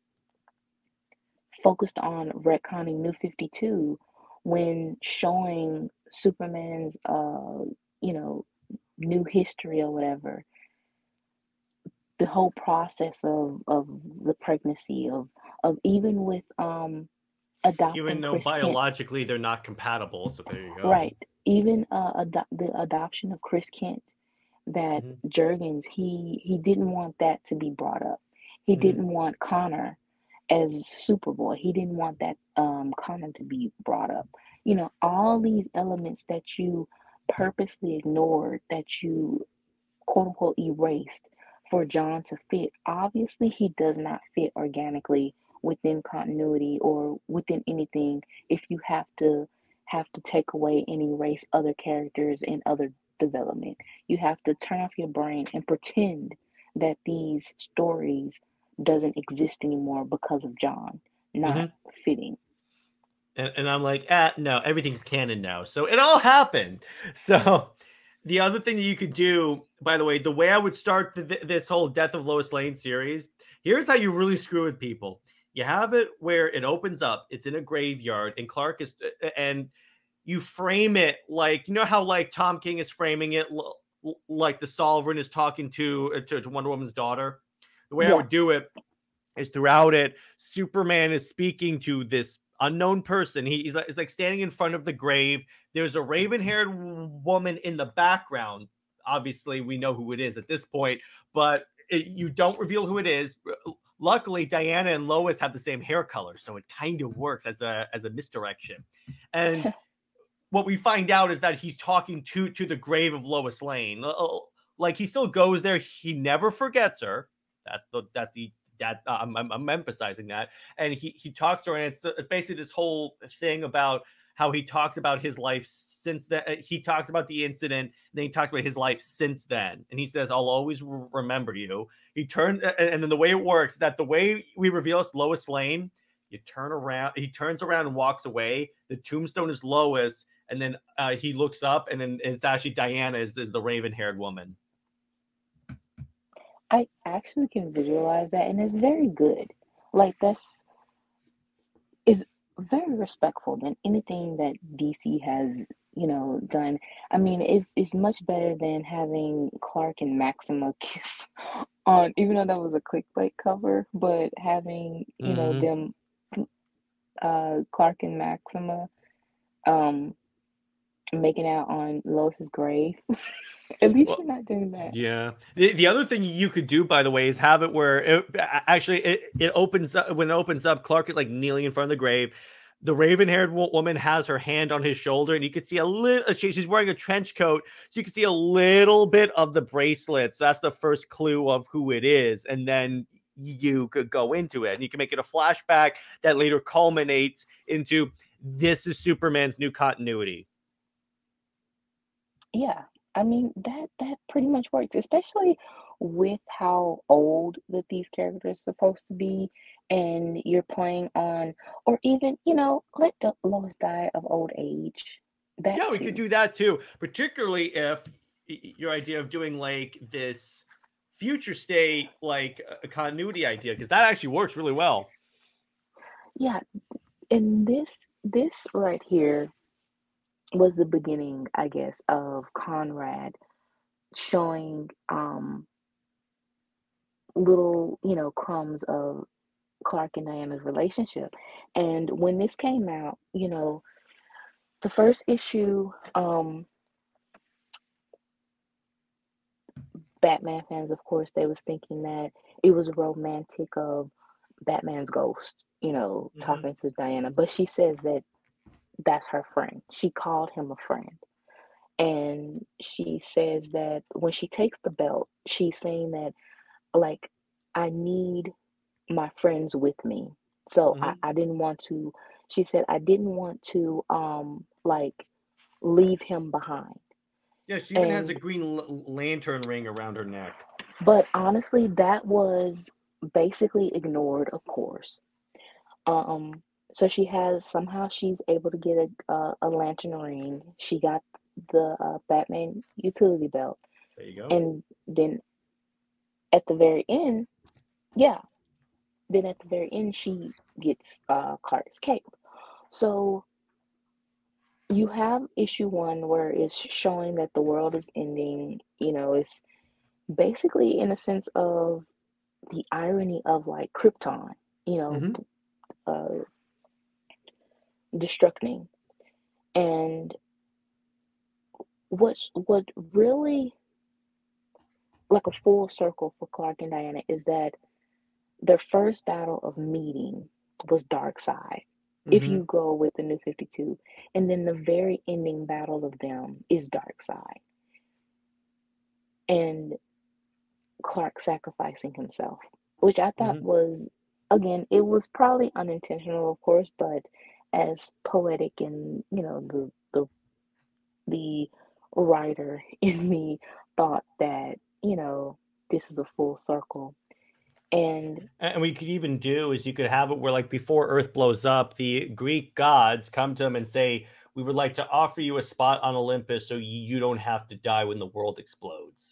focused on retconning New 52 when showing Superman's uh you know new history or whatever the whole process of of the pregnancy of of even with um adopting Even though Chris Kent biologically they're not compatible, so there you go. right even uh ado- the adoption of Chris Kent that Mhm. Jurgens he he didn't want that to be brought up he Mhm. didn't want Conner as Superboy he didn't want that um Conner to be brought up you know all these elements that you purposely ignored that you quote unquote erased for Jon to fit. Obviously, he does not fit organically within continuity or within anything if you have to have to take away and erase other characters and other development. You have to turn off your brain and pretend that these stories doesn't exist anymore because of Jon not fitting. And, and I'm like, ah, no, everything's canon now. So it all happened. So the other thing that you could do, by the way, the way I would start the, this whole Death of Lois Lane series, here's how you really screw with people. You have it where it opens up, it's in a graveyard, and Clark is, and you frame it like, you know how like Tom King is framing it like the Sovereign is talking to, uh, to, to Wonder Woman's daughter? The way I would do it is throughout it, Superman is speaking to this unknown person. He, he's like, it's like standing in front of the grave. There's a raven haired woman in the background. Obviously, we know who it is at this point, but it, you don't reveal who it is. luckily Diana and Lois have the same hair color, so it kind of works as a as a misdirection. And what we find out is that he's talking to to the grave of Lois Lane. Like he still goes there. He never forgets her. That's the that's the that uh, I'm, I'm, I'm emphasizing that. And he he talks to her, and it's, it's basically this whole thing about how he talks about his life since that uh, he talks about the incident then he talks about his life since then and he says i'll always re- remember you he turned and then the way it works is that the way we reveal it's lois lane you turn around he turns around and walks away the tombstone is lois and then uh, he looks up and then it's actually diana is, is the raven haired woman I actually can visualize that, and it's very good. Like this is very respectful than anything that DC has, you know, done. I mean, it's it's much better than having Clark and Maxima kiss on, even though that was a clickbait cover, but having you know hmm them, uh, Clark and Maxima, um, making out on Lois's grave. At least well you're not doing that. Yeah. The, the other thing you could do, by the way, is have it where it actually it, it opens up when it opens up, Clark is like kneeling in front of the grave. The raven haired woman has her hand on his shoulder, and you can see a little. Uh, she, she's wearing a trench coat, so you can see a little bit of the bracelets. That's the first clue of who it is. And then you could go into it, and you can make it a flashback that later culminates into this is Superman's new continuity. Yeah, I mean that that pretty much works, especially with how old that these characters are supposed to be, and you're playing on, or even you know, let the Lois die of old age. That Yeah, we could do that too, particularly if your idea of doing like this future state, like a continuity idea, because that actually works really well. Yeah, and this this right here was the beginning, I guess, of Conrad showing um little, you know, crumbs of Clark and Diana's relationship. And when this came out, you know, the first issue, um, Batman fans, of course, they was thinking that it was romantic of Batman's ghost, you know, hmm talking to Diana. But she says that that's her friend. She called him a friend. And she says that when she takes the belt, she's saying that, like, I need my friends with me. So I, hmm I didn't want to, she said, I didn't want to, um, like, leave him behind. Yeah, she even has a green l- lantern ring around her neck. but honestly, that was basically ignored, of course. Um, so she has somehow she's able to get a a, a lantern ring. She got the uh, Batman utility belt, There you go. and then at the very end, yeah, then at the very end she gets uh Clark's cape. So you have issue one where it's showing that the world is ending. You know, it's basically in a sense of the irony of like Krypton. You know, hmm uh, destructing and what's what really like a full circle for Clark and Diana is that their first battle of meeting was Darkseid. If hmm you go with the New 52, and then the very ending battle of them is Darkseid. And Clark sacrificing himself, which I thought hmm was again, it was probably unintentional, of course, but as poetic and you know the the the writer in me thought that you know this is a full circle and And we could even do is you could have it where like before Earth blows up, the Greek gods come to him and say, "We would like to offer you a spot on Olympus so you don't have to die when the world explodes."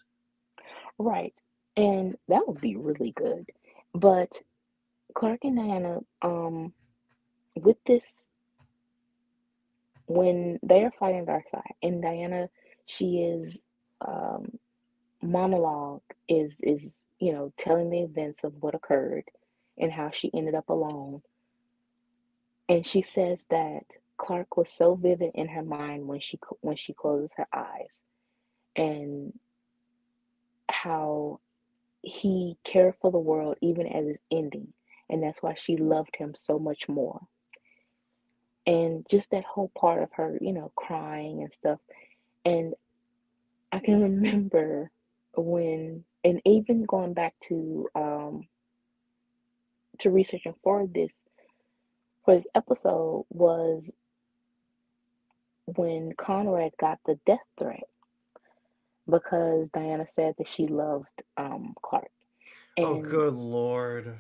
right and that would be really good but clark and diana um with this when they are fighting Darkseid and diana she is um monologue is is you know telling the events of what occurred and how she ended up alone and she says that clark was so vivid in her mind when she when she closes her eyes and how he cared for the world even as it's ending. And that's why she loved him so much more. And just that whole part of her, you know, crying and stuff. And I can remember when, and even going back to, um, to researching for this, for this episode was when Conrad got the death threat because Diana said that she loved um, Clark. oh, good lord.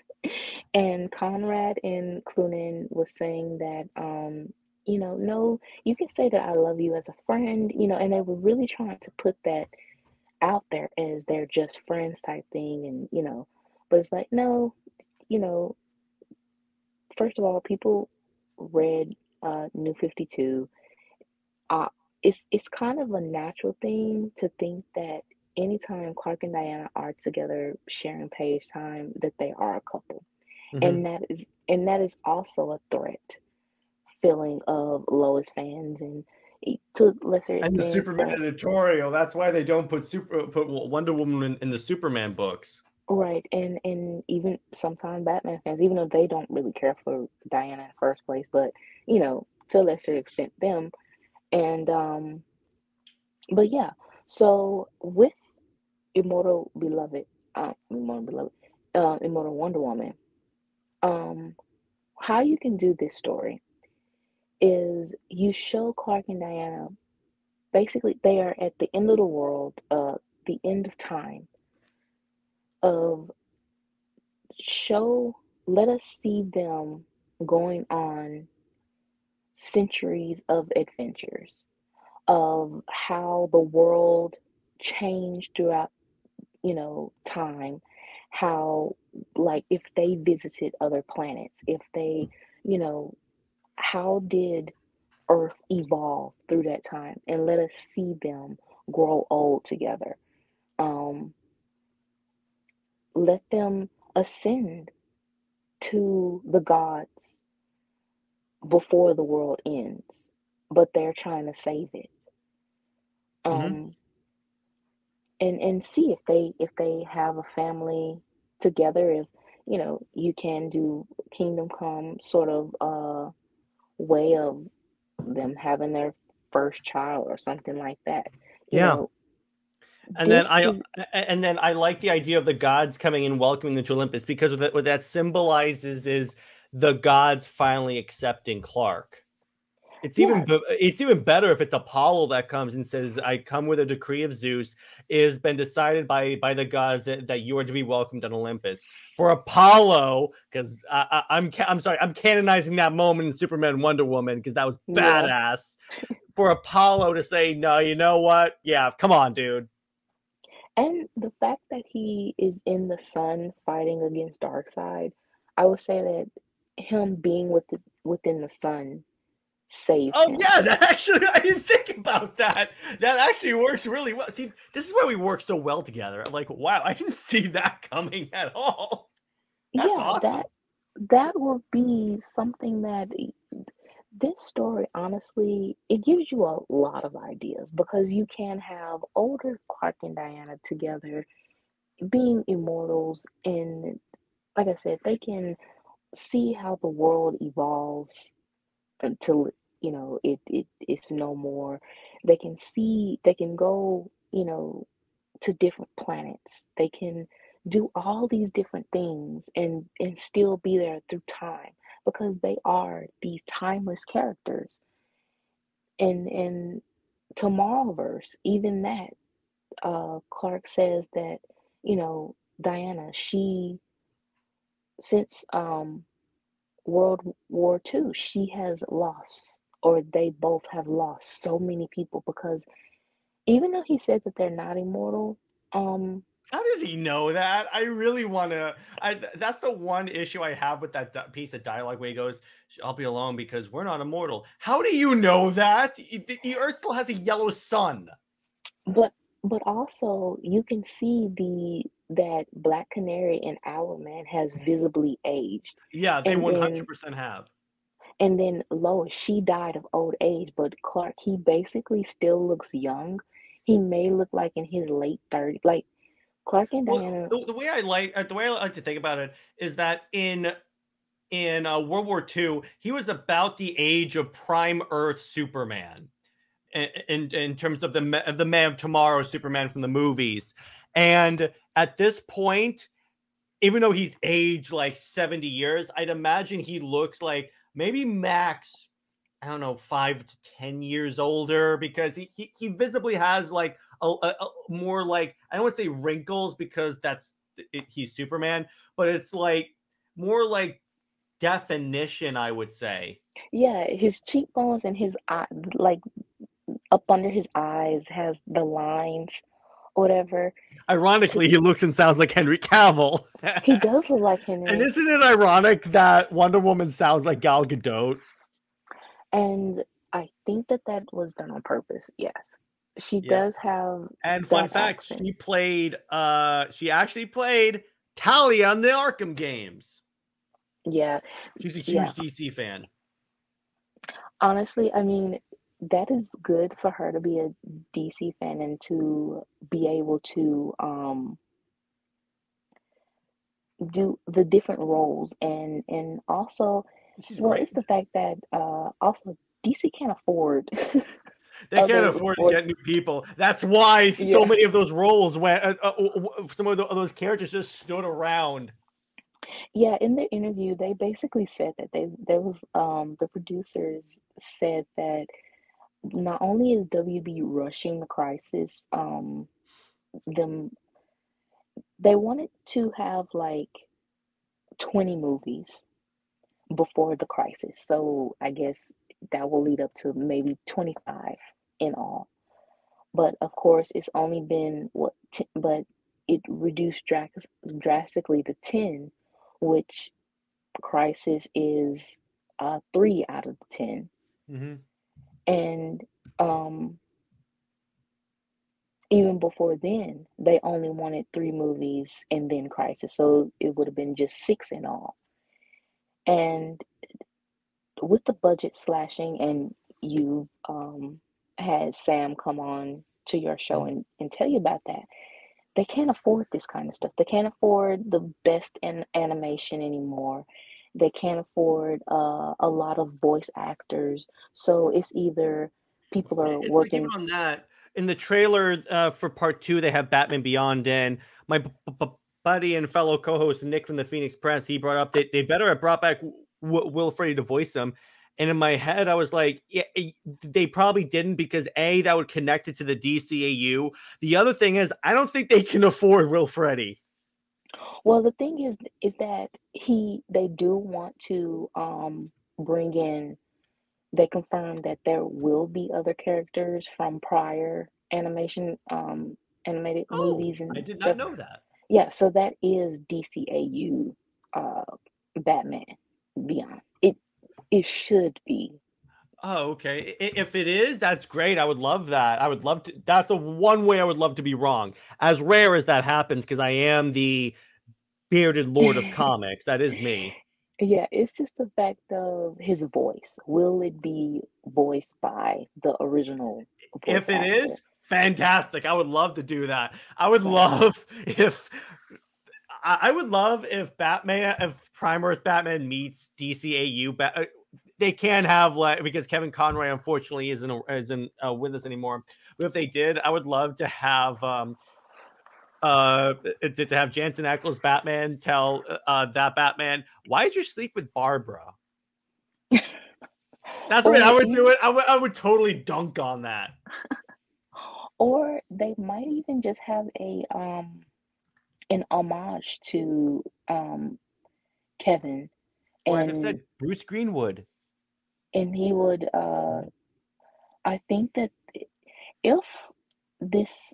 and Conrad and Cloonan was saying that um, you know, no, you can say that I love you as a friend, you know, and they were really trying to put that out there as they're just friends type thing and you know, but it's like no, you know, first of all, people read uh New 52 uh, it's it's kind of a natural thing to think that anytime Clark and Diana are together sharing page time, that they are a couple, Mhm. and that is and that is also a threat feeling of Lois fans and to lesser And the Superman uh, editorial. That's why they don't put super put Wonder Woman in, in the Superman books. right, and and even sometimes Batman fans, even though they don't really care for Diana in the first place, but you know, to a lesser extent, them and um, but yeah, so with Immortal Beloved, uh, Immortal Beloved, uh, Immortal Wonder Woman, um, how you can do this story is you show Clark and Diana basically they are at the end of the world, uh, the end of time, of show, let us see them going on centuries of adventures of how the world changed throughout you know time how like if they visited other planets if they you know how did earth evolve through that time and let us see them grow old together um let them ascend to the gods before the world ends but they're trying to save it Mhm. um and and see if they if they have a family together if you know you can do kingdom come sort of uh way of them having their first child or something like that you Yeah. know And then I is and then I like the idea of the gods coming and welcoming them to Olympus because what that, what that symbolizes is the gods finally accepting Clark. It's even yeah it's even better if it's Apollo that comes and says, "I come with a decree of Zeus. It has been decided by by the gods that, that you are to be welcomed on Olympus." For Apollo, because I, I, I'm ca- I'm sorry, I'm canonizing that moment in Superman Wonder Woman because that was yeah badass. For Apollo to say, "No, you know what? Yeah, come on, dude." and the fact that he is in the sun fighting against Darkseid, I would say that him being with the, within the sun saved Oh him yeah, that actually I didn't think about that. That actually works really well. See, this is why we work so well together. I'm like, wow, I didn't see that coming at all. That's yeah awesome. that that will be something that eh, this story honestly it gives you a lot of ideas because you can have older Clark and Diana together being immortals and like I said they can see how the world evolves until you know it, it it's no more. They can see they can go you know to different planets. They can do all these different things and and still be there through time because they are these timeless characters. And and tomorrowverse even that uh clark says that you know diana she since um world war ii she has lost or they both have lost so many people because even though he said that they're not immortal um How does he know that? I really want to. I that's the one issue I have with that di- piece of dialogue where he goes, "I'll be alone because we're not immortal." How do you know that? The the Earth still has a yellow sun. but but also you can see the that black canary and owlman has visibly aged Yeah, they and hundred percent have. and then lois she died of old age but clark he basically still looks young he may look like in his late 30s like Clark and Well, Diana. the, the way I like the way I like to think about it is that in in uh, World War II, he was about the age of prime Earth Superman, in in, terms of the of the Man of Tomorrow Superman from the movies. And at this point, even though he's aged like seventy years, I'd imagine he looks like maybe max. I don't know, five to ten years older because he he, he visibly has like a, a, a more like I don't want to say wrinkles because that's it, he's Superman, but it's like more like definition, I would say. Yeah, his cheekbones and his eye, like under his eyes, has the lines, whatever. Ironically, he looks and sounds like Henry Cavill. He does look like Henry. and isn't it ironic that Wonder Woman sounds like Gal Gadot? And I think that that was done on purpose. Yes, she Yeah. does have. And fun fact, accent. she played uh she actually played Talia on the Arkham games. Yeah, She's a huge Yeah. DC fan. honestly, I mean, that is good for her to be a DC fan and to be able to um do the different roles and and also She's well great. it's the fact that uh also DC can't afford They can't afford to get new people. That's why so many of those roles went. Uh, uh, some of, those characters just stood around. Yeah, in their interview, they basically said that they there was um the producers said that not only is WB rushing the crisis, um them they wanted to have like 20 movies before the crisis. So I guess that will lead up to maybe 25 in all. But of course, it's only been what t- but it reduced dras- drastically to 10 which crisis is uh three out of the 10 Mm-hmm. And um even before then they only wanted three movies and then crisis. So it would have been just six in all. And with the budget slashing and you um had sam come on to your show and, and tell you about that they can't afford this kind of stuff. They can't afford the best in animation anymore they can't afford uh, a lot of voice actors so it's either people are It's working even on that in the trailer uh, for part two, they have Batman Beyond in. My b- b- buddy and fellow co-host Nick from the Phoenix Press, he brought up that they better have brought back w- Will Friedle to voice them. And in my head, I was like, yeah, eh, they probably didn't because a that would connect it to the DCAU. The other thing is, I don't think they can afford Will Friedle. Well, the thing is, is that he they do want to um bring in. They confirmed that there will be other characters from prior animation, um, animated movies and Oh, I did stuff. not know that. Yeah, so that is DCAU, uh, Batman Beyond. It it should be. Oh, okay. If it is, that's great. I would love that. I would love to. That's the one way I would love to be wrong. As rare as that happens, because I am the bearded lord of comics. That is me. Yeah, it's just the fact of his voice. Will it be voiced by the original If it actor? is, fantastic. I would love to do that. I would love if. I I would love if Batman, if Prime Earth Batman meets DCAU. Ba- uh, they can have like because Kevin Conroy unfortunately isn't isn't uh, with us anymore. But if they did, I would love to have um uh to, to have Jensen Ackles Batman tell uh that Batman why did you sleep with Barbara? That's what I would do it. I would I would totally dunk on that. Or they might even just have a um an homage to um Kevin Or as I and said, Bruce Greenwood. and he would uh I think that if this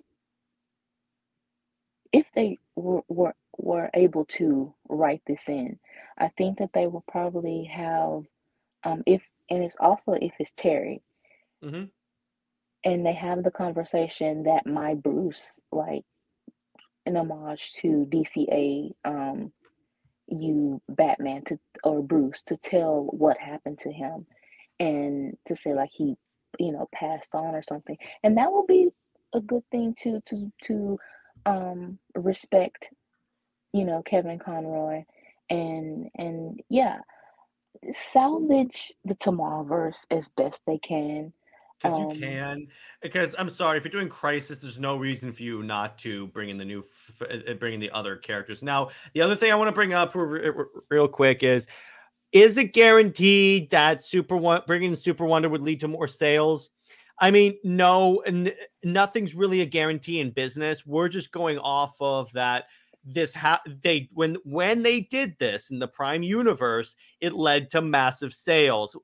if they were were, were able to write this in, I think that they will probably have um if and it's also if it's Terry Mhm. and they have the conversation that my Bruce like an homage to DCA um you Batman to or Bruce to tell what happened to him and to say like he you know passed on or something and that will be a good thing to to to um respect, you know, Kevin Conroy and and yeah, salvage the Tomorrowverse as best they can. because Um, you can. Because I'm sorry, if you're doing Crisis, there's no reason for you not to bring in the new, f- f- uh, bring in the other characters. Now, the other thing I want to bring up re- re- real quick is: is it guaranteed that Super One bringing Super Wonder would lead to more sales? I mean, no, n- nothing's really a guarantee in business. We're just going off of that. This ha- they when when they did this in the Prime universe, it led to massive sales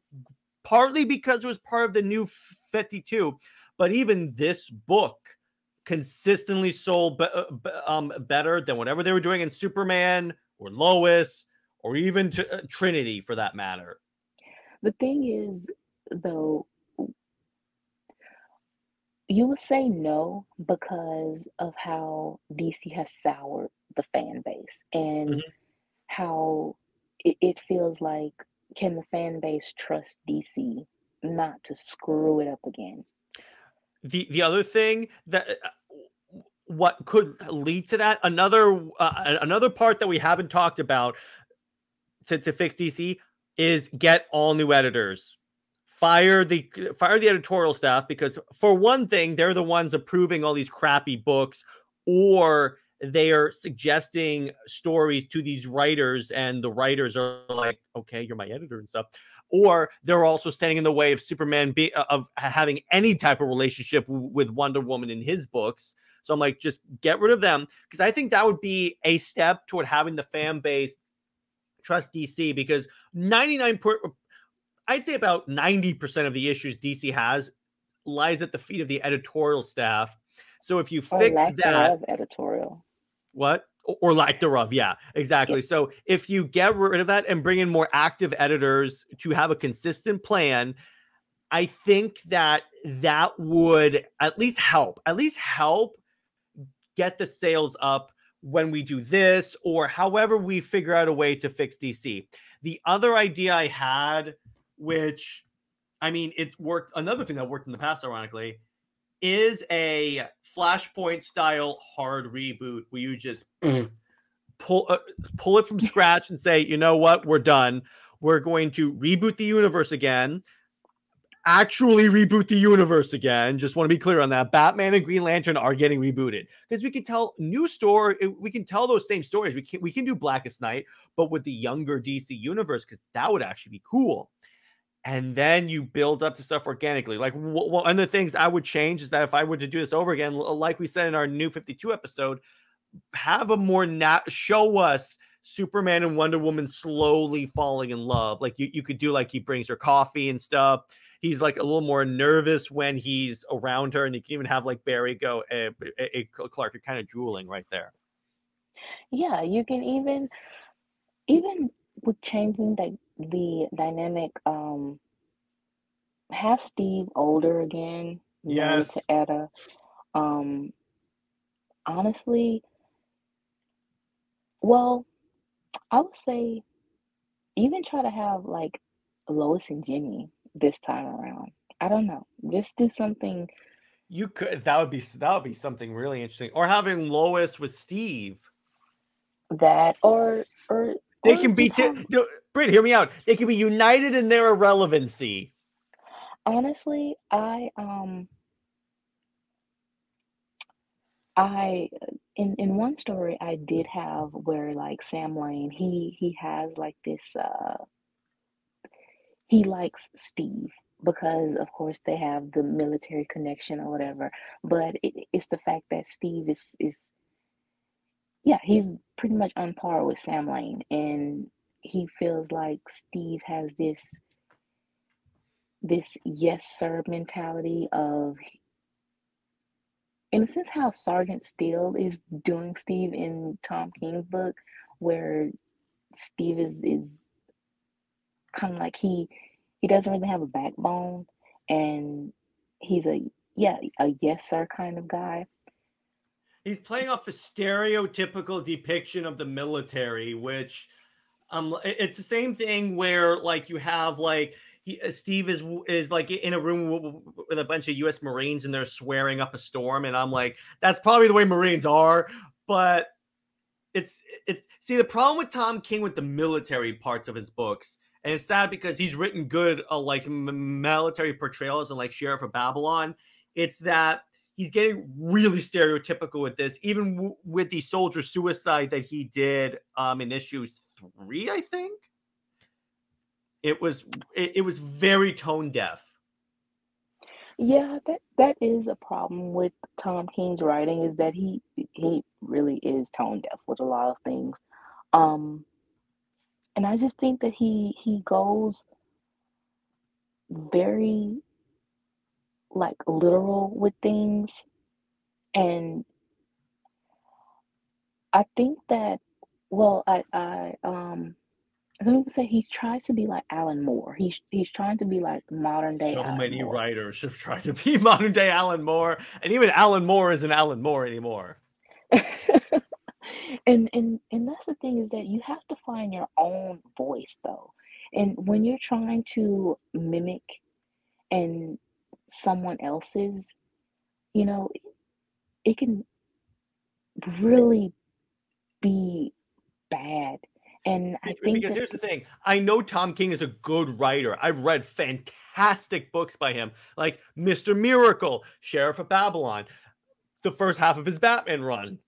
partly because it was part of the new 52 but even this book consistently sold be- uh, um, better than whatever they were doing in superman or lois or even t- uh, trinity for that matter The thing is, though, you would say no because of how DC has soured the fan base and Mhm. how it, it feels like can the fan base trust DC not to screw it up again? the the other thing that uh, what could lead to that another uh, another part that we haven't talked about to, to fix dc is get all new editors fire the fire the editorial staff because for one thing they're the ones approving all these crappy books or they are suggesting stories to these writers and the writers are like okay you're my editor and stuff or they're also standing in the way of Superman be, of having any type of relationship with Wonder Woman in his books. So I'm like, just get rid of them because I think that would be a step toward having the fan base trust DC because 99 per, I'd say about 90% of the issues DC has lies at the feet of the editorial staff. So if you fix lack that, editorial. what? Or- Or lack thereof. Yeah, exactly. So if you get rid of that and bring in more active editors to have a consistent plan, I think that that would at least help, at least help get the sales up when we do this or however we figure out a way to fix DC. The other idea I had, which I mean, it worked, another thing that worked in the past, ironically, is a Flashpoint style hard reboot where you just pull uh, pull it from scratch and say, you know what, we're done. We're going to reboot the universe again. Actually, reboot the universe again. Just want to be clear on that. Batman and Green Lantern are getting rebooted because we can tell new story. We can tell those same stories. We can we can do Blackest Night, but with the younger DC universe because that would actually be cool and then you build up the stuff organically. Like wh- one of the things I would change is that if I were to do this over again, like we said in our new 52 episode, have a more nat show us Superman and Wonder Woman slowly falling in love. Like you, you could do like he brings her coffee and stuff. He's like a little more nervous when he's around her, and you can even have like Barry go, "Hey, hey, hey, Clark, you're kind of drooling right there." Yeah, you can even even with changing the the dynamic, um, have Steve older again, married to Etta. Um, honestly, well, I would say even try to have like Lois and Jimmy this time around. I don't know. Just do something You could that would be that would be something really interesting, or having Lois with Steve. that or or They or can be, t- have- Britt, hear me out. They can be united in their irrelevancy. honestly, I um I in in one story I did have where like Sam Lane he he has like this uh he likes Steve because of course they have the military connection or whatever but it, it's the fact that Steve is is yeah he's pretty much on par with Sam Lane and he feels like Steve has this this yes sir mentality of in a sense how Sergeant Steel is doing Steve in Tom King's book where Steve is is kind of like he he doesn't really have a backbone and he's a yeah a yes sir kind of guy. He's playing off a stereotypical depiction of the military, which it's the same thing where like you have like he, uh, Steve is is like in a room with a bunch of U.S. Marines and they're swearing up a storm, and I'm like, that's probably the way Marines are, but it's it's see the problem with Tom King with the military parts of his books, and it's sad because he's written good uh, like military portrayals and like Sheriff of Babylon. It's that he's getting really stereotypical with this, even w- with the soldier suicide that he did um in issue three, I think. It was it, it was very tone deaf. Yeah, that that is a problem with Tom King's writing is that he he really is tone deaf with a lot of things. Um and I just think that he he goes very like literal with things and I think that well I I um some people say he tries to be like Alan Moore. He's he's trying to be like modern day So Alan many Moore. writers have tried to be modern day Alan Moore, and even Alan Moore isn't Alan Moore anymore. and and and that's the thing is that you have to find your own voice though. And when you're trying to mimic and someone else's, you know, it can really be bad. And I think Because that here's the thing I know Tom King is a good writer. I've read fantastic books by him, like Mr. Miracle, Sheriff of Babylon, the first half of his Batman run.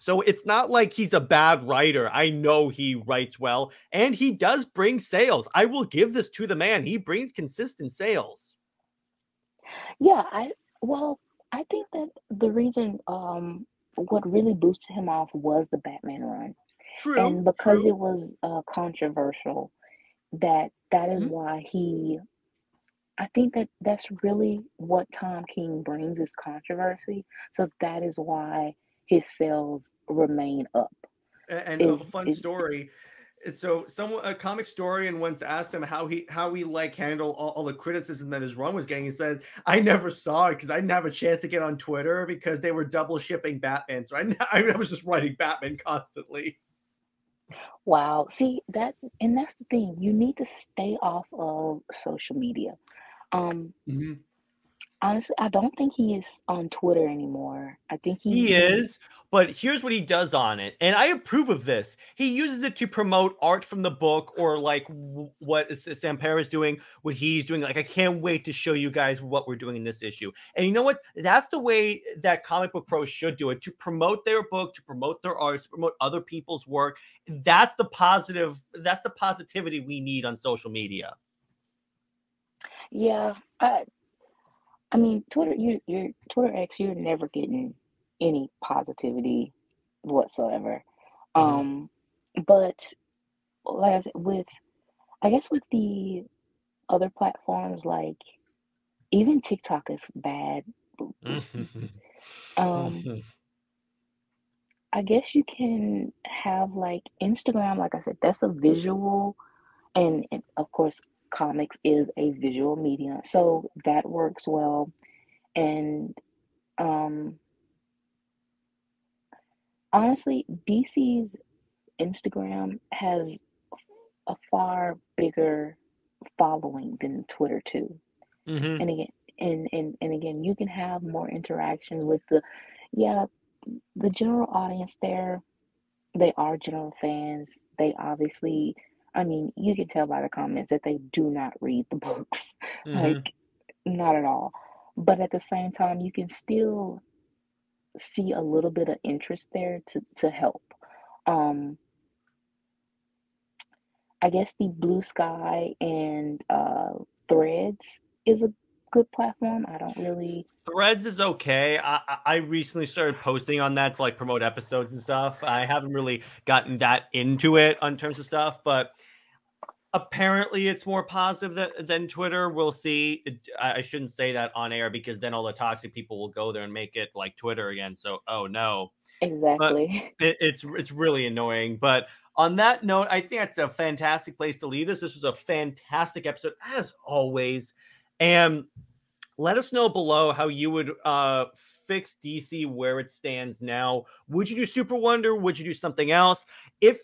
So it's not like he's a bad writer. I know he writes well and he does bring sales. I will give this to the man. He brings consistent sales. Yeah, I well, I think that the reason um what really boosted him off was the Batman run. True. And because true. it was uh controversial, that that is Mhm. why he I think that that's really what Tom King brings is controversy. So that is why his sales remain up. A- and a fun is story so someone a comic historian once asked him how he how he like handled all, all the criticism that his run was getting he said i never saw it because i didn't have a chance to get on twitter because they were double shipping batman so i, I was just writing batman constantly wow. See that and that's the thing. You need to stay off of social media. Um honestly, I don't think he is on Twitter anymore. I think he He he is, but here's what he does on it, and I approve of this. He uses it to promote art from the book, or like what Sampere is doing, what he's doing. Like, I can't wait to show you guys what we're doing in this issue. And you know what? That's the way that comic book pros should do it: to promote their book, to promote their art, to promote other people's work. That's the positive. That's the positivity we need on social media. yeah, I I mean Twitter you you're Twitter X, you're never getting any positivity whatsoever. Mhm. Um but like I said, with I guess with the other platforms like even TikTok is bad. Um I guess you can have like Instagram, like I said, that's a visual, and, and of course, comics is a visual medium, so that works well. And um, honestly, DC's Instagram has a far bigger following than Twitter too. Mhm. And again, and, and and again, you can have more interactions with the, yeah, the general audience there. They are general fans. They obviously, I mean, you can tell by the comments that they do not read the books, Mhm. like not at all. But at the same time, you can still see a little bit of interest there to to help. Um, I guess the Blue Sky and uh, Threads is a good platform. I don't really. Threads is okay. I, I- recently started posting on that to like promote episodes and stuff. I haven't really gotten that into it on terms of stuff, but apparently it's more positive than, than Twitter. We'll see. I, I shouldn't say that on air because then all the toxic people will go there and make it like Twitter again. So, oh no, Exactly. it, it's it's really annoying. But on that note, I think that's a fantastic place to leave this. This was a fantastic episode as always, and let us know below how you would uh fix DC where it stands now. Would you do Super Wonder? Would you do something else? If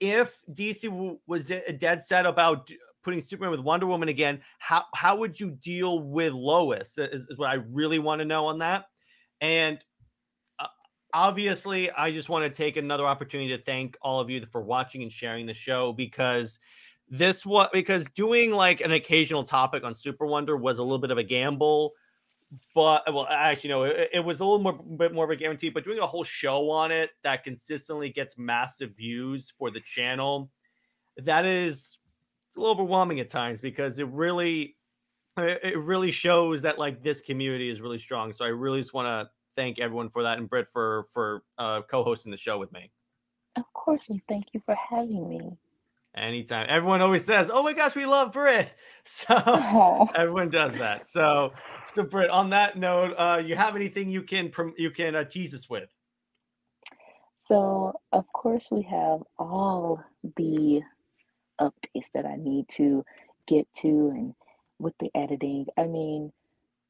if DC w- was de- dead set about putting Superman with Wonder Woman again, how how would you deal with Lois? Is, is what I really want to know on that. And uh, obviously, I just want to take another opportunity to thank all of you for watching and sharing the show because this what because doing like an occasional topic on Super Wonder was a little bit of a gamble but well, actually, no, it, it, was a little more bit more of a guarantee. But doing a whole show on it that consistently gets massive views for the channel, that is it's a little overwhelming at times because it really it really shows that like this community is really strong. So I really just want to thank everyone for that and Britt for for uh, co-hosting the show with me. Of course, and thank you for having me. Anytime. Everyone always says, "Oh my gosh, we love Britt," so oh. everyone does that. So so Britt, on that note, uh, you have anything you can you can uh, tease us with? So of course we have all the updates that I need to get to, and with the editing, I mean,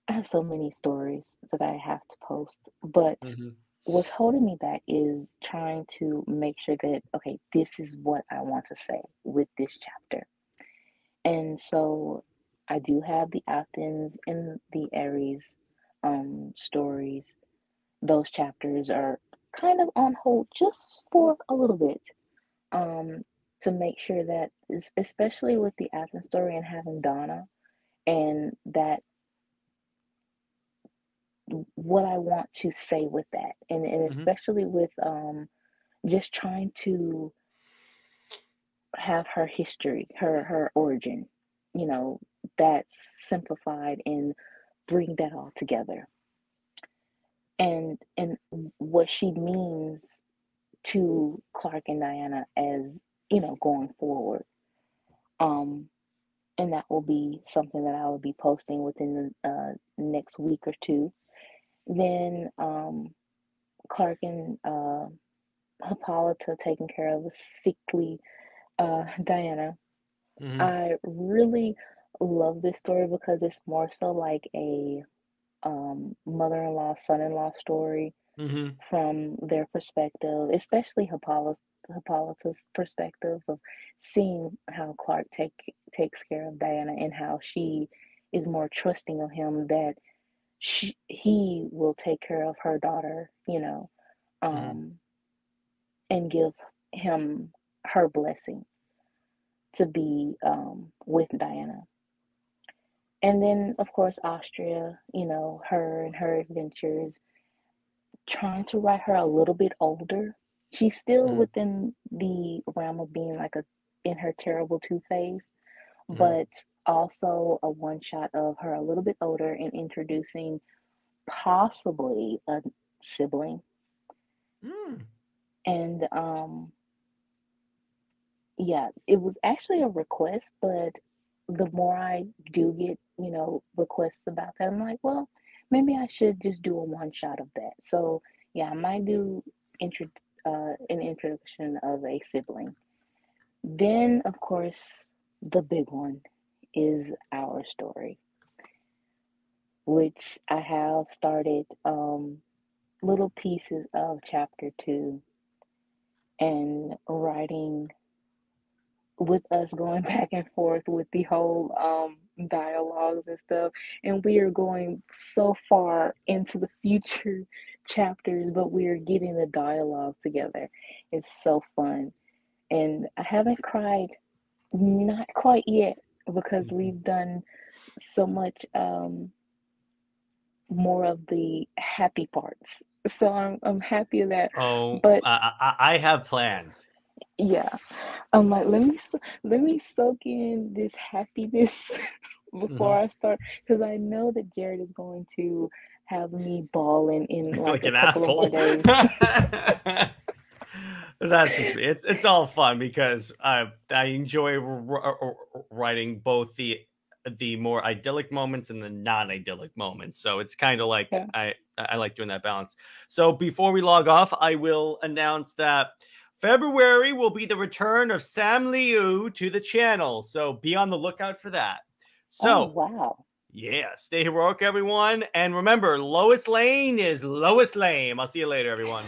I have so many stories that I have to post, but. Mm-hmm what's holding me back is trying to make sure that okay this is what i want to say with this chapter and so I do have the Athens and the Ares um, stories. Those chapters are kind of on hold just for a little bit um, to make sure that, especially with the Athens story and having Donna, and that what I want to say with that, and, and mm-hmm. especially with um, just trying to have her history, her her origin, you know, that's simplified and bring that all together and and what she means to clark and diana as you know going forward um and that will be something that i will be posting within the uh, next week or two then um clark and uh hippolyta taking care of a sickly uh diana mm-hmm. i really love this story because it's more so like a um, mother-in-law son-in-law story mm-hmm. from their perspective especially hippolyta's, hippolyta's perspective of seeing how clark take takes care of diana and how she is more trusting of him that she, he will take care of her daughter you know mm-hmm. um, mm-hmm. and give him her blessing to be um, with diana and then of course austria you know her and her adventures trying to write her a little bit older she's still mm-hmm. within the realm of being like a in her terrible two phase mm-hmm. but also a one shot of her a little bit older and introducing possibly a sibling mm. and um yeah it was actually a request but the more I do get, you know, requests about that, I'm like, well, maybe I should just do a one shot of that. So yeah, I might do intro uh, an introduction of a sibling. Then, of course, the big one is our story, which I have started um, little pieces of chapter two and writing with us going back and forth with the whole um, dialogues and stuff. And we are going so far into the future chapters, but we are getting the dialogue together. It's so fun. And I haven't cried, not quite yet, because mm-hmm. we've done so much um, more of the happy parts. So I'm I'm happy that. Oh, but I, I have plans yeah i'm like let me let me soak in this happiness before mm-hmm. i start because i know that jared is going to have me bawling in like, like a couple asshole. of more days that's just it's it's all fun because i i enjoy writing both the the more idyllic moments and the non-idyllic moments so it's kind of like yeah. i i like doing that balance so before we log off i will announce that February will be the return of Sam Liu to the channel, so be on the lookout for that. So, oh, wow. Yeah, stay heroic, everyone. And remember, Lois Lane is Lois Lane. I'll see you later, everyone.